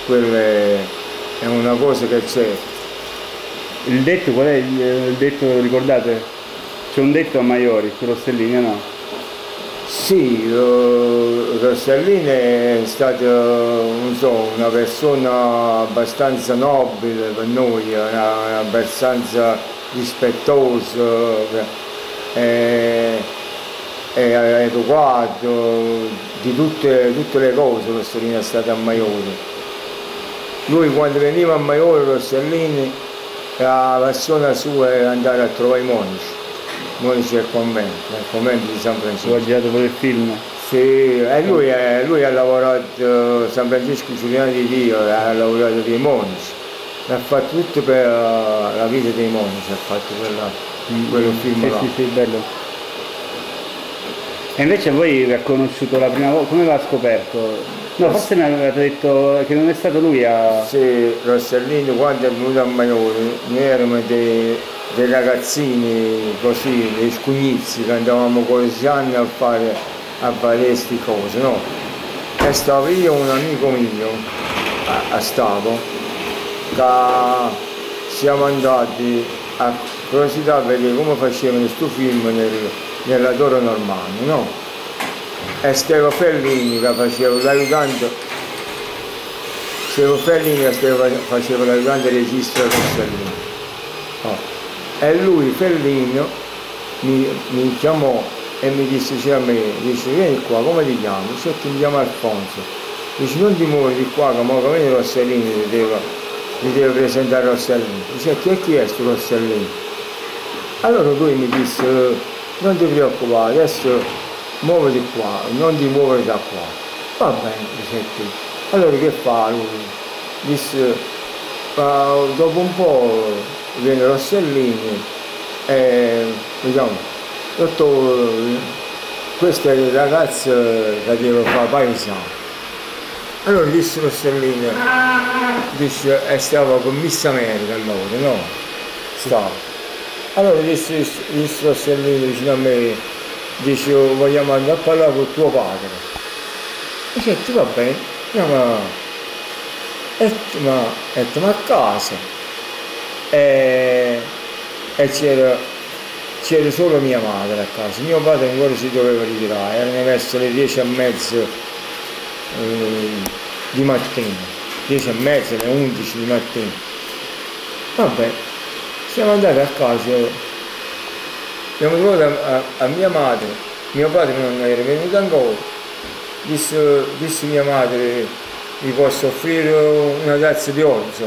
Quella è una cosa che c'è. Il detto, qual è il, detto, ricordate? C'è un detto a Maiori su Rossellini no? Sì, eh, Rossellini è stato non so, una persona abbastanza nobile per noi, una, abbastanza rispettosa, educato, di tutte, tutte le cose Rossellini è stato a Maiori. Lui quando veniva a Maiore Rossellini la passione sua era andare a trovare i monici, i monici del convento, nel convento di San Francesco. Ha girato pure il film? Sì, e lui, è- lui ha lavorato San Francesco Giuliano di Dio, ha lavorato dei monici, ha fatto tutto per eh, la vita dei monici, ha fatto quella, quello film Sì, là. sì, sì, bello. E invece voi vi ha conosciuto la prima volta, come l'ha scoperto? No, forse mi avevate detto che non è stato lui a... Sì, Rossellino quando è venuto a Maiore, noi eravamo dei, dei ragazzini così, dei scugnizzi che andavamo con gli anni a fare, a queste cose, no? E stavo io un amico mio a, a Stato, che siamo andati a curiosità a vedere come facevano questo film nel, nella Toro Normanno, no? E Stefano Fellini che faceva l'aiutante Stefano Fellini che faceva l'aiutante regista Rossellini. Oh. E lui, Fellino, mi, mi chiamò e mi disse cioè a me, dice vieni qua, come ti chiami? Dice ti chiamo Alfonso. Dice non ti muovi di qua, che mo che viene Rossellini, ti deve, ti deve presentare Rossellini. Dice chi è chi è sto Rossellini? Allora lui mi disse non ti preoccupare, adesso muoviti qua, non ti muovere da qua. Va bene, dice tu. Allora che fa lui? Disse, "Ma dopo un po' viene Rossellini e diciamo, dottore, questa è il ragazzo che deve fare paesano. Allora disse Rossellini, disse, e stava con Miss America allora, no? Stava. Allora disse, disse Rossellini vicino a me, dice vogliamo andare a parlare con tuo padre. E certo va bene, andiamo. E ma, e a casa. E, e c'era, c'era solo mia madre a casa, mio padre ancora si doveva ritirare, erano verso le dieci e mezzo eh, di mattina, dieci e mezzo, le undici di mattina. Vabbè, siamo andati a casa, siamo trovati a, a- mia madre mio padre non era venuto ancora, disse, disse mia madre gli posso offrire una tazza di orzo,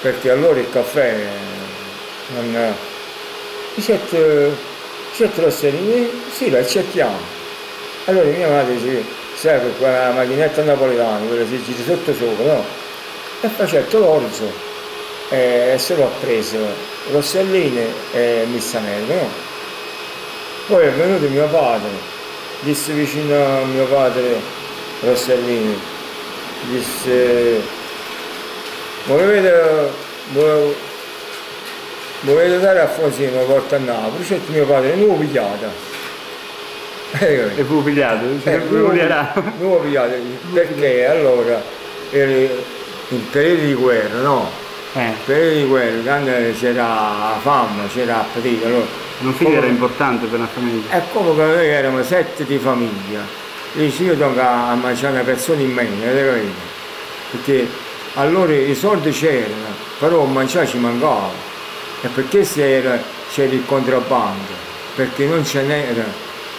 perché allora il caffè non... Dicette, dicette Rosselini, sì, la accettiamo. Allora mia madre sai per quella macchinetta napoletana, quella si gira sotto sopra, no? E facetto l'orzo e se l'ho preso Rossellini e Missanello, no? Poi è venuto mio padre, disse vicino a mio padre Rossellini, disse, volete, volete dare a Fonsino una volta a Napoli? Certo mio padre, non l'ho pigliata. E fu pigliato, Eh, lo piglierà. non l'ho pigliato perché allora era in periodo di guerra, no? Eh. Periodo di guerra, quando c'era fame, c'era appetito, allora Un figlio era importante per una famiglia. è come che noi eravamo sette di famiglia. Dice io tocca a mangiare una persona in meno? Perché allora i soldi c'erano, però a mangiare ci mancava. E perché c'era il contrabbando? Perché non ce n'era,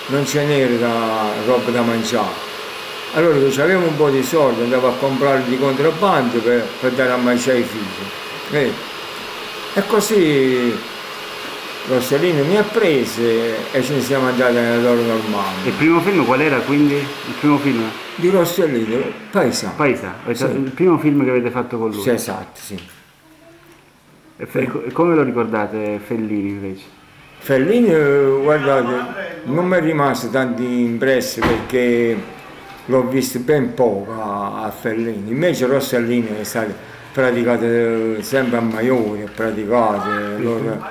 non ce n'era da- roba da mangiare. Allora se avevamo un po' di soldi andavo a comprare di contrabbando per, per dare a mangiare ai figli. Vedi? E così Rossellino mi ha preso e ce ne siamo andati nella loro normale. Il primo film qual era quindi? Il primo film? Di Rossellino, Paesa. Paesa, Sì. il primo film che avete fatto con lui. Sì, esatto, sì. E fe- come lo ricordate Fellini invece? Fellini, eh, guardate, non mi è rimasto tanto impresso perché l'ho visto ben poco a, a Fellini. Invece Rossellini è stato praticato eh, sempre a Maiori, è praticato, allora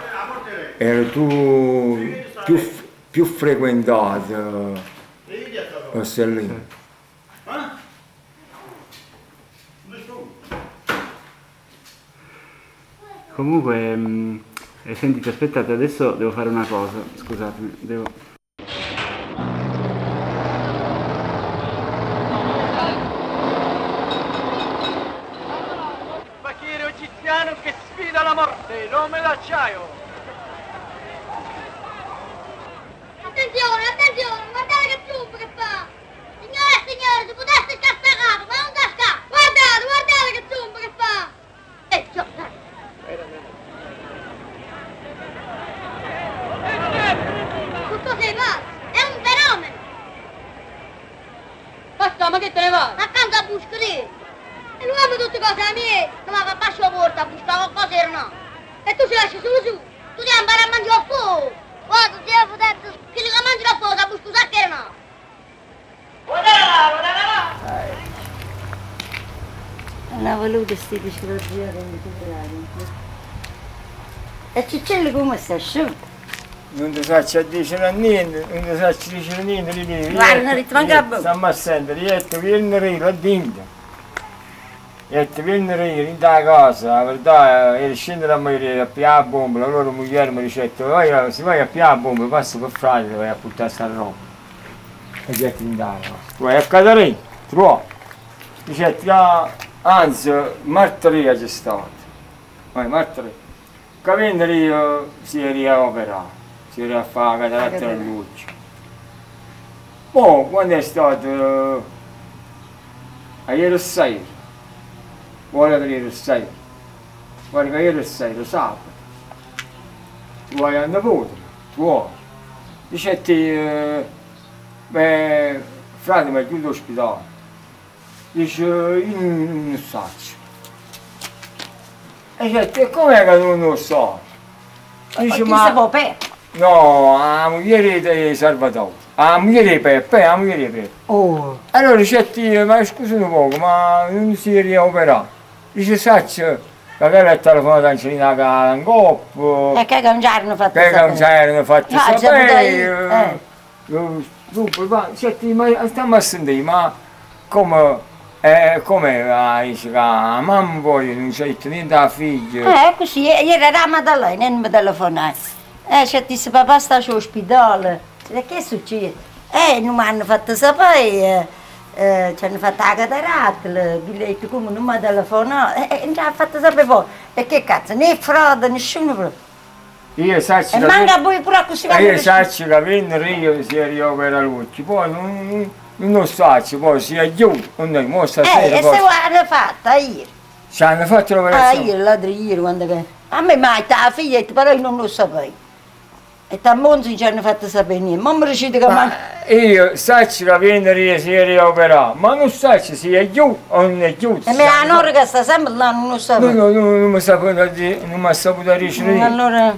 era tu, più, più frequentato eh, Rossellini. Comunque, mh, eh, sentite, aspettate, adesso devo fare una cosa, scusatemi, devo... Fakiro egiziano che sfida la morte, nome d'acciaio. Attenzione, attenzione, guardate che zumba che fa! Signore e signori, si potesse cascare, ma non casca! Guardate, guardate che zumba che fa! E ciò, Tutto sei pazzo, è un fenomeno! Basta, ma che te ne va? Accanto a buscare! E l'uomo tutte cose a me, non mi fa basso la porta a buscare qualcosa o no! E tu si lasci solo su, tu devi andare a mangiare a fuoco! Guarda, ti devo detto, che li mangi a fuoco a buscare che no! Guardate là, guardate là! Non ho dentro E Ciccello come sta asciutto? Non ti faccio dire niente, non ti faccio dire niente, lì, lì. Guarda, non rimanga a bocca. Stiamo a sentere, rietto, vieni a là dentro. Rietto, vieni a ridere, in da casa, la verità, eri scendere a morire, a piare la bomba, la loro moglie mi dicette, vai, se vai a piare la bomba, passa per frate, vai a buttare sta roba. E casa. Tu vai a Catarina, trovo. Dicette, ah, anzi, martedì c'è stato. Vai, martedì. Capendo lì eh, si era a operare, si era a fare la cataratta del luce. Poi quando è stato eh, a ieri sera, vuole venire il sera, guarda che ieri sera, sabato, tu vai a Napoli, tu vuoi. Dicetti, eh, beh, frate mi ha chiuso l'ospedale. Dice, io non so. E dice, e com'è che non lo so? Dice, per? No, la moglie di Salvatore. La moglie di Peppe, la moglie di Peppe. Oh. Allora dice, ma scusa un poco, ma non si riopera. Dice, saccio, che quella è telefonata a Angelina Calangop, E che non ci hanno fatto che non c'erano fatti Ah, c'è sapere. io, eh, Dunque, ma, ma stiamo a sentire, ma come, eh, come dice che la mamma poi non c'è detto niente alla figlia? Eh, così, ieri eravamo da lei, non mi telefonai. Eh, ci disse papà sta all'ospedale. E che succede? Eh, non mi hanno fatto sapere, eh, ci hanno fatto la cataratta, il biglietto come non mi ha telefonato, eh, non ci ha fatto sapere poi. E che cazzo, né frode, nessuno. Io sacci E manca poi pure così io sacci che io si riopera luce, poi non, non sacci, poi si non è mo Eh, stasera e se l'hanno fatta ieri. ci hanno fatto Ah, l'operazione. ieri, l'altro ieri, quando che... A me mai la figlietta, però io non lo sapevo. E a Monzi ci hanno fatto sapere niente. Ma mi riuscite che man- Io sacci che vennero si è rioperato, ma non sacci si è giù o non è giù. E me la nonna che sta sempre là, non lo No, sapevo. no, no, non mi sapevo dire, non mi ha saputo riuscire. Mm, Allora,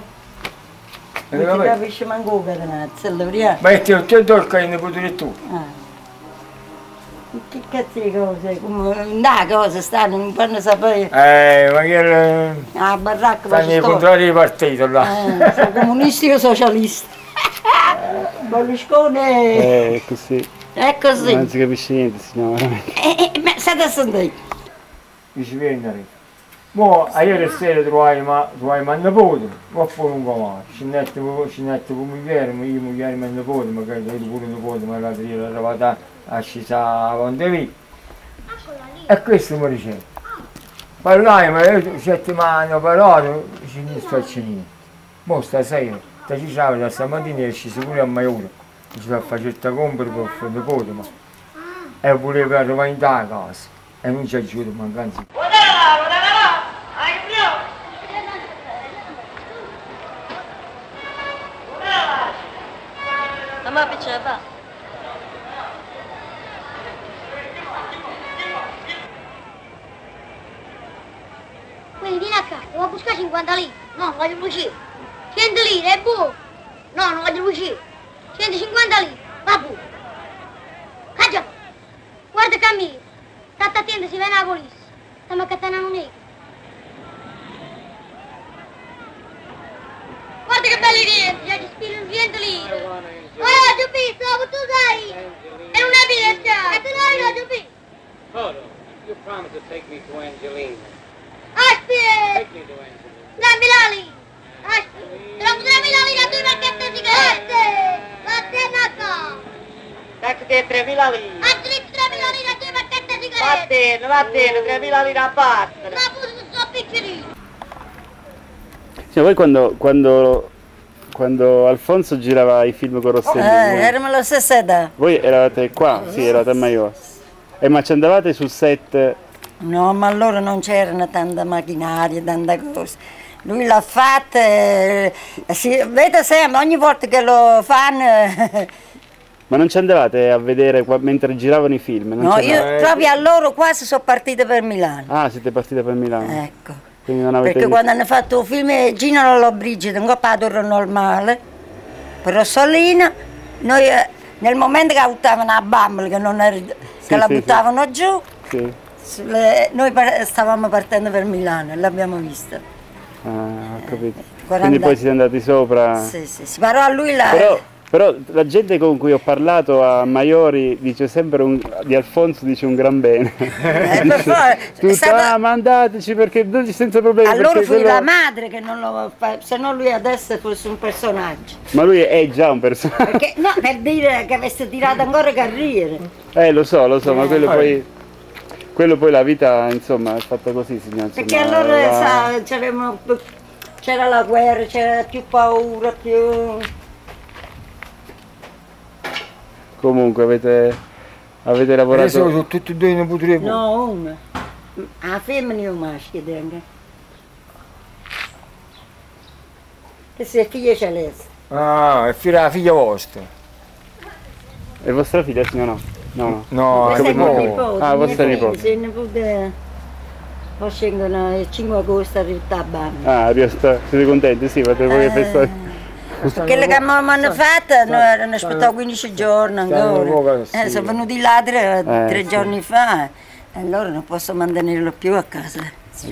Eh, non ti capisci manco che catenazzo, allora. Ma è te, te dolca in pure tu. Ah. Che cazzo di cose? Come, da cosa stanno, non fanno sapere. Eh, ma che era... Ah, baracca, Stanno poi i contrari di partito là. Eh, sono comunisti o socialisti? Berlusconi Eh, così. è così. Non si capisce niente, signora, veramente. Eh, eh, ma state a sentire. Vennero. Mo, ieri sera trovai ma, ma nipote, ma poi non va scinetto con moglie, ma io moglie e nipote, magari io pure nipote, ma l'altro ieri era arrivata a scesa a Pontevi. E questo mi dice. Parlai, ma io settimane operato, ci non faccio niente. Mo stasera, ti diceva da stamattina è sceso pure a Maiora. Ci fa fare certa compra per fare nipote, ma... E voleva arrivare in da casa. E non ci aiuta, mancanza. Mamma piaceva. Quindi vieni a casa, devo buscare 50 lire. No, non voglio uscire. 100 lire, è buono. No, non voglio uscire. 150 lire, va pure. Caggia. Guarda Camillo, state attento, si viene la polizia. Stiamo accattando un ego. Guarda che belli rientri, già ci spiro 100 lire. Oh, visto, ma tu sai. E non è biglietta, e tu non hai giù visto. Toto, you promised to take me to Angelina. Aspetta, Take me to Angelina. dammi la lì. Aspetta, te lo potrei la lira, tu perché ti sigarette. Vattene a casa. Ecco te 3.000 lire. Altri 3.000 lire, tu perché ti Va sigarette. bene, va bene, 3.000 lire a parte. Ma pure se sono piccolino. Sì, poi quando, quando, quando Alfonso girava i film con Rossellini, Eh, eravamo alla stessa età. voi eravate qua? Sì, eravate a Maior. E ma ci andavate sul set? No, ma allora non c'erano tanta macchinaria, tanta cosa. Lui l'ha fatta, eh, si vede sempre, ogni volta che lo fanno... eh, Ma non ci andavate a vedere qua- mentre giravano i film? No, io proprio a loro quasi sono partita per Milano. Ah, siete partite per Milano. Ecco. Perché visto- quando hanno fatto il film Gino Lollobrigida, un po' a torre normale, per Rossolina, noi eh, nel momento che buttavano la bambola, che, non era- che Sì, la sì, sì. buttavano giù, Sì. sulle- noi stavamo partendo per Milano e l'abbiamo vista. Ah, ho capito. 40 Quindi poi siete andati sopra. Sì, sì, si parò a lui là. Però, però la gente con cui ho parlato a Maiori dice sempre un- di Alfonso dice un gran bene. Eh, per favore, Tu è stato- ah, mandateci perché senza problemi. Allora fu quello- la madre che non lo fa, se no lui adesso fosse un personaggio. Ma lui è già un personaggio. Perché, no, per dire che avesse tirato ancora carriere. Eh lo so, lo so, ma Eh. quello Eh. poi. Quello poi la vita, insomma, è fatta così, signor. Perché insomma, allora la- c'era la guerra, c'era più paura, più... Comunque avete, avete lavorato. Adesso sono tutti e due i nipoti di No, una. La femmina e un maschio dentro. Che se figlia c'è lei. Ah, è figlia, la figlia vostra. È vostra figlia, signor? No. No, no. No, Questa è no. mia nipote. Ah, vostra nipote. figlia, Sì, nipote. Poi scendono il 5 agosto a Bambi. Ah, siete contenti? Sì, fate voi Eh. feste. Quelle che mi hanno fatta noi erano aspettato 15 giorni ancora. Eh, sono venuti là tre, Eh, tre sì. giorni fa e allora non posso mantenerlo più a casa.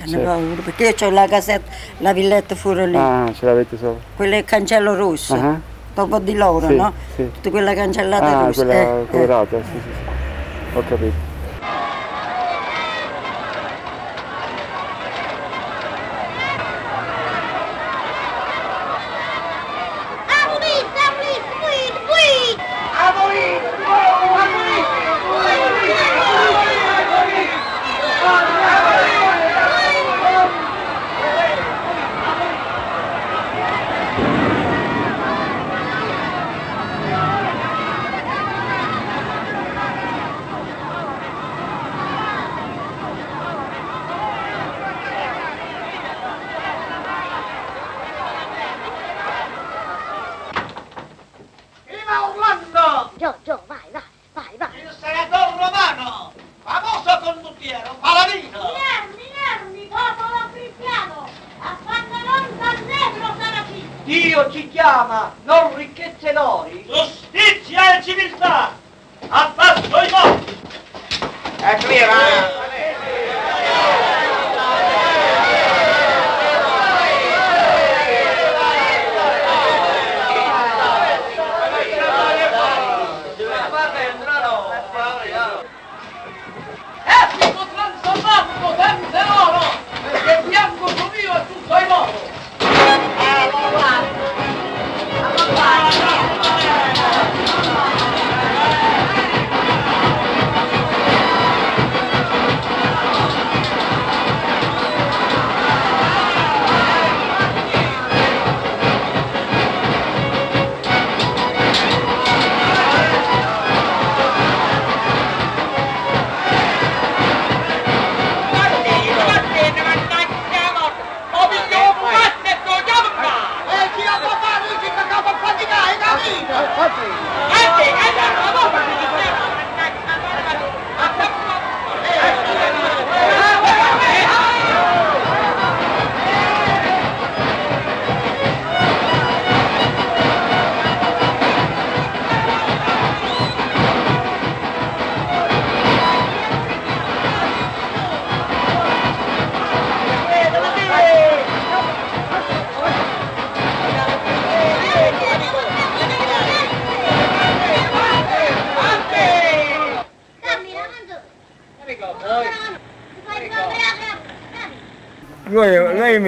Hanno paura perché io ho la casetta, la villetta fuori lì, Ah, ce l'avete sopra. quella è cancello rosso, Ah. dopo di loro, Sì, no? sì. Tutta quella cancellata Ah, rossa. quella eh, eh. colorata, sì, sì, sì. Ho capito.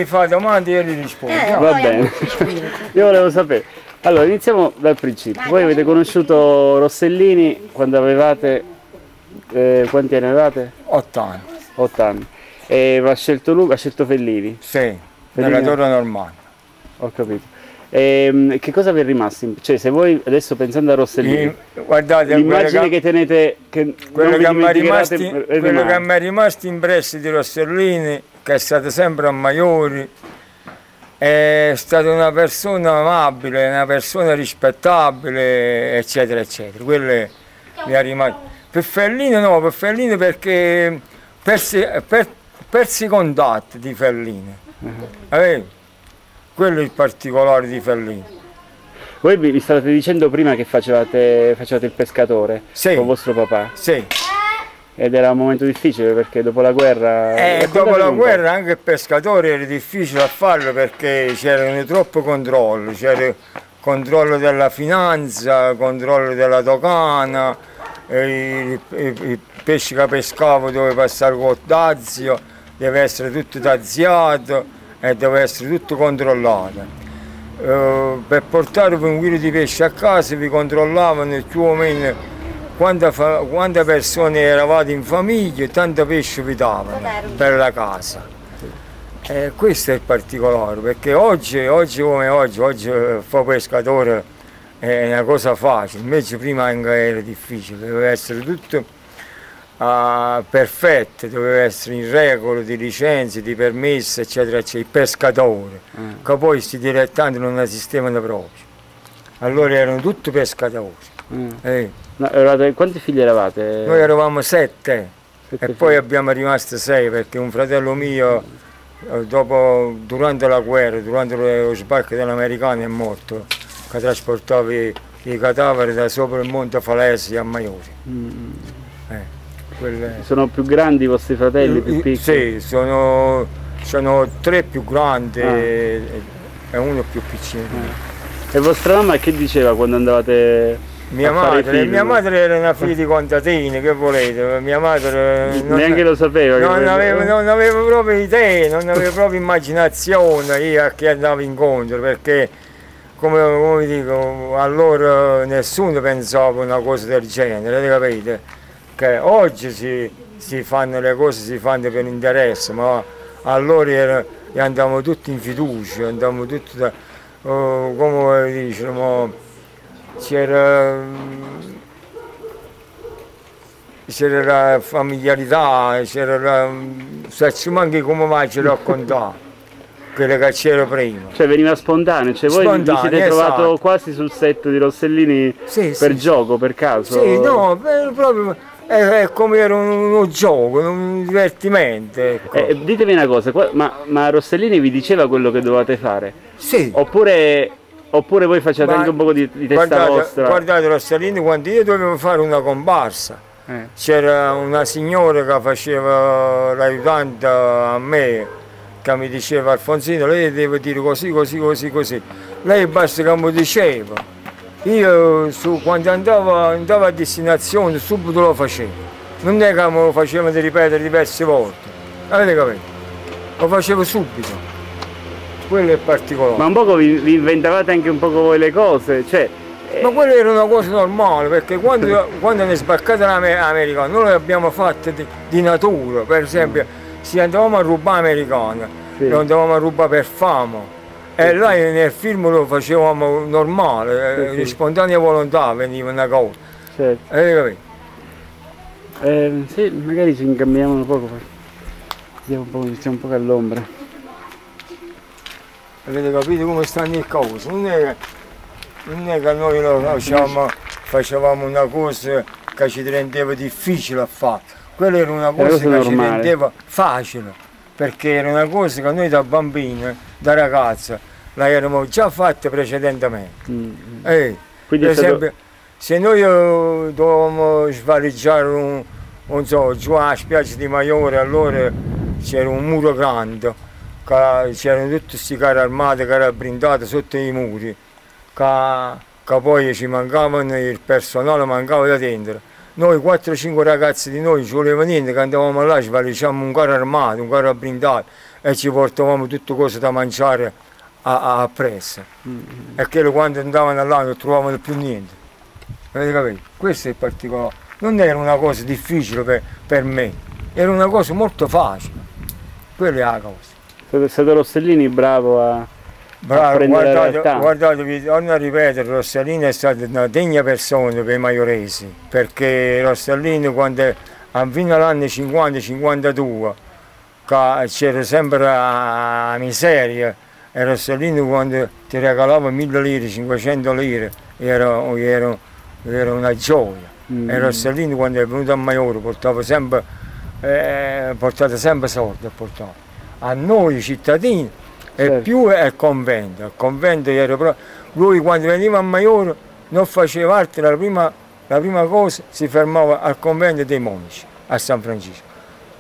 Mi fa domande e io gli rispondo. Eh, Va bene. Io volevo sapere. Allora, iniziamo dal principio. Voi avete conosciuto Rossellini quando avevate... eh, quanti anni avevate? Otto anni. Otto anni. E ha scelto Luca, ha scelto Fellini? Sì, nella torre normale. Ho capito. Ehm, che cosa vi è rimasto? Cioè, se voi adesso pensando a Rossellini, guardate, l'immagine che tenete, che Quello che, è mi è rimasto impresso di Rossellini, che è stato sempre a Maiori, è stata una persona amabile, una persona rispettabile, eccetera, eccetera. Quello è- mi è rimasto. Per Fellini no, per Fellini perché persi, per, persi i contatti di Fellini. Eh, Quello è il particolare di Fellini. Voi mi stavate dicendo prima che facevate, facevate il pescatore con vostro papà. Sì. Ed era un momento difficile perché dopo la guerra... Eh, dopo la guerra anche il pescatore era difficile a farlo perché c'erano troppi controlli, c'era il controllo della finanza, controllo della dogana, eh, i, i- i pesci che pescavo doveva passare col dazio, deve essere tutto daziato e deve essere tutto controllato. Eh, per portarvi un chilo di pesce a casa vi controllavano più o meno quante, fa- quante persone eravate in famiglia e tanto pesce vi davano per la casa. E questo è il particolare, perché oggi, oggi come oggi, oggi eh, fare pescatore è una cosa facile, invece prima anche era difficile, doveva essere tutto ah, perfetto, doveva essere in regola di licenze, di permessi, eccetera, eccetera, il pescatore, che poi questi dilettanti non esistevano proprio. Allora erano tutti pescatori. Eh. No, eravate- quanti figli eravate? Noi eravamo sette, Sette e poi abbiamo rimasto sei perché un fratello mio eh, dopo, durante la guerra, durante lo sbarco dell'americano è morto, che trasportava i, i cadaveri da sopra il monte Falesi a Maiori. Mm. Eh, quelle- Sono più grandi i vostri fratelli, più I- piccoli? Sì, sono, sono tre più grandi Ah. e, uno più piccino. me. E vostra mamma che diceva quando andavate Mia madre, mia madre era una figlia di contadini, che volete? Mia madre non- Neanche lo sapeva. Non volete- avevo, non avevo proprio idee, non avevo proprio immaginazione io a chi andavo incontro, perché come, come dico, allora nessuno pensava a una cosa del genere, capite? Che oggi si, si fanno le cose, si fanno per interesse, ma allora era- andavamo tutti in fiducia, andavamo tutti da, oh, come diciamo, c'era c'era la familiarità, c'era se ci manchi come mai ci raccontare. quelle che c'era prima. Cioè veniva spontaneo, cioè voi vi Spontaneo, siete trovato esatto. quasi sul set di Rossellini Sì, per sì, gioco, per caso? Sì, no, proprio è, è come era un- uno gioco, un divertimento. Ecco. Eh, ditemi una cosa, ma, ma Rossellini vi diceva quello che dovevate fare? Sì. Oppure, oppure voi facevate Ma anche un po' di, di testa guardate, vostra? Guardate Rossellini, quando io dovevo fare una comparsa, Eh. c'era una signora che faceva l'aiutante a me, che mi diceva Alfonsino, lei deve dire così, così, così, così. Lei basta che mi diceva. Io su- quando andavo, andavo a destinazione subito lo facevo. Non è che me lo facevano di ripetere diverse volte. Avete capito? Lo facevo subito. Quello è particolare. Ma un poco vi, vi inventavate anche un poco voi le cose, cioè... Ma quella era una cosa normale perché quando, quando è sbarcata l'America noi le abbiamo fatte di, di natura, per esempio se andavamo a rubare americana, lo andavamo a rubare per fama e là nel film lo facevamo normale, eh, Sì, di sì. spontanea volontà veniva una cosa. Certo. Capito? Eh, sì, magari ci incambiamo un poco, vediamo un po', stiamo un po' all'ombra. Avete capito come stanno le cose? Non è, che- non è che noi facciamo, facevamo una cosa che ci rendeva difficile a fare. Quella era una cosa, cosa che ci normale. rendeva facile, perché era una cosa che noi da bambini, da ragazza, la eravamo già fatte precedentemente. Eh, Quindi per è stato- esempio, se noi eh, dovevamo svaliggiare un, non so, giù alla spiaggia di Maiore, allora c'era un muro grande, che c'erano tutti questi carri armati, carri blindati sotto i muri, che, che poi ci mancavano, il personale mancava da dentro. Noi 4-5 ragazzi di noi ci voleva niente, che andavamo là, ci valicciamo un carro armato, un carro blindato e ci portavamo tutte cose da mangiare a, a, a presso. E che quando andavano là non trovavano più niente. Avete capito? Questo è il particolare. Non era una cosa difficile per, per me, era una cosa molto facile. Quella è la cosa. È stato Rossellini bravo a, a Bravo, prendere la guardate, realtà. guardate, torno a ripetere, Rossellini è stata una degna persona per i maioresi, perché Rossellini quando a fino all'anno 50-52 che c'era sempre la miseria e Rossellini quando ti regalava 1000 lire, 500 lire era, era- era una gioia. Mm. E Rossellini quando è venuto a Maiore portava sempre, eh, portava sempre soldi a portare. A noi cittadini e più al convento. Il convento era proprio... Lui quando veniva a Maiore non faceva altro, la prima, la prima cosa si fermava al convento dei monaci a San Francisco.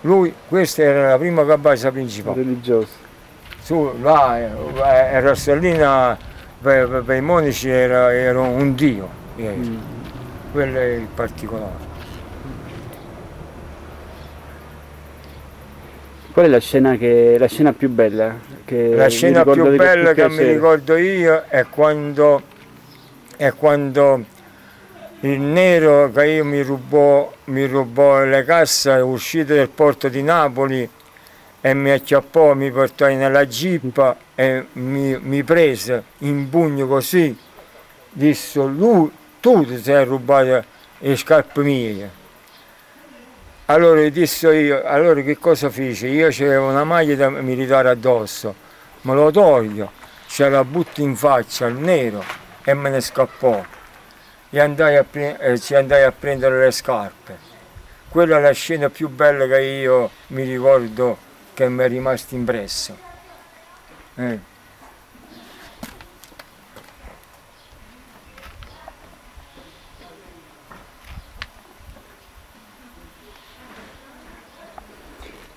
Lui, questa era la prima cabasa principale. Religiosa. Su, là, eh, eh, Rossellina per, per- per i monaci era, era un dio. eh. Quello è il particolare. Qual è la scena, che, la scena più bella? Che La scena più bella che mi ricordo io è quando, è quando il nero che io mi rubò, mi rubò le casse uscite dal porto di Napoli e mi acchiappò, mi portò nella jeep e mi, mi prese in pugno così, disse lui, tu ti sei rubato le scarpe mie. Allora gli dissi io, allora che cosa feci? Io avevo una maglia da militare addosso, me lo toglio, ce la butto in faccia al nero e me ne scappò. E andai a eh, ci andai a prendere le scarpe. Quella è la scena più bella che io mi ricordo che mi è rimasta impressa. Eh.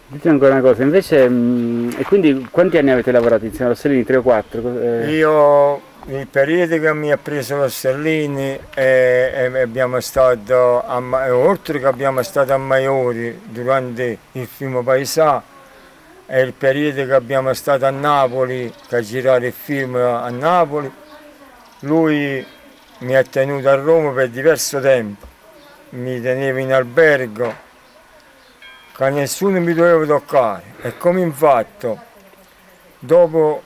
Ditemi ancora una cosa, invece, mh, e quindi quanti anni avete lavorato insieme a Rossellini? 3 o 4? Io il periodo che mi ha preso Rossellini e, e abbiamo stato a, oltre che abbiamo stato a Maiori durante il film Paesà è il periodo che abbiamo stato a Napoli a girare il film a Napoli lui mi ha tenuto a Roma per diverso tempo mi teneva in albergo che nessuno mi doveva toccare e come infatti dopo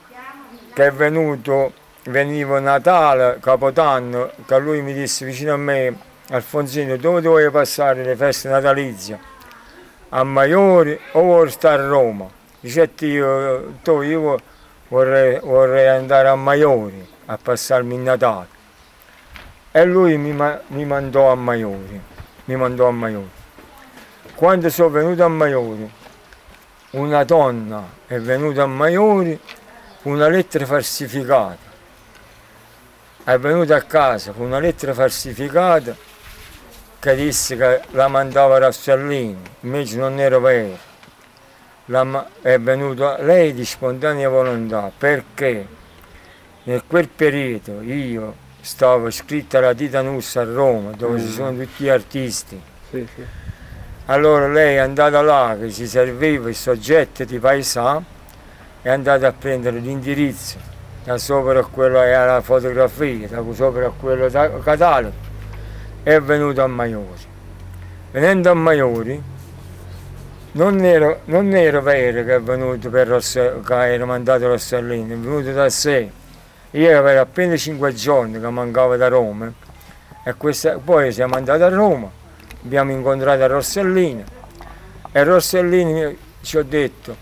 che è venuto, veniva Natale, Capodanno, che lui mi disse vicino a me, Alfonsino, dove dovevi passare le feste natalizie? A Maiori o vuoi stare a Roma? Dicetti io, tu, io vorrei, vorrei andare a Maiori a passarmi il Natale. E lui mi, mi mandò a Maiori, mi mandò a Maiori. Quando sono venuto a Maiori, una donna è venuta a Maiori con una lettera falsificata. È venuta a casa con una lettera falsificata che disse che la mandava Rossellini, invece non era vero. La è venuta lei di spontanea volontà perché in quel periodo io stavo iscritto alla Titanus a Roma dove ci Mm. sono tutti gli artisti. Sì, sì. Allora lei è andata là che ci serviva il soggetto di paesà è andata a prendere l'indirizzo da sopra a quello era la fotografia, da sopra a quello catalogo è venuto a Maiori. Venendo a Maiori non era, non era vero che è venuto per Rosse, che era mandato Rossellini, è venuto da sé. Io avevo appena cinque giorni che mancava da Roma e questa- poi siamo andati a Roma, abbiamo incontrato Rossellini. E Rossellini ci ha detto,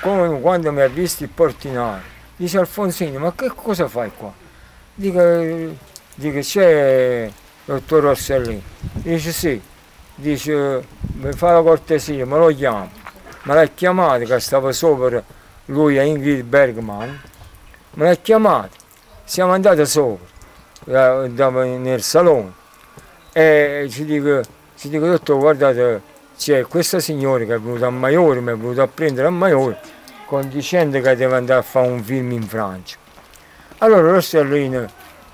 come quando mi ha visto il portinaio, dice Alfonsini, ma che cosa fai qua? Dico, dico c'è il dottor Rossellini, dice sì, dice mi fa la cortesia, me lo chiamo, me l'ha chiamato che stava sopra lui e Ingrid Bergman, me l'ha chiamato, siamo andati sopra, da- nel salone. E ci dico, ci dico dottor guardate c'è questa signora che è venuta a Maiori, mi è venuta a prendere a Maiori con dicendo che deve andare a fare un film in Francia. Allora Rossellino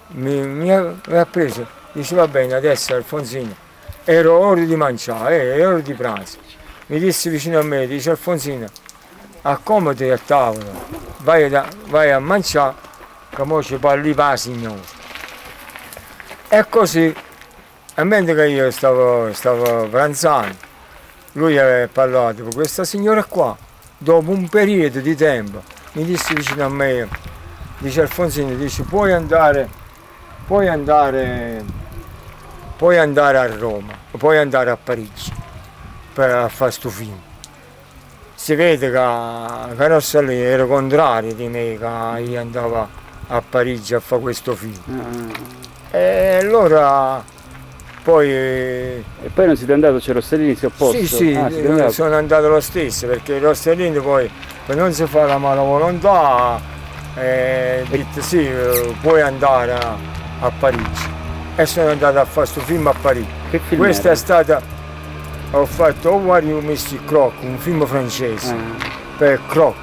mi, mi ha, preso, dice va bene adesso Alfonsino, ero ora di mangiare, eh, era ora di pranzo. Mi disse vicino a me, dice Alfonsino, accomodati a tavola, vai, da- vai a mangiare, che mo ci parli pa signore. E così, a mentre che io stavo, stavo pranzando, lui aveva parlato con questa signora qua, dopo un periodo di tempo, mi disse vicino a me, dice Alfonsino, dice puoi andare, puoi andare, puoi andare a Roma, puoi andare a Parigi per fare sto film. Si vede che, che Rossellini era contrario di me, che io andavo a Parigi a fare questo film. E allora poi... E poi non siete andato, c'è Rossellini, si è opposto? Sì, sì, Ah, andati. sono andato lo stesso perché Rossellini poi per non si fa la mala volontà eh, detto sì, puoi andare a, a Parigi. E sono andato a fare questo film a Parigi. film Questa era? è stata, ho fatto You Mr. Croc, un film francese Ah. per Croc,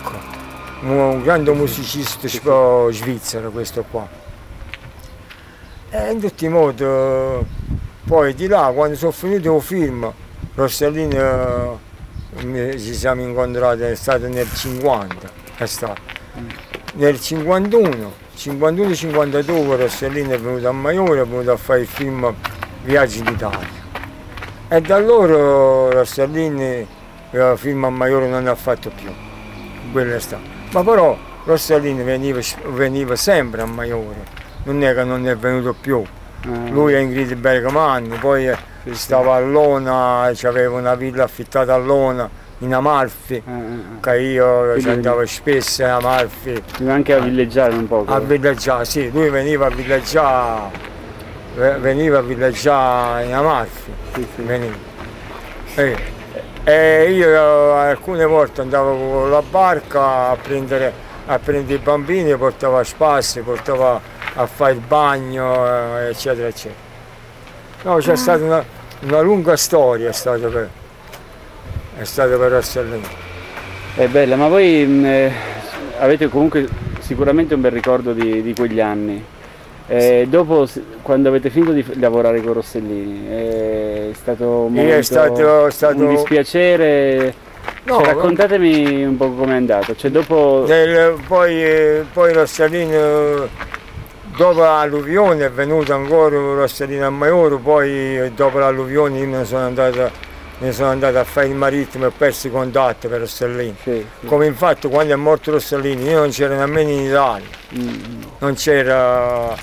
un, grande musicista svizzero questo qua. E in tutti i modi, poi di là, quando sono finito il film, Rossellini eh, ci siamo incontrati, è stato nel 50, è stato. Nel 51, 51-52 Rossellini è venuto a Maiore, è venuto a fare il film Viaggi d'Italia. E da allora Rossellini il film a Maiore non ha fatto più, quello è stato. Ma però Rossellini veniva, veniva sempre a Maiore, non è che non è venuto più. Lui è Ingrid Bergamanni, poi eh, stava a Lona, aveva una villa affittata a Lona, in Amalfi, che io ci andavo spesso a Amalfi. Anche a villeggiare un po'. A villeggiare, sì, lui veniva a villeggiare, ve- veniva a villeggiare in Amalfi. Veniva. E, e io eh, alcune volte andavo con la barca a prendere, a prendere i bambini, portavo a spazi, portavo a fare il bagno, eh, eccetera, eccetera. No, c'è stata una, una lunga storia, è stata per, è stata per Rossellini. È bella, ma voi mh, eh, avete comunque sicuramente un bel ricordo di, di quegli anni. Eh, Dopo, s- quando avete finito di lavorare con Rossellini, è stato un, Io è momento- stato- stato- un dispiacere. No, Cioè, raccontatemi un po' com'è andato. Cioè, dopo... Nel- poi, poi Rossellini, dopo l'alluvione è venuto ancora Rossellini a Maioro, poi dopo l'alluvione io me ne sono andato, ne sono andato a fare il marittimo e ho perso i contatti per Rossellini. Come infatti quando è morto Rossellini io non c'ero nemmeno in Italia, non c'era,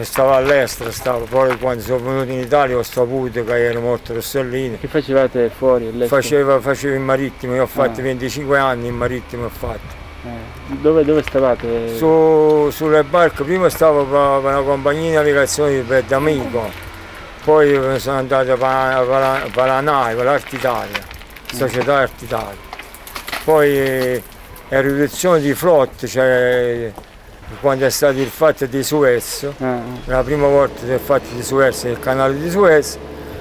stavo all'estero, stavo, poi quando sono venuto in Italia ho saputo che era morto Rossellini. Che facevate fuori all'estero? Facevo, facevo il marittimo, io ho fatto Ah. 25 anni in marittimo ho fatto. Eh, Dove, dove stavate? Su- sulle barche, prima stavo per, una compagnia di navigazione per D'Amico, poi sono andato per, la NAI, per l'Art Italia, Società Art Italia. Poi eh, la riduzione di flotte, cioè quando è stato il fatto di Suez, la prima volta che è fatto di Suez, il canale di Suez,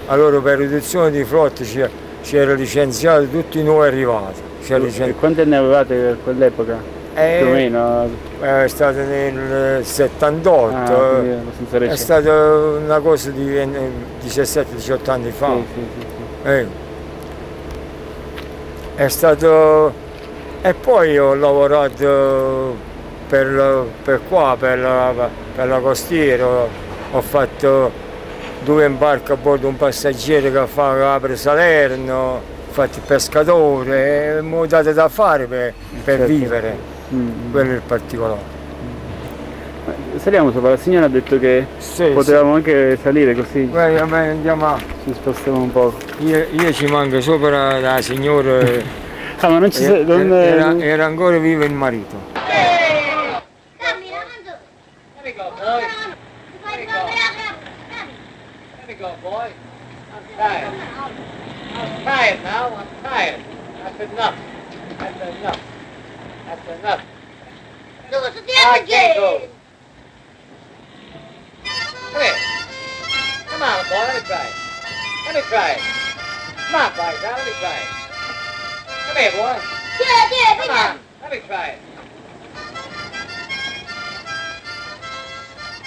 allora per riduzione di flotte ci, ci era licenziato tutti i nuovi arrivati. E quanti anni avevate per quell'epoca? Eh, Più o meno? È stato nel 78, Ah, quindi è stata una cosa di 17-18 anni fa. Sì, sì, sì. Eh. È stato... E poi ho lavorato per, per qua, per la, per la costiera, ho- fatto due imbarchi a bordo un passeggero che fa apre Salerno, il pescatore, e mi ho dato da fare per, per Certo. vivere, Mm. quello è il particolare. Saliamo sopra, la signora ha detto che potevamo anche salire così. Vai, vai, andiamo a... Ci spostiamo un po'. Io, io ci manco sopra la signora. Ah, ma non ci era, sei- non- era, era ancora vivo il marito. Let tired. I'm tired now. I'm tired. That's enough. That's enough. That's enough. I can't go. Come here. Come on, boy. Let me try it. Let me try it. Come on, boy. Let me try it. Come here, boy. Come on. Let me try it.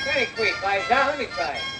Very quick, boy. Now, let me try it.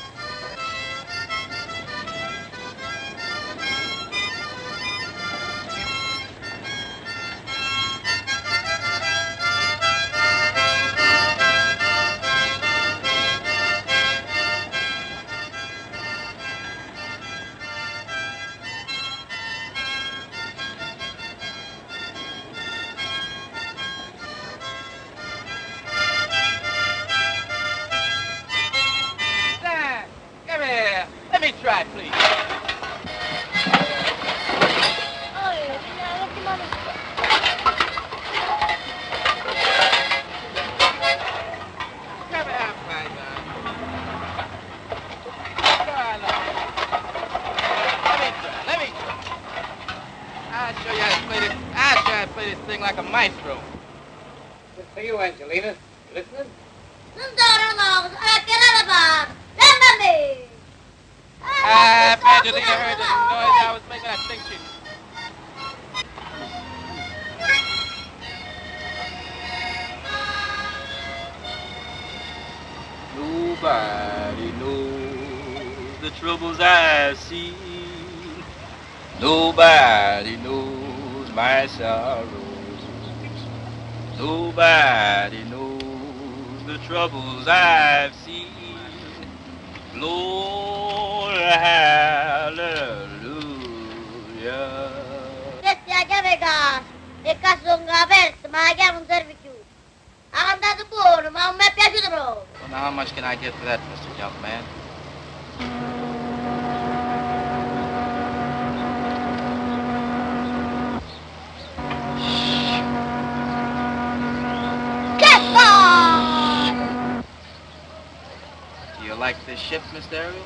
Like this ship, Mr. Ariel?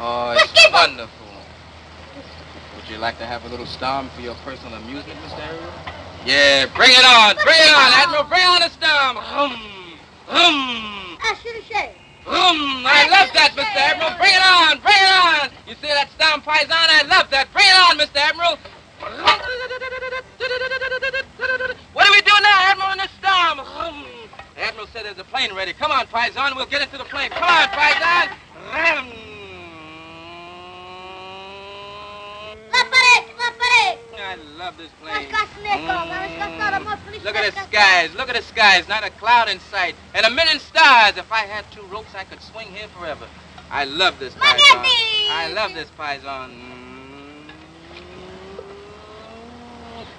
Oh, it's wonderful. Would you like to have a little storm for your personal amusement, Mr. Ariel? Yeah, bring it on, bring it on, Admiral, bring on the storm. Hum, hum, should have hum. I love that, Mr. Admiral. Bring it on, bring it on. You see that storm, Paisan? I love that. Bring it on, Mr. Admiral. What do we do now, Admiral, in this storm? Hum. The Admiral said there's a plane ready. Come on, Paisan, we'll get into the plane. Come on, Paisan. Ram. Va parecchio, va parecchio. I love this plane. Casneco, ma mi scattare molto Look at the skies. Look at the skies. Not a cloud in sight. And a million stars. If I had two ropes, I could swing here forever. I love this Paisan. I love this Paisan. Mm.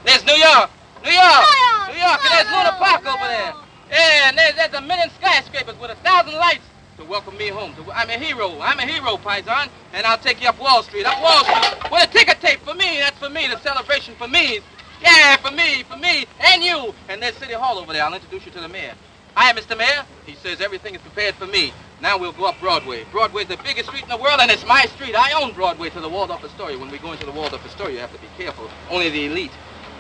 There's New York. New York. New York. And there's Luna Park over there. Yeah, and there's, there's a million skyscrapers with a thousand lights to welcome me home. To, I'm a hero. I'm a hero, Paisan. And I'll take you up Wall Street. Up Wall Street. With a ticker tape for me. That's for me. The celebration for me. Yeah, for me, for me, and you. And there's City Hall over there. I'll introduce you to the mayor. Hi, Mr. Mayor. He says everything is prepared for me. Now we'll go up Broadway. Broadway's the biggest street in the world, and it's my street. I own Broadway to the Waldorf Astoria. When we go into the Waldorf Astoria, you have to be careful. Only the elite.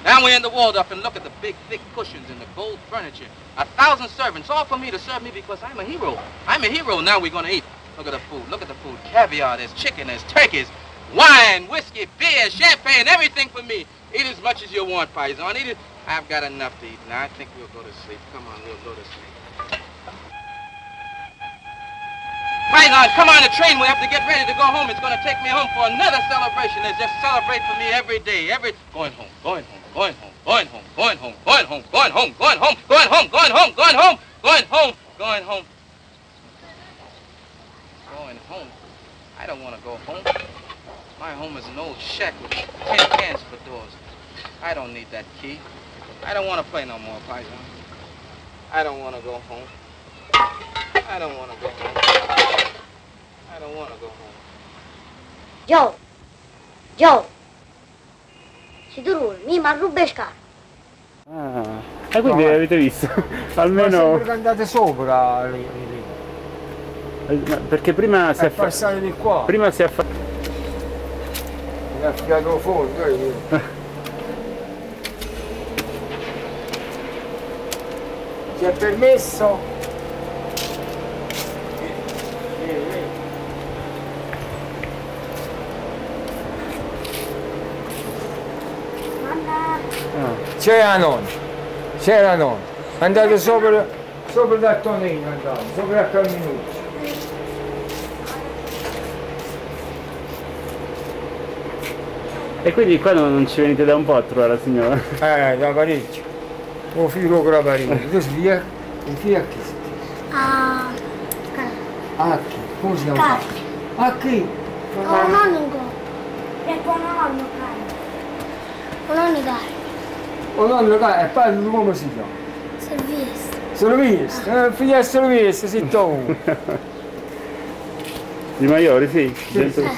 Now we're in the Waldorf, and look at the big, thick cushions and the gold furniture. A thousand servants, all for me to serve me because I'm a hero. I'm a hero. Now we're gonna eat. Look at the food. Look at the food. Caviar. There's chicken. There's turkeys. Wine, whiskey, beer, champagne, everything for me. Eat as much as you want, Paisan. Eat it. I've got enough to eat. Now I think we'll go to sleep. Come on, we'll go to sleep. Paisan, come on the train. We have to get ready to go home. It's going to take me home for another celebration. They just celebrate for me every day. Every going home, going home, going home, going home, going home, going home, going home, going home, going home, going home, going home, going home, going home. Going home. I don't want to go home. My home is an old shack with tin cans for doors. I don't need that key. I don't want to play no more, Paisan. I don't want to go home. I don't want to go home. I don't want to go home. Joe, Joe, si tu ruoli, mi ma ruba scarpe. Ah, e quindi No, ma- avete visto? Ma Almeno... andate sopra lì, lì, lì. Eh, Perché prima si Eh, è fa- passare di qua. Prima si è fa- Mi ha fiato fondo. eh. Ti è permesso? C'era nonna, c'era nonna. Andate sopra, sopra da Tonino, andate, sopra a Calminucci. E quindi qua non non ci venite da un po' a trovare la signora? Eh, da parecchio. Un figlio con la parete. Tu sei via? Il figlio a chi? Ah, A chi? Come si chiama? A chi? oh nonno go. E tuo nonno, caro. O nonno caro, O nonno, dai, e poi come si chiama? servizio. Servizio, eh, figlio servizio, si tu. Di Maiori, sì. Dentro-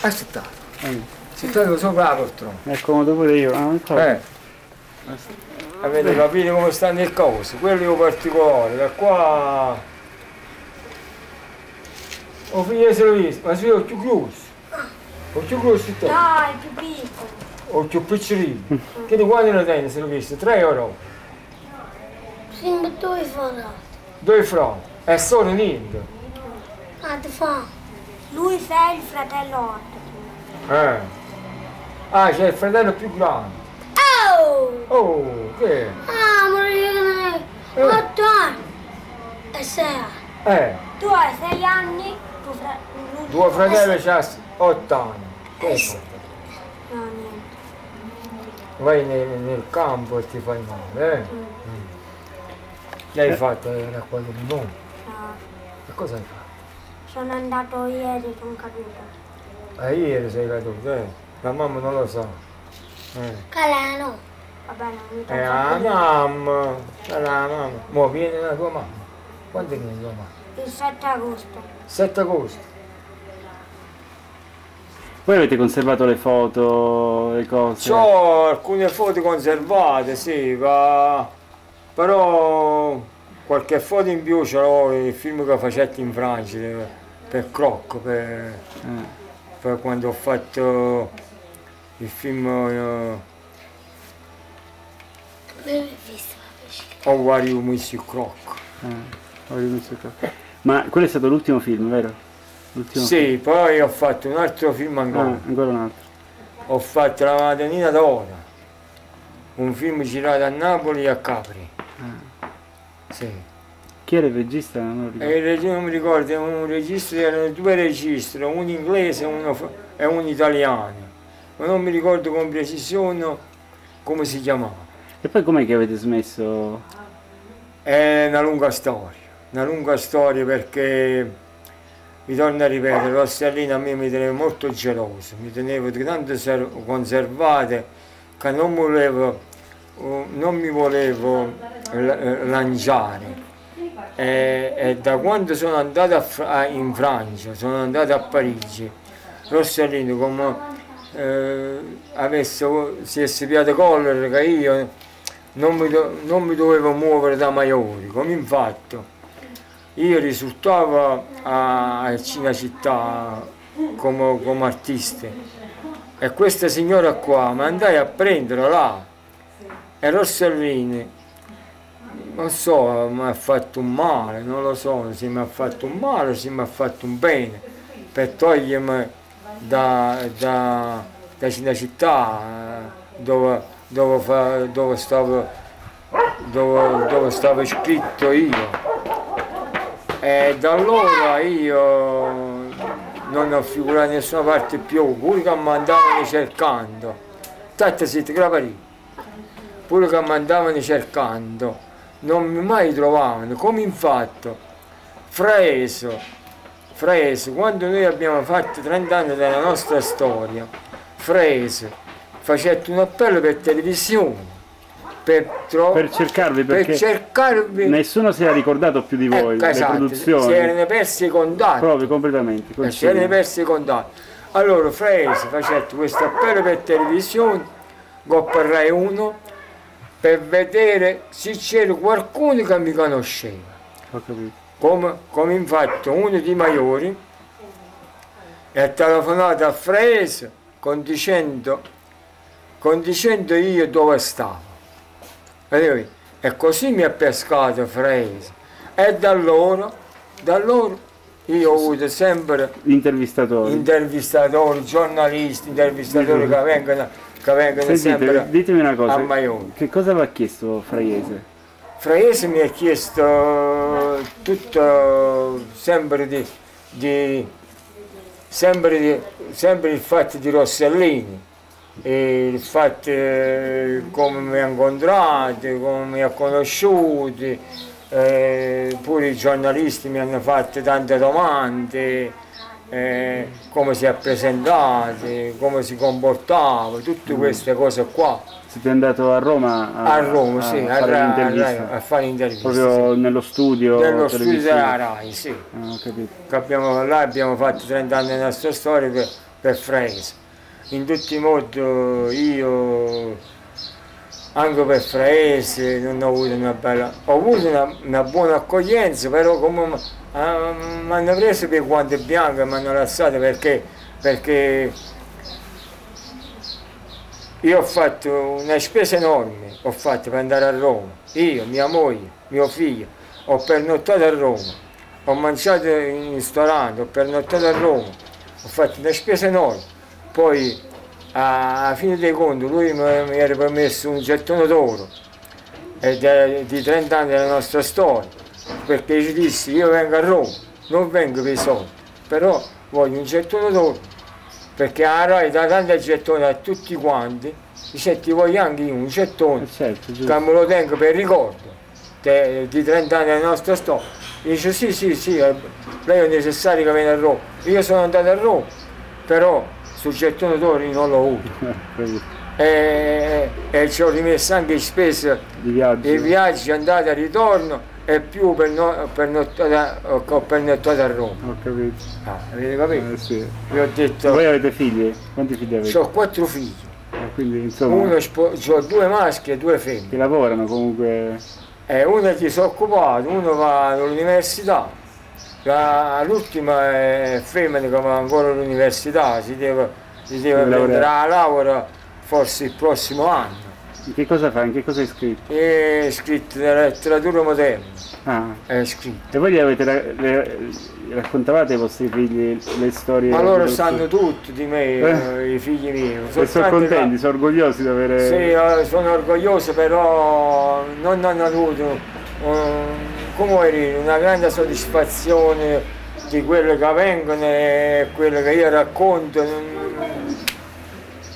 Aspetta. Si stato sopra la poltrona. È comodo pure io. Ah, ecco. Eh. Avete capito come stanno le cose? Quello è un particolare, da qua... O figlio del servizio, ma si è più grosso. O più grosso tu. No, è più piccolo. Occhio Quindi quanti ne tieni se lo chiesto? 3 euro? Prima due fra. Due fra? E sono niente? Ah, ti fa. Lui fa il fratello Eh. Ah, c'è il fratello più grande. Oh! Oh, che? Ah, ma che non ho eh. 8 anni. E sei. Eh. Tu hai 6 anni, tuo fratello... Tuo fratello ha 8 anni. Eh Questo. Vai nel, nel campo e ti fai male, eh? Mm. Che hai fatto la limone? No. E cosa hai fatto? Sono andato ieri con caduto. Eh, ieri sei caduto, eh? La mamma non lo sa. Eh. Calano. Va bene, mi Eh, tocca la dire. mamma, eh, la mamma. Mo viene la tua mamma. Quando viene tua mamma? Il 7 agosto. 7 agosto. Voi avete conservato le foto, le cose? Ho alcune foto conservate, sì, ma... però qualche foto in più ce l'ho il film che facetti in Francia eh, per Croc, per, per quando ho fatto il film eh, L'hai visto? Ho Wario Monsieur Croc. Ah. Ma quello è stato l'ultimo film, vero? Sì, poi ho fatto un altro film ancora. Ah, ancora un altro. Ho fatto La Madonnina d'Ora, un film girato a Napoli e a Capri. Sì. Chi era il regista? Non lo ricordo. E il regista non mi ricordo, un regista, erano due registri, uno inglese uno, e uno italiano. Ma non mi ricordo con precisione come si chiamava. E poi com'è che avete smesso? È una lunga storia, una lunga storia perché, vi torno a ripetere, Rossellino a me mi teneva molto geloso, mi teneva tanto ser- conservate che non volevo, eh, non mi volevo la- lanciare. E, e da quando sono andato a in Francia, sono andato a Parigi, Rossellino come eh, avesse, si è spiato collera che io non mi, do, non mi dovevo muovere da Maiori, come infatti io risultavo a, Cinecittà come, come artista. E questa signora qua mi andai a prendere là e Rossellini non so, mi ha fatto un male, non lo so se mi ha fatto un male o se mi ha fatto un bene per togliermi da, da, da Cinecittà dove, dove, fa, dove, stavo, dove, dove stavo iscritto io e da allora io non ho figurato da nessuna parte più, pure che mi andavano cercando. Tanto siete gravari, pure che mi andavano cercando, non mi mai trovavano, come infatti, Freso, Freso, quando noi abbiamo fatto 30 anni della nostra storia, Freso, facette un appello per televisione, per, per cercarvi perché per cercarvi nessuno si era ricordato più di voi Ecco, le esatto, produzioni. si erano persi i contatti. Proprio completamente e col si erano persi i contatti. Allora Fresi facette questo appello per televisione Coppa Rai 1 per vedere se c'era qualcuno che mi conosceva. Come, come infatti uno di Maiori ha telefonato a Fresi con dicendo, con dicendo io dove stavo? E così mi ha pescato Fresi. E da allora, da allora io ho avuto sempre intervistatori intervistatori, giornalisti, intervistatori che vengono, che vengono Sentite, sempre ditemi una a cosa Maione. che cosa vi ha chiesto Fraiese? Fraiese mi ha chiesto tutto sempre di, di sempre, di, sempre il fatto di Rossellini, e il fatto eh, come mi ha incontrato, come mi ha conosciuto, eh, pure i giornalisti mi hanno fatto tante domande, eh, come si è presentato, come si comportava, tutte queste cose qua. Siete andato a Roma a, A Roma, sì, a, fare l'intervista? a fare l'intervista. Proprio nello studio Nello studio della RAI, sì. Ah, abbiamo, là abbiamo fatto 30 anni della nostra storia per, per Fraese. In tutti i modi io, anche per Fraese, non ho avuto una bella... Ho avuto una, una buona accoglienza, però come m- ah, mi hanno preso per guante bianche mi hanno lasciato perché, perché io ho fatto una spesa enorme, ho fatto per andare a Roma. Io, mia moglie, mio figlio, ho pernottato a Roma, ho mangiato in ristorante, ho pernottato a Roma, ho fatto una spesa enorme. Poi a- alla fine dei conti lui mi, era promesso un gettone d'oro di 30 anni della nostra storia, perché ci dissi io vengo a Roma, non vengo per i soldi, però voglio un gettone d'oro perché la RAI dà tanti gettoni a tutti quanti, dice ti voglio anche io un gettone certo, che me lo tengo per ricordo di 30 anni della nostra storia. Dice sì sì sì, eh, lei è necessario che venga a Roma. Io sono andato a Roma, però sul gettone d'oro non l'ho avuto. e, e ci ho rimesso anche in spese di viaggio, viaggi andata e ritorno e più per, no, per nottata, pernottato a Roma. Ho capito. Ah, avete capito? Eh, sì. Ho detto, Voi avete figli? Quanti figli avete? ho quattro figli, Eh, Quindi insomma uno ho due maschi e due femmine. che lavorano comunque E uno è disoccupato, uno va all'università, l'ultima è femmina che va ancora all'università, si deve, si deve prendere la laurea forse il prossimo anno. Che cosa fai? In che cosa hai scritto? È scritto nella letteratura moderna, Ah. è scritto. E voi gli avete le- raccontavate ai vostri figli le storie? Ma loro sanno tutto di me, Eh. i figli miei. E sono Soltanto contenti, che- sono orgogliosi di avere... Sì, eh, sono orgoglioso, però non hanno avuto eh, come dire, una grande soddisfazione di quello che avvengono e quello che io racconto.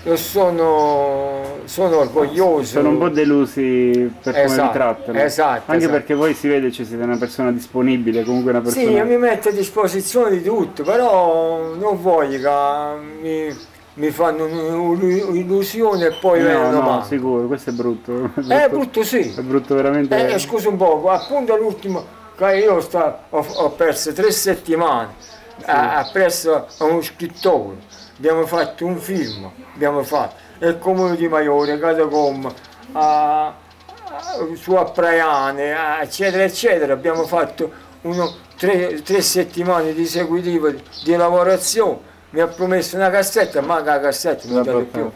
Io sono, sono orgoglioso. Sono un po' delusi per come Esatto, vi trattano. esatto, Anche esatto. perché voi si vede che siete una persona disponibile, comunque una persona... Sì, io mi metto a disposizione di tutto, però non voglio che mi, mi fanno un'illusione e poi no, vengono no, male. sicuro, questo è brutto. È brutto sì. È brutto veramente... Eh, scusa un poco, appunto l'ultimo che io sta- ho, ho perso tre settimane a- appresso a uno scrittore, abbiamo fatto un film, abbiamo fatto il comune di Maiore, Catacomma, a, a- su a Praiane, a- eccetera, eccetera, abbiamo fatto uno- tre, tre settimane di seguitivo di, di lavorazione, mi ha promesso una cassetta, manca la cassetta, non mi ha dato più.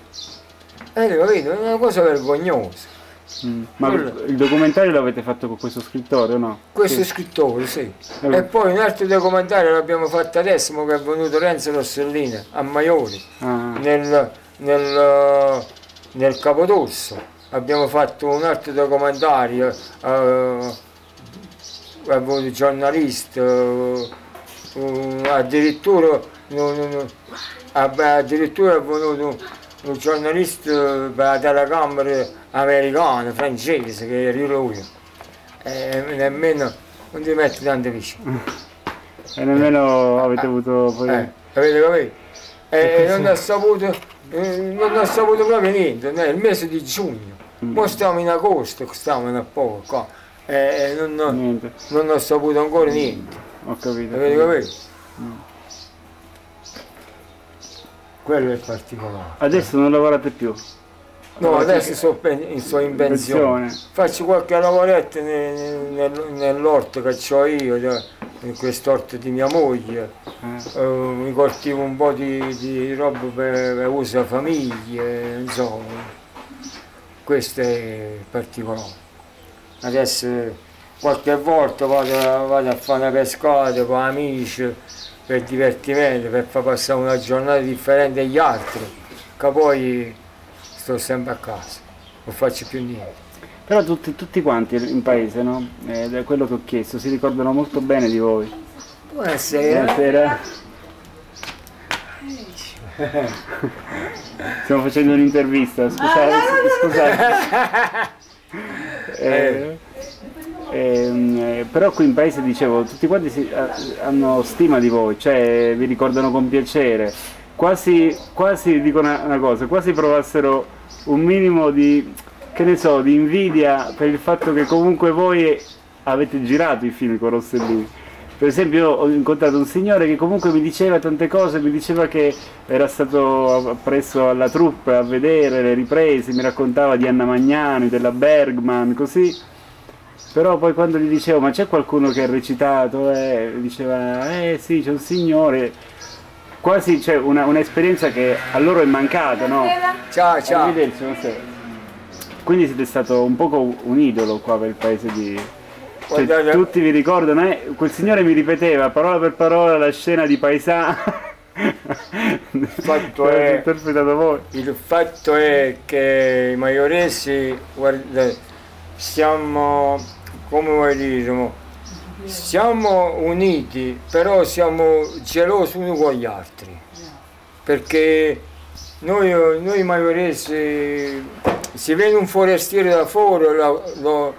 Eh, capito? È una cosa vergognosa. Mm. Ma il documentario l'avete fatto con questo scrittore o no? Questo Sì. scrittore, sì. Eh. E poi un altro documentario l'abbiamo fatto adesso, che è venuto Renzo Rossellina a Maiori, Ah. nel, nel, nel Capodorso. Abbiamo fatto un altro documentario, eh, è venuto giornalista, eh, addirittura, non- non- vabbè, addirittura è venuto un, giornalista per la telecamera americana, francese, che era lui. E nemmeno non ti metti tanto vicino. E nemmeno avete avuto poi... Eh, avete capito? E non ho saputo, eh, non ho saputo proprio niente, nel mese di giugno. Ora stiamo in agosto, stiamo un po' qua. E non, non ho saputo ancora niente. Ho capito. Avete capito? Quello è il particolare. Adesso non lavorate più? No, Lavorate adesso sto, pen- sto in pensione. Faccio qualche lavoretto ne- nel- nell'orto che ho io, in quest'orto di mia moglie. Eh, mi coltivo un po' di, di roba per, per uso della famiglia, insomma. Questo è il particolare. Adesso qualche volta vado, vado a fare una pescata con amici per divertimento, per far passare una giornata differente agli altri, che poi sto sempre a casa, non faccio più niente. Però tutti, tutti quanti in paese, no? Eh, da quello che ho chiesto, si ricordano molto bene di voi. Buonasera. Buonasera. Stiamo facendo un'intervista, scusate. scusate. Eh, ehm, eh, però qui in paese dicevo, tutti quanti si- eh, hanno stima di voi, cioè vi ricordano con piacere, quasi, quasi dico una, una cosa, quasi provassero un minimo di, che ne so, di invidia per il fatto che comunque voi avete girato i film con Rossellini. Per esempio io ho incontrato un signore che comunque mi diceva tante cose, mi diceva che era stato presso alla troupe a vedere le riprese, mi raccontava di Anna Magnani, della Bergman, così. Però poi quando gli dicevo ma c'è qualcuno che ha recitato, eh, diceva eh sì c'è un signore, quasi c'è una- un'esperienza che a loro è mancata, no? Ciao, ciao. Quindi siete stato un poco un idolo qua per il paese di... Cioè, Guardate- tutti vi ricordano, eh? quel signore mi ripeteva parola per parola la scena di Paesà. Il fatto è, il fatto è che i maioresi, guarda, siamo, come vuoi dire, mo, siamo uniti, però siamo gelosi uno con gli altri. Perché noi, noi maioresi, se viene un forestiere da fuori, lo, lo,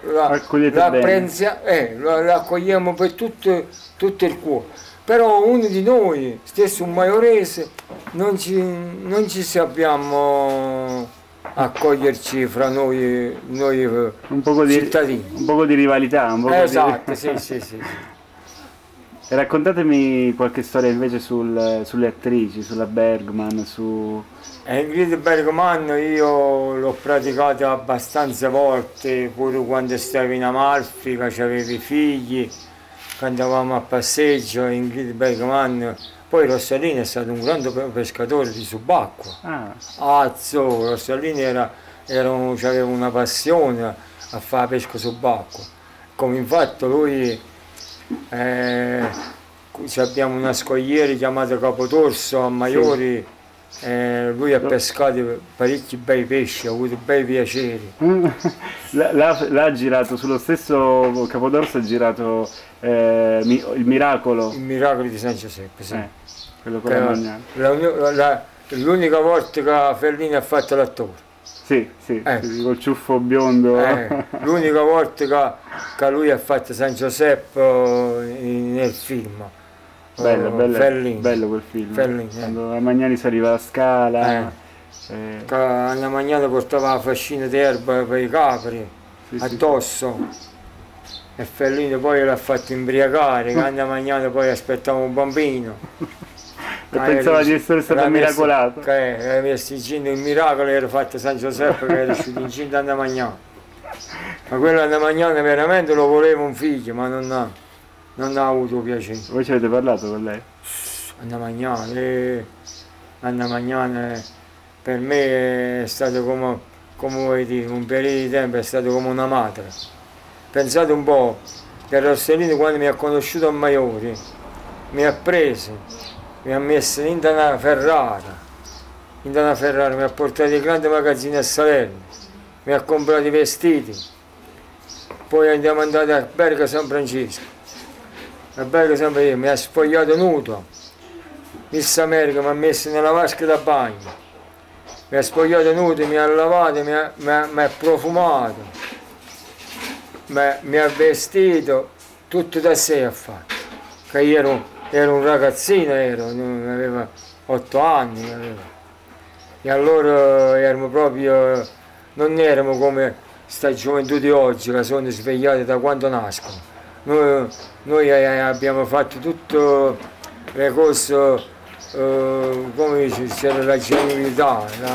eh, lo accogliamo per tutto, tutto il cuore. Però uno di noi, stesso un maiorese, non ci, non ci sappiamo accoglierci fra noi, noi eh, Un poco di, cittadini. un poco di rivalità. Un poco di- Esatto, sì, sì, sì. sì. E raccontatemi qualche storia invece sul- sulle attrici, sulla Bergman, su... Ingrid Bergman io l'ho praticata abbastanza volte, pure quando stavo in Amalfi, che avevi figli, quando andavamo a passeggio, Ingrid Bergman, poi Rossellini è stato un grande pe- pescatore di subacquea. Ah, Azzo, Rossellini era, era un- aveva una passione a fare pesca subacquea. Come infatti lui eh, abbiamo una scogliera chiamata Capotorso a Maiori, eh, lui ha pescato parecchi bei pesci, ha avuto bei piaceri. L'ha, l'ha- girato sullo stesso Capodorso, ha girato eh, il Miracolo. Il miracolo di San Giuseppe, sì. Eh, quello con la l'unica volta che Fellini ha fatto l'attore. Sì, sì, Eh. col ciuffo biondo. Eh, l'unica volta che, che lui ha fatto San Giuseppe in- nel film. Bello, Oh, bello, Fellini. bello quel film. Fellini, eh. Quando la Magnani saliva la scala. eh, Che Anna Magnana portava la fascina d'erba per i capri Sì, sì. addosso. E Fellini poi l'ha fatto imbriacare, che andava mangiando poi aspettava un bambino. E pensava di essere stato miracolato. Che era messo incinta il miracolo era fatto San Giuseppe che era uscito incinta a Magnano. Ma quello a Magnano veramente lo voleva un figlio, ma non ha, non ha avuto piacere. Voi ci avete parlato con lei? Anna Magnana, eh, Anna Magnana eh, per me è stato come, come vuoi dire, un periodo di tempo è stato come una madre. Pensate un po', che Rossellino quando mi ha conosciuto a Maiori mi ha preso, mi ha messo in una Ferrara, in una Ferrara, mi ha portato ai grandi magazzini a Salerno, mi ha comprato i vestiti, poi andiamo andati a Berga San Francesco, a Berga San Francesco mi ha spogliato nudo, Miss America mi ha messo nella vasca da bagno, mi ha spogliato nudo, mi ha lavato, mi ha, mi ha- mi ha profumato, mi ha, mi ha vestito, tutto da sé ha fatto. Che io ero, ero un ragazzino, ero, aveva otto anni. aveva. E allora eravamo proprio, non eravamo come sta gioventù di oggi che sono svegliate da quando nascono. Noi, noi eh, abbiamo fatto tutte le cose, eh, come dice, c'era la genuinità, la,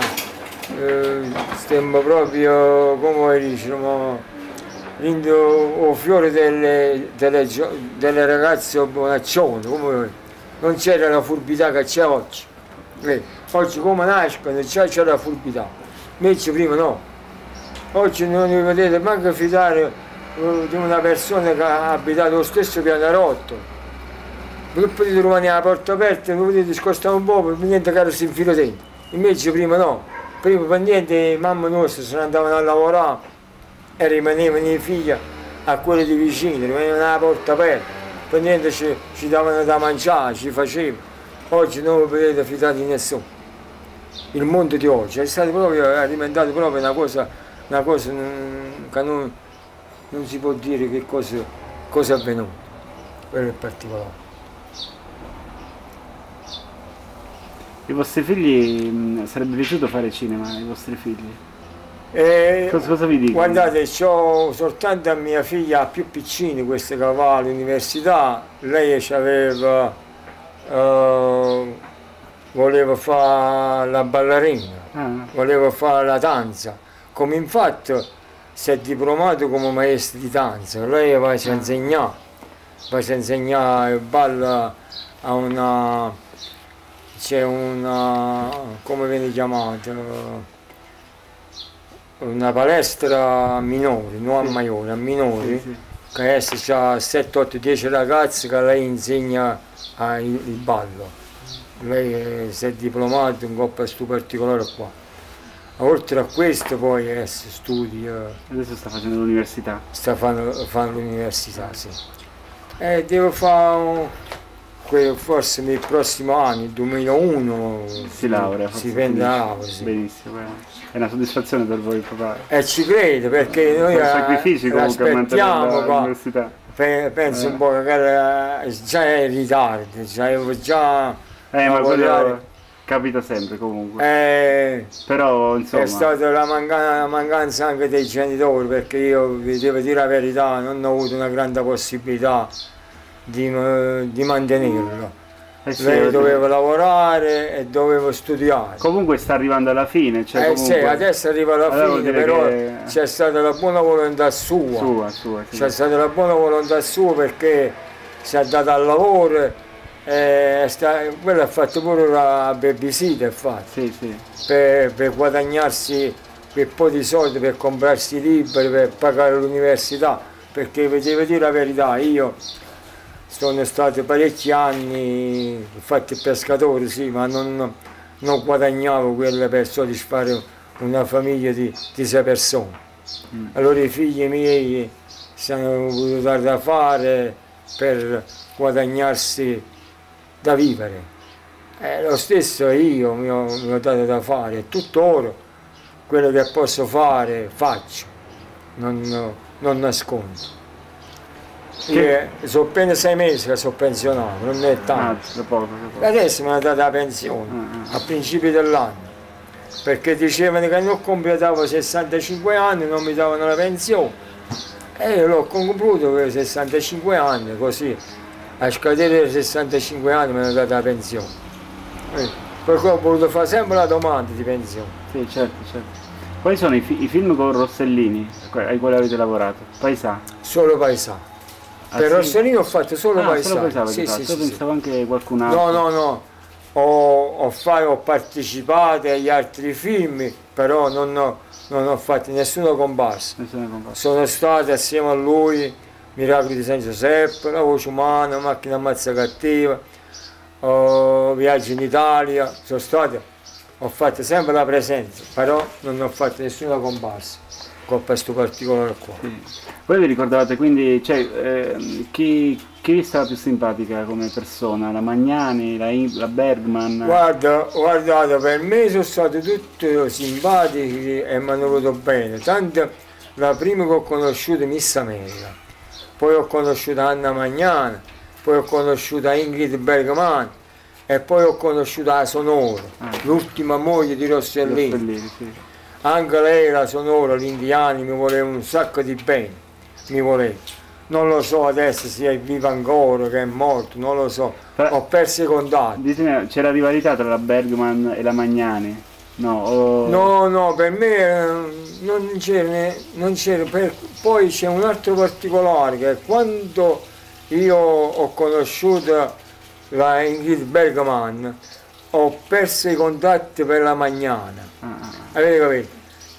eh, stiamo proprio, come diciamo, o fiore delle, delle, delle ragazze bonaccione, come non c'era la furbità che c'è oggi. Vedi, Oggi come nascono c'è la furbità, invece prima no. Oggi non vi vedete manco fidare eh, di una persona che ha abitato lo stesso pianerottolo. Perché potete rimanere la porta aperta, non potete scostare un po', per niente caro si infila dentro. Invece prima no, prima per niente mamma nostra se ne andavano a lavorare e rimanevano i figli a quelli di vicino, rimanevano la porta aperta, per niente ci, ci davano da mangiare, ci facevano. Oggi non vi potete fidare di nessuno. Il mondo di oggi è stato proprio, è diventato proprio una cosa, una cosa mm, che non, non si può dire che cosa, cosa è avvenuto. Quello è particolare. I vostri figli mh, sarebbe piaciuto fare cinema, i vostri figli? E Cosa, cosa vi dicono? Guardate, ho soltanto a mia figlia più piccina, questa che va all'università, lei aveva, eh, voleva fare la ballerina, Ah, voleva fare la danza, come infatti si è diplomato come maestro di danza, lei va a insegnare, va a insegnare il ballo a una, c'è una, come viene chiamato? una palestra a minori, non a maiori, a minori, Sì, sì. che adesso ha 7, 8, 10 ragazzi che lei insegna a- il ballo. Lei si è diplomato in coppa questo particolare qua. Oltre a questo poi adesso studia, Adesso sta facendo l'università. sta facendo, l'università, sì. E devo fare forse nel prossimo anno, il 2001, Si laurea. si prende la laurea. sì. Benissimo, beh. è una soddisfazione per voi papà. E ci credo perché noi Sono eh, sacrifici comunque a mantenere l'università. Pe- penso Eh. un po' che era- già è in ritardo, già avevo già Eh, ma quello capita sempre comunque. Eh, Però insomma. è stata la, manca- la mancanza anche dei genitori perché io vi devo dire la verità, non ho avuto una grande possibilità di, eh, di mantenerlo. Eh sì, Lei avete- doveva lavorare e dovevo studiare. Comunque sta arrivando alla fine. Cioè, eh comunque... sì, adesso arriva la Allora fine, però che- c'è stata la buona volontà sua. Sua, sua, sì. C'è stata la buona volontà sua perché si è data al lavoro e sta, quello ha fatto pure la babysitter Sì, sì. per, per guadagnarsi quel po' di soldi per comprarsi i libri, per pagare l'università, perché vi devo dire la verità, io sono stato parecchi anni, infatti il pescatore sì, ma non, non guadagnavo quelle per soddisfare una famiglia di, di sei persone. Allora i figli miei si hanno voluto dare da fare per guadagnarsi da vivere. E lo stesso io mi ho, mi ho dato da fare tuttora quello che posso fare faccio, non, non nascondo. Io sono appena sei mesi che sono pensionato, non è Ah, tanto. tra poco, poco. Adesso mi hanno dato la pensione, a principio dell'anno, perché dicevano che non completavo 65 anni, non mi davano la pensione. E io l'ho concluso per 65 anni, così a scadere i 65 anni mi hanno dato la pensione. Eh, Perché ho voluto fare sempre la domanda di pensione. Sì, certo, certo. Quali sono i, fi- i film con Rossellini ai quali avete lavorato? Paesà? Solo Paesà. Ah, per sì? Rossellini ho fatto solo ah, Paesà. Solo Paesà Sì, fatto. sì, sì, sì. pensavo anche qualcun altro. No, no, no. Ho, ho fa- ho partecipato agli altri film, però non ho, non ho fatto. Nessuno comparso. Sono stato assieme a lui, Miracoli di San Giuseppe, La Voce Umana, Macchina Ammazza Cattiva, oh, Viaggio in Italia, sono stato, ho fatto sempre la presenza, però non ho fatto nessuna comparsa con questo particolare qua. Voi vi ricordavate quindi, cioè, ehm, chi, chi vi stava più simpatica come persona? La Magnani, la, la Bergman? Guarda, guardate, per me sono stati tutti simpatici e mi hanno voluto bene. Tanto la prima che ho conosciuto è Miss America, poi ho conosciuto Anna Magnana, poi ho conosciuto Ingrid Bergman e poi ho conosciuto la Sonora, l'ultima moglie di Rossellini. Rossellini, sì. Anche lei, la Sonora, gli indiani mi voleva un sacco di bene, mi voleva. Non lo so adesso se è vivo ancora, che è morto, non lo so. Ho perso i contatti. C'era rivalità tra la Bergman e la Magnani? No, o- No, no, per me eh, non c'era, poi c'è un altro particolare che quando io ho conosciuto la Ingrid Bergman ho perso i contatti per la Magnana, avete capito?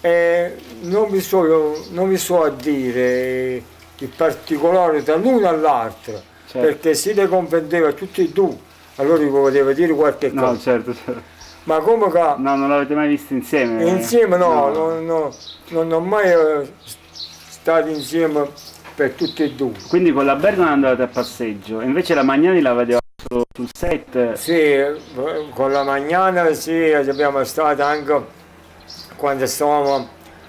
E non vi so, non vi so a dire il particolare tra l'uno e l'altro, perché se le comprendeva tutti e due, allora vi potevo dire qualche cosa. No, certo, certo. Ma come che No, non l'avete mai visto insieme? Insieme no, non, no, non ho mai eh, stato insieme per tutti e due. Quindi con la Bergman andavate a passeggio, invece la Magnani la vedevate su- sul set? Sì, con la Magnana sì, abbiamo stato anche quando stavamo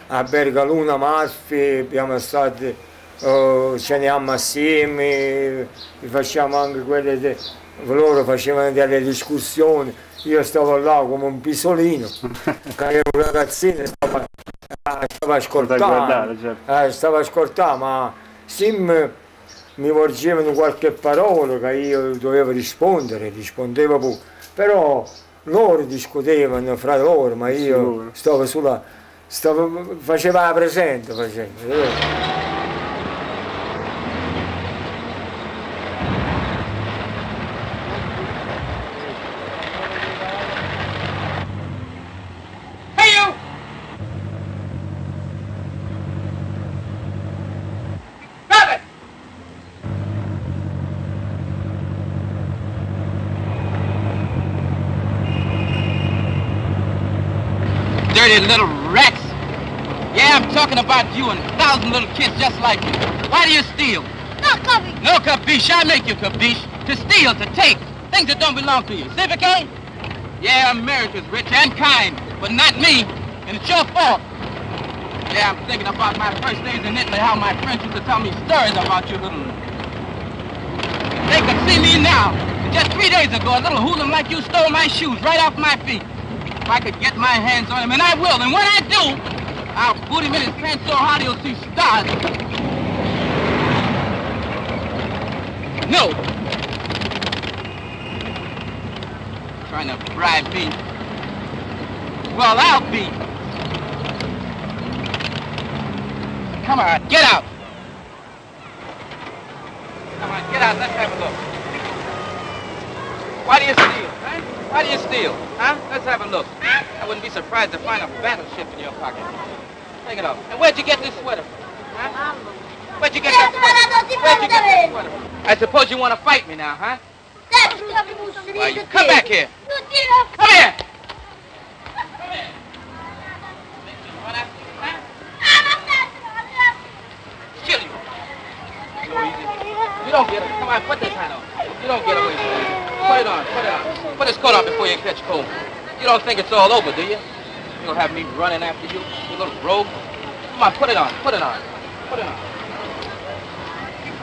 a Bergaluna Marfi, abbiamo stati, eh, ceniamo assieme, facciamo anche quelle, de- loro facevano delle discussioni, io stavo là come un pisolino, che ero un ragazzino, stavo, eh, stavo ascoltando, certo. eh, stavo ascoltando, ma Sim mi volgevano qualche parola che io dovevo rispondere, rispondevo pure, però loro discutevano fra loro, ma io Sicuro. stavo sulla, stavo, facevo la presente, facevo, dirty little rats. Yeah, I'm talking about you and a thousand little kids just like you. Why do you steal? No, Cubby. No capiche, I make you capiche. To steal, to take, things that don't belong to you. Civic, Yeah, America's rich and kind, but not me, and it's your fault. Yeah, I'm thinking about my first days in Italy, how my friends used to tell me stories about you little... They could see me now. Just three days ago, a little hooligan like you stole my shoes right off my feet. If I could get my hands on him, and I will, and when I do, I'll boot him in his pants so hard he'll see stars. No. Trying to bribe me. Well, I'll be. Come on, get out. Come on, get out. Let's have a look. Why do you steal? Huh? Why do you steal? Huh? Let's have a look. I wouldn't be surprised to find a battleship in your pocket. Take it off. And where'd you get this sweater? Huh? Where'd you get that sweater? Where'd you get that sweater? I suppose you want to fight me now, huh? Why, you come back here. Come here. Kill you. You don't get it. Come on, put this hat on. You don't get away from it. Put it on. Put it on. Put this coat on before you catch cold. You don't think it's all over, do you? Don't have me running after you, you little rogue. Come on, put it on. Put it on. Put it on.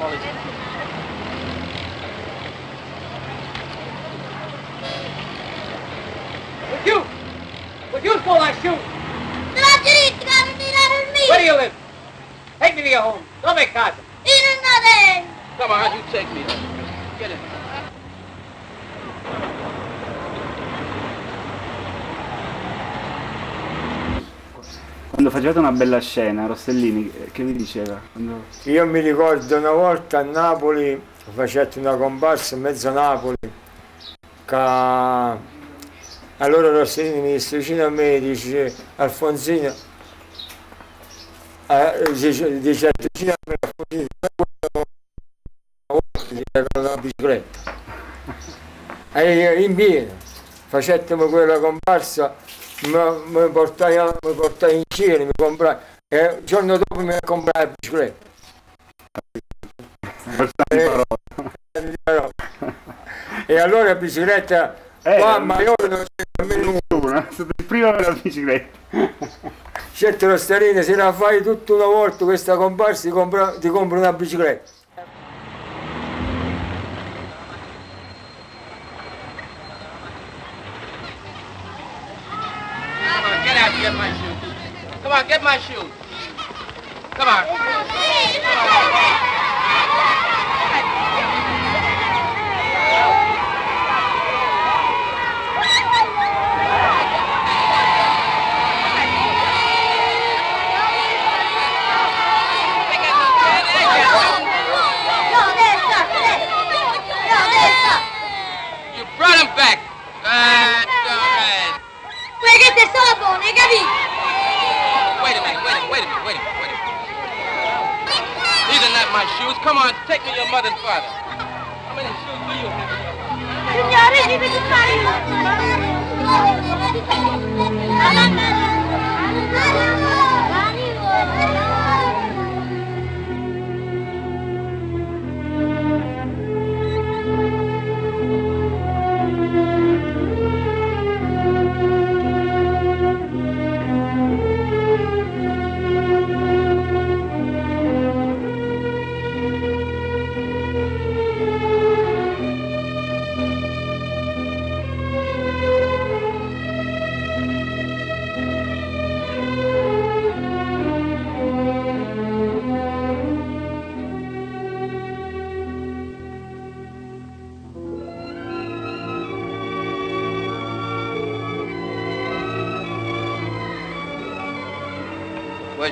All this. With you! With you, go like shoot! Te l'ha diritto, che mi tirare il mio! Where do you live? Take me to your home. Dove è casa? In another. Come on, you take me. Get in. Quando facevate una bella scena, Rostellini, che- vi diceva? Quando- Io mi ricordo una volta a Napoli, facette una comparsa in mezzo a Napoli, che allora Rossellini mi disse vicino a me, dice Alfonsino, eh, dice, dice vicino a me Alfonsino, regalo una bicicletta. E in pieno, facettimo quella comparsa, mi, portai, mi portai in giro, mi comprai, e il giorno dopo mi comprai la bicicletta. E allora la bicicletta Eh, qua a Maiore non c'è nemmeno una, è stato il primo per la bicicletta. Certo lo starino, se la fai tutta una volta questa comparsa ti compra, ti compra una bicicletta. Get my shoes. Come on. You brought him back. All right. Quelle che my shoes. Come on, take me your mother and father. How many shoes do you have? Signore, mi vedi fare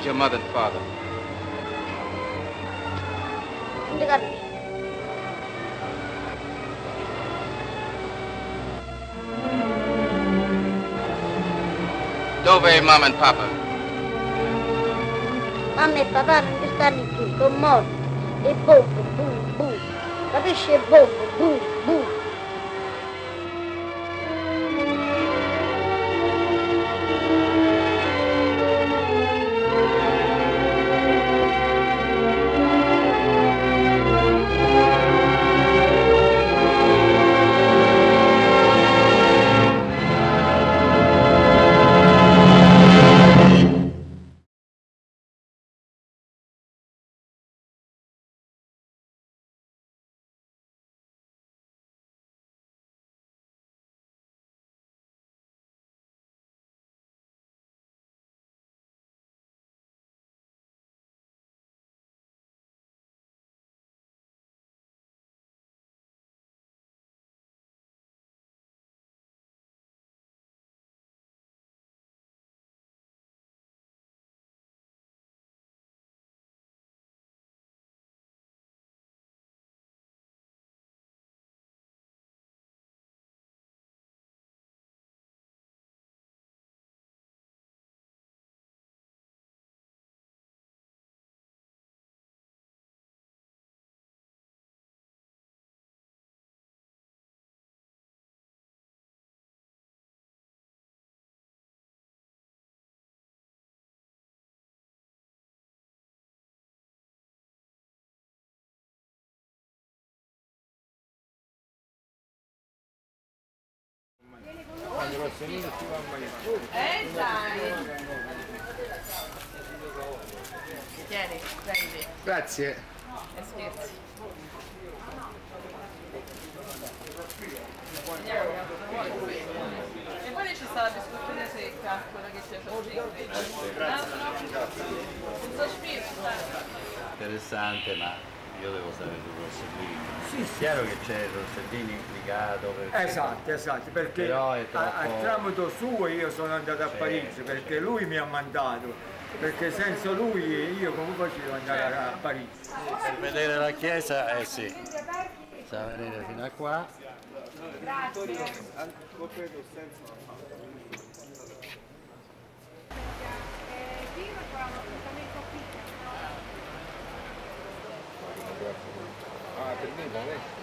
Where's your mother and father? Non ti capisco. Dove è mamma and papa? Mamma e papà non ci stanno più, sono morti. E bombo, boom, boom. Capisci? E bombo, Eh dai. Tieni, prendi. Grazie. E scherzi. E poi ci sta la biscottina secca, quella che c'è per Non so spirito. interessante, ma io devo sapere sul Rossellini. Sì, è sì, chiaro sì. che c'è il Rossellini implicato. Perché... Esatto, esatto, perché è a, troppo... a tramite suo io sono andato a Sì, Parigi, sì. perché lui mi ha mandato, perché senza lui io come facevo ad andare a, a Parigi? Per vedere la chiesa, eh sì. Bisogna venire fino a qua. Ah, per me, va bene.